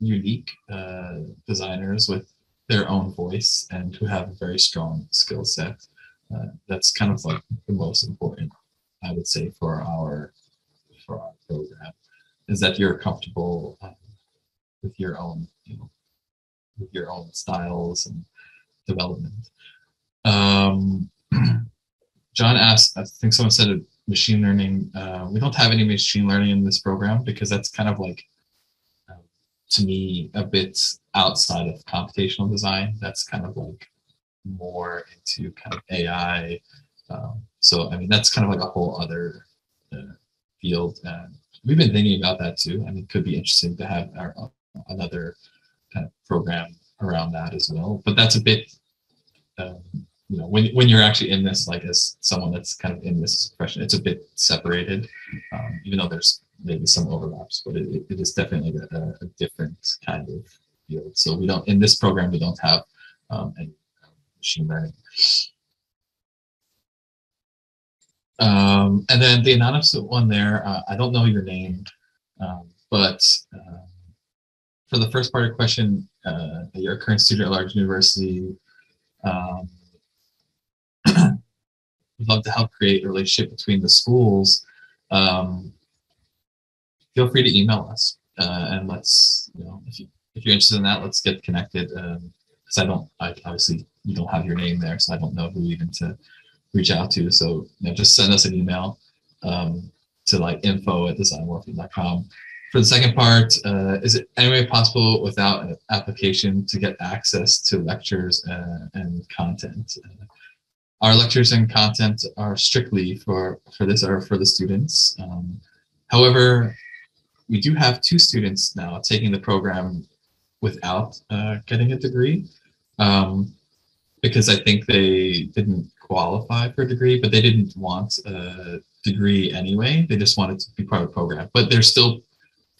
unique uh, designers with their own voice and who have a very strong skill set. Uh, that's kind of like the most important, I would say, for our our program, is that you're comfortable um, with your own, you know, with your own styles and development. Um, John asked, I think someone said machine learning. Uh, we don't have any machine learning in this program because that's kind of like, uh, to me, a bit outside of computational design. That's kind of like more into kind of AI. Um, so I mean, that's kind of like a whole other uh, field, and we've been thinking about that too. Mean, it could be interesting to have our, another kind of program around that as well. But that's a bit, um, you know, when when you're actually in this, like as someone that's kind of in this profession, it's a bit separated, um, even though there's maybe some overlaps, but it, it is definitely a, a, different kind of field. So we don't in this program we don't have um, any machine learning. Um, and then the anonymous one there, uh, I don't know your name, um, but uh, for the first part of your question, uh, you're a current student at large university. Um, we'd love to help create a relationship between the schools. Um, feel free to email us uh, and let's, you know, if, you, if you're interested in that, let's get connected. Because um, I don't, I, obviously, you don't have your name there, so I don't know who even to reach out to. So you know, just send us an email um, to like info at designmorphine.com. For the second part, uh, is it any way possible without an application to get access to lectures uh, and content? Uh, our lectures and content are strictly for, for this or for the students. Um, however, we do have two students now taking the program without uh, getting a degree um, because I think they didn't qualify for a degree, but they didn't want a degree anyway. They just wanted to be part of the program, but they're still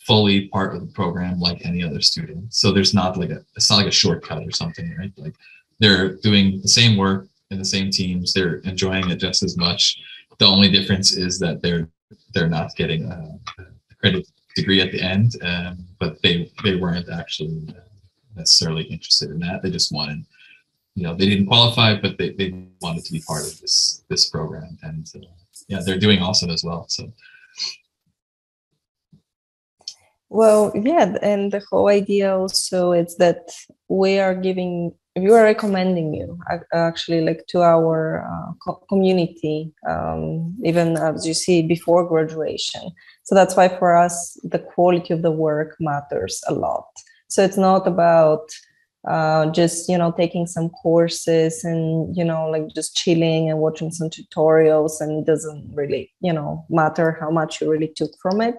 fully part of the program like any other student. So there's not like a, it's not like a shortcut or something, right? Like they're doing the same work in the same teams. They're enjoying it just as much. The only difference is that they're they're not getting a, credit degree at the end, um, but they they weren't actually necessarily interested in that. They just wanted you know they didn't qualify, but they, they wanted to be part of this this program, and uh, yeah, they're doing awesome as well. So. Well, yeah, and the whole idea also is that we are giving, we are recommending you actually like to our uh, co- community, um, even as you see before graduation. So that's why for us, the quality of the work matters a lot. So it's not about uh, just you know taking some courses and you know like just chilling and watching some tutorials and it doesn't really you know matter how much you really took from it.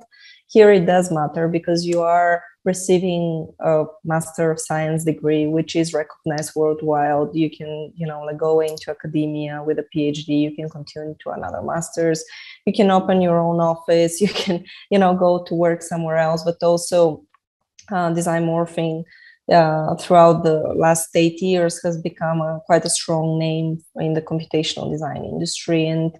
Here it does matter because you are receiving a master of science degree which is recognized worldwide. You can you know like go into academia with a phd you can continue to another master's. You can open your own office. You can you know go to work somewhere else but also uh, design morphine uh, throughout the last eight years has become a, quite a strong name in the computational design industry. And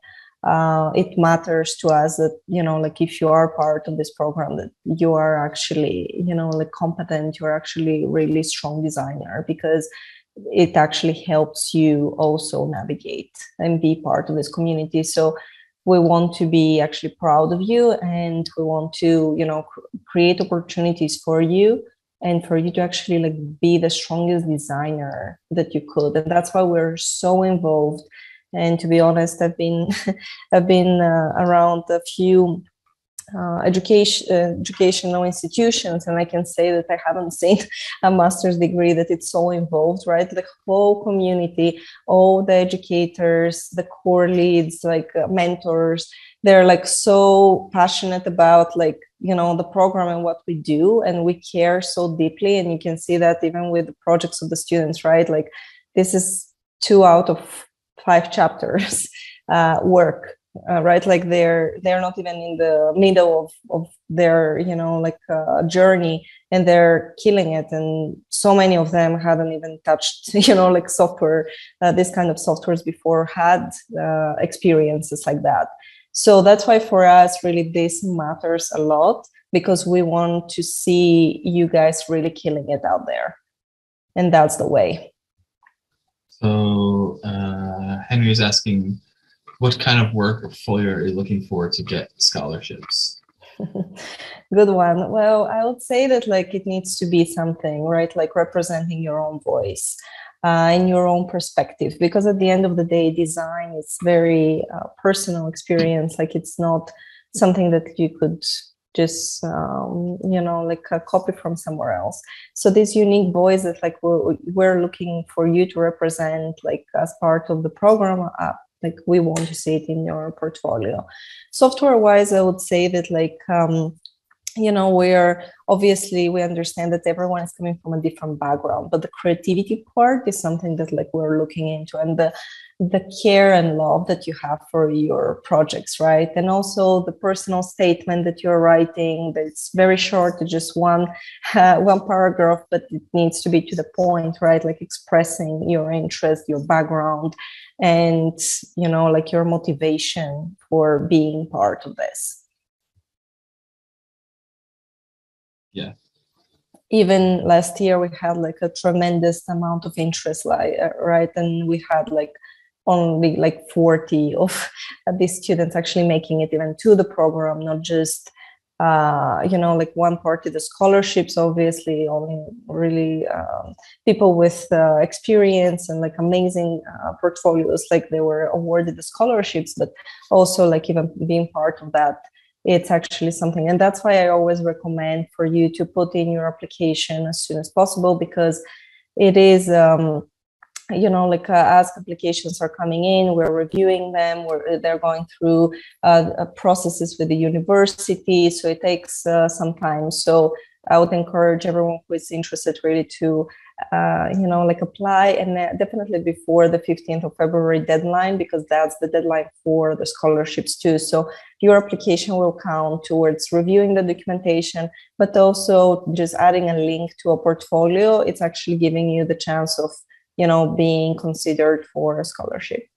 uh, it matters to us that you know like if you are part of this program that you are actually you know like competent you're actually really strong designer because it actually helps you also navigate and be part of this community. So we want to be actually proud of you and we want to you know cr- create opportunities for you and for you to actually like be the strongest designer that you could. And that's why we're so involved. And to be honest i've been i've been uh, around a few uh, education uh, educational institutions and i can say that i haven't seen a master's degree that it's so involved right? The whole community all the educators the core leads like uh, mentors they're like so passionate about like you know the program and what we do and we care so deeply and you can see that even with the projects of the students right? Like this is two out of five chapters uh, work uh, right? Like they're they're not even in the middle of, of their you know like uh, journey and they're killing it and so many of them haven't even touched you know like software uh, this kind of softwares before had uh, experiences like that so that's why for us, really, this matters a lot because we want to see you guys really killing it out there. And that's the way. So uh, Henry is asking, what kind of work or portfolio are you looking for to get scholarships? Good one. Well, I would say that like it needs to be something, right? Like representing your own voice uh, in your own perspective? Because at the end of the day design is very uh, personal experience. Like it's not something that you could just um, you know like a copy from somewhere else. So this unique voice that like we're, we're looking for you to represent like as part of the program uh, like we want to see it in your portfolio. Software wise i would say that like um, you know where obviously we understand that everyone is coming from a different background but the creativity part is something that like we're looking into and the the care and love that you have for your projects right? And also the personal statement that you're writing that's very short just one uh, one paragraph but it needs to be to the point right? Like expressing your interest your background and you know like your motivation for being part of this yeah. Even last year we had like a tremendous amount of interest like uh, right? And we had like only like 40 of these students actually making it even to the program not just uh, you know like one part of the scholarships obviously only really um, people with uh, experience and like amazing uh, portfolios like they were awarded the scholarships but also like even being part of that it's actually something. And that's why i always recommend for you to put in your application as soon as possible because it is um, you know like uh, as applications are coming in we're reviewing them we're, they're going through uh, uh processes with the university so it takes uh, some time. So i would encourage everyone who is interested really to uh, you know, like apply and definitely before the 15th of February deadline, because that's the deadline for the scholarships too. So your application will count towards reviewing the documentation, but also just adding a link to a portfolio. It's actually giving you the chance of, you know, being considered for a scholarship.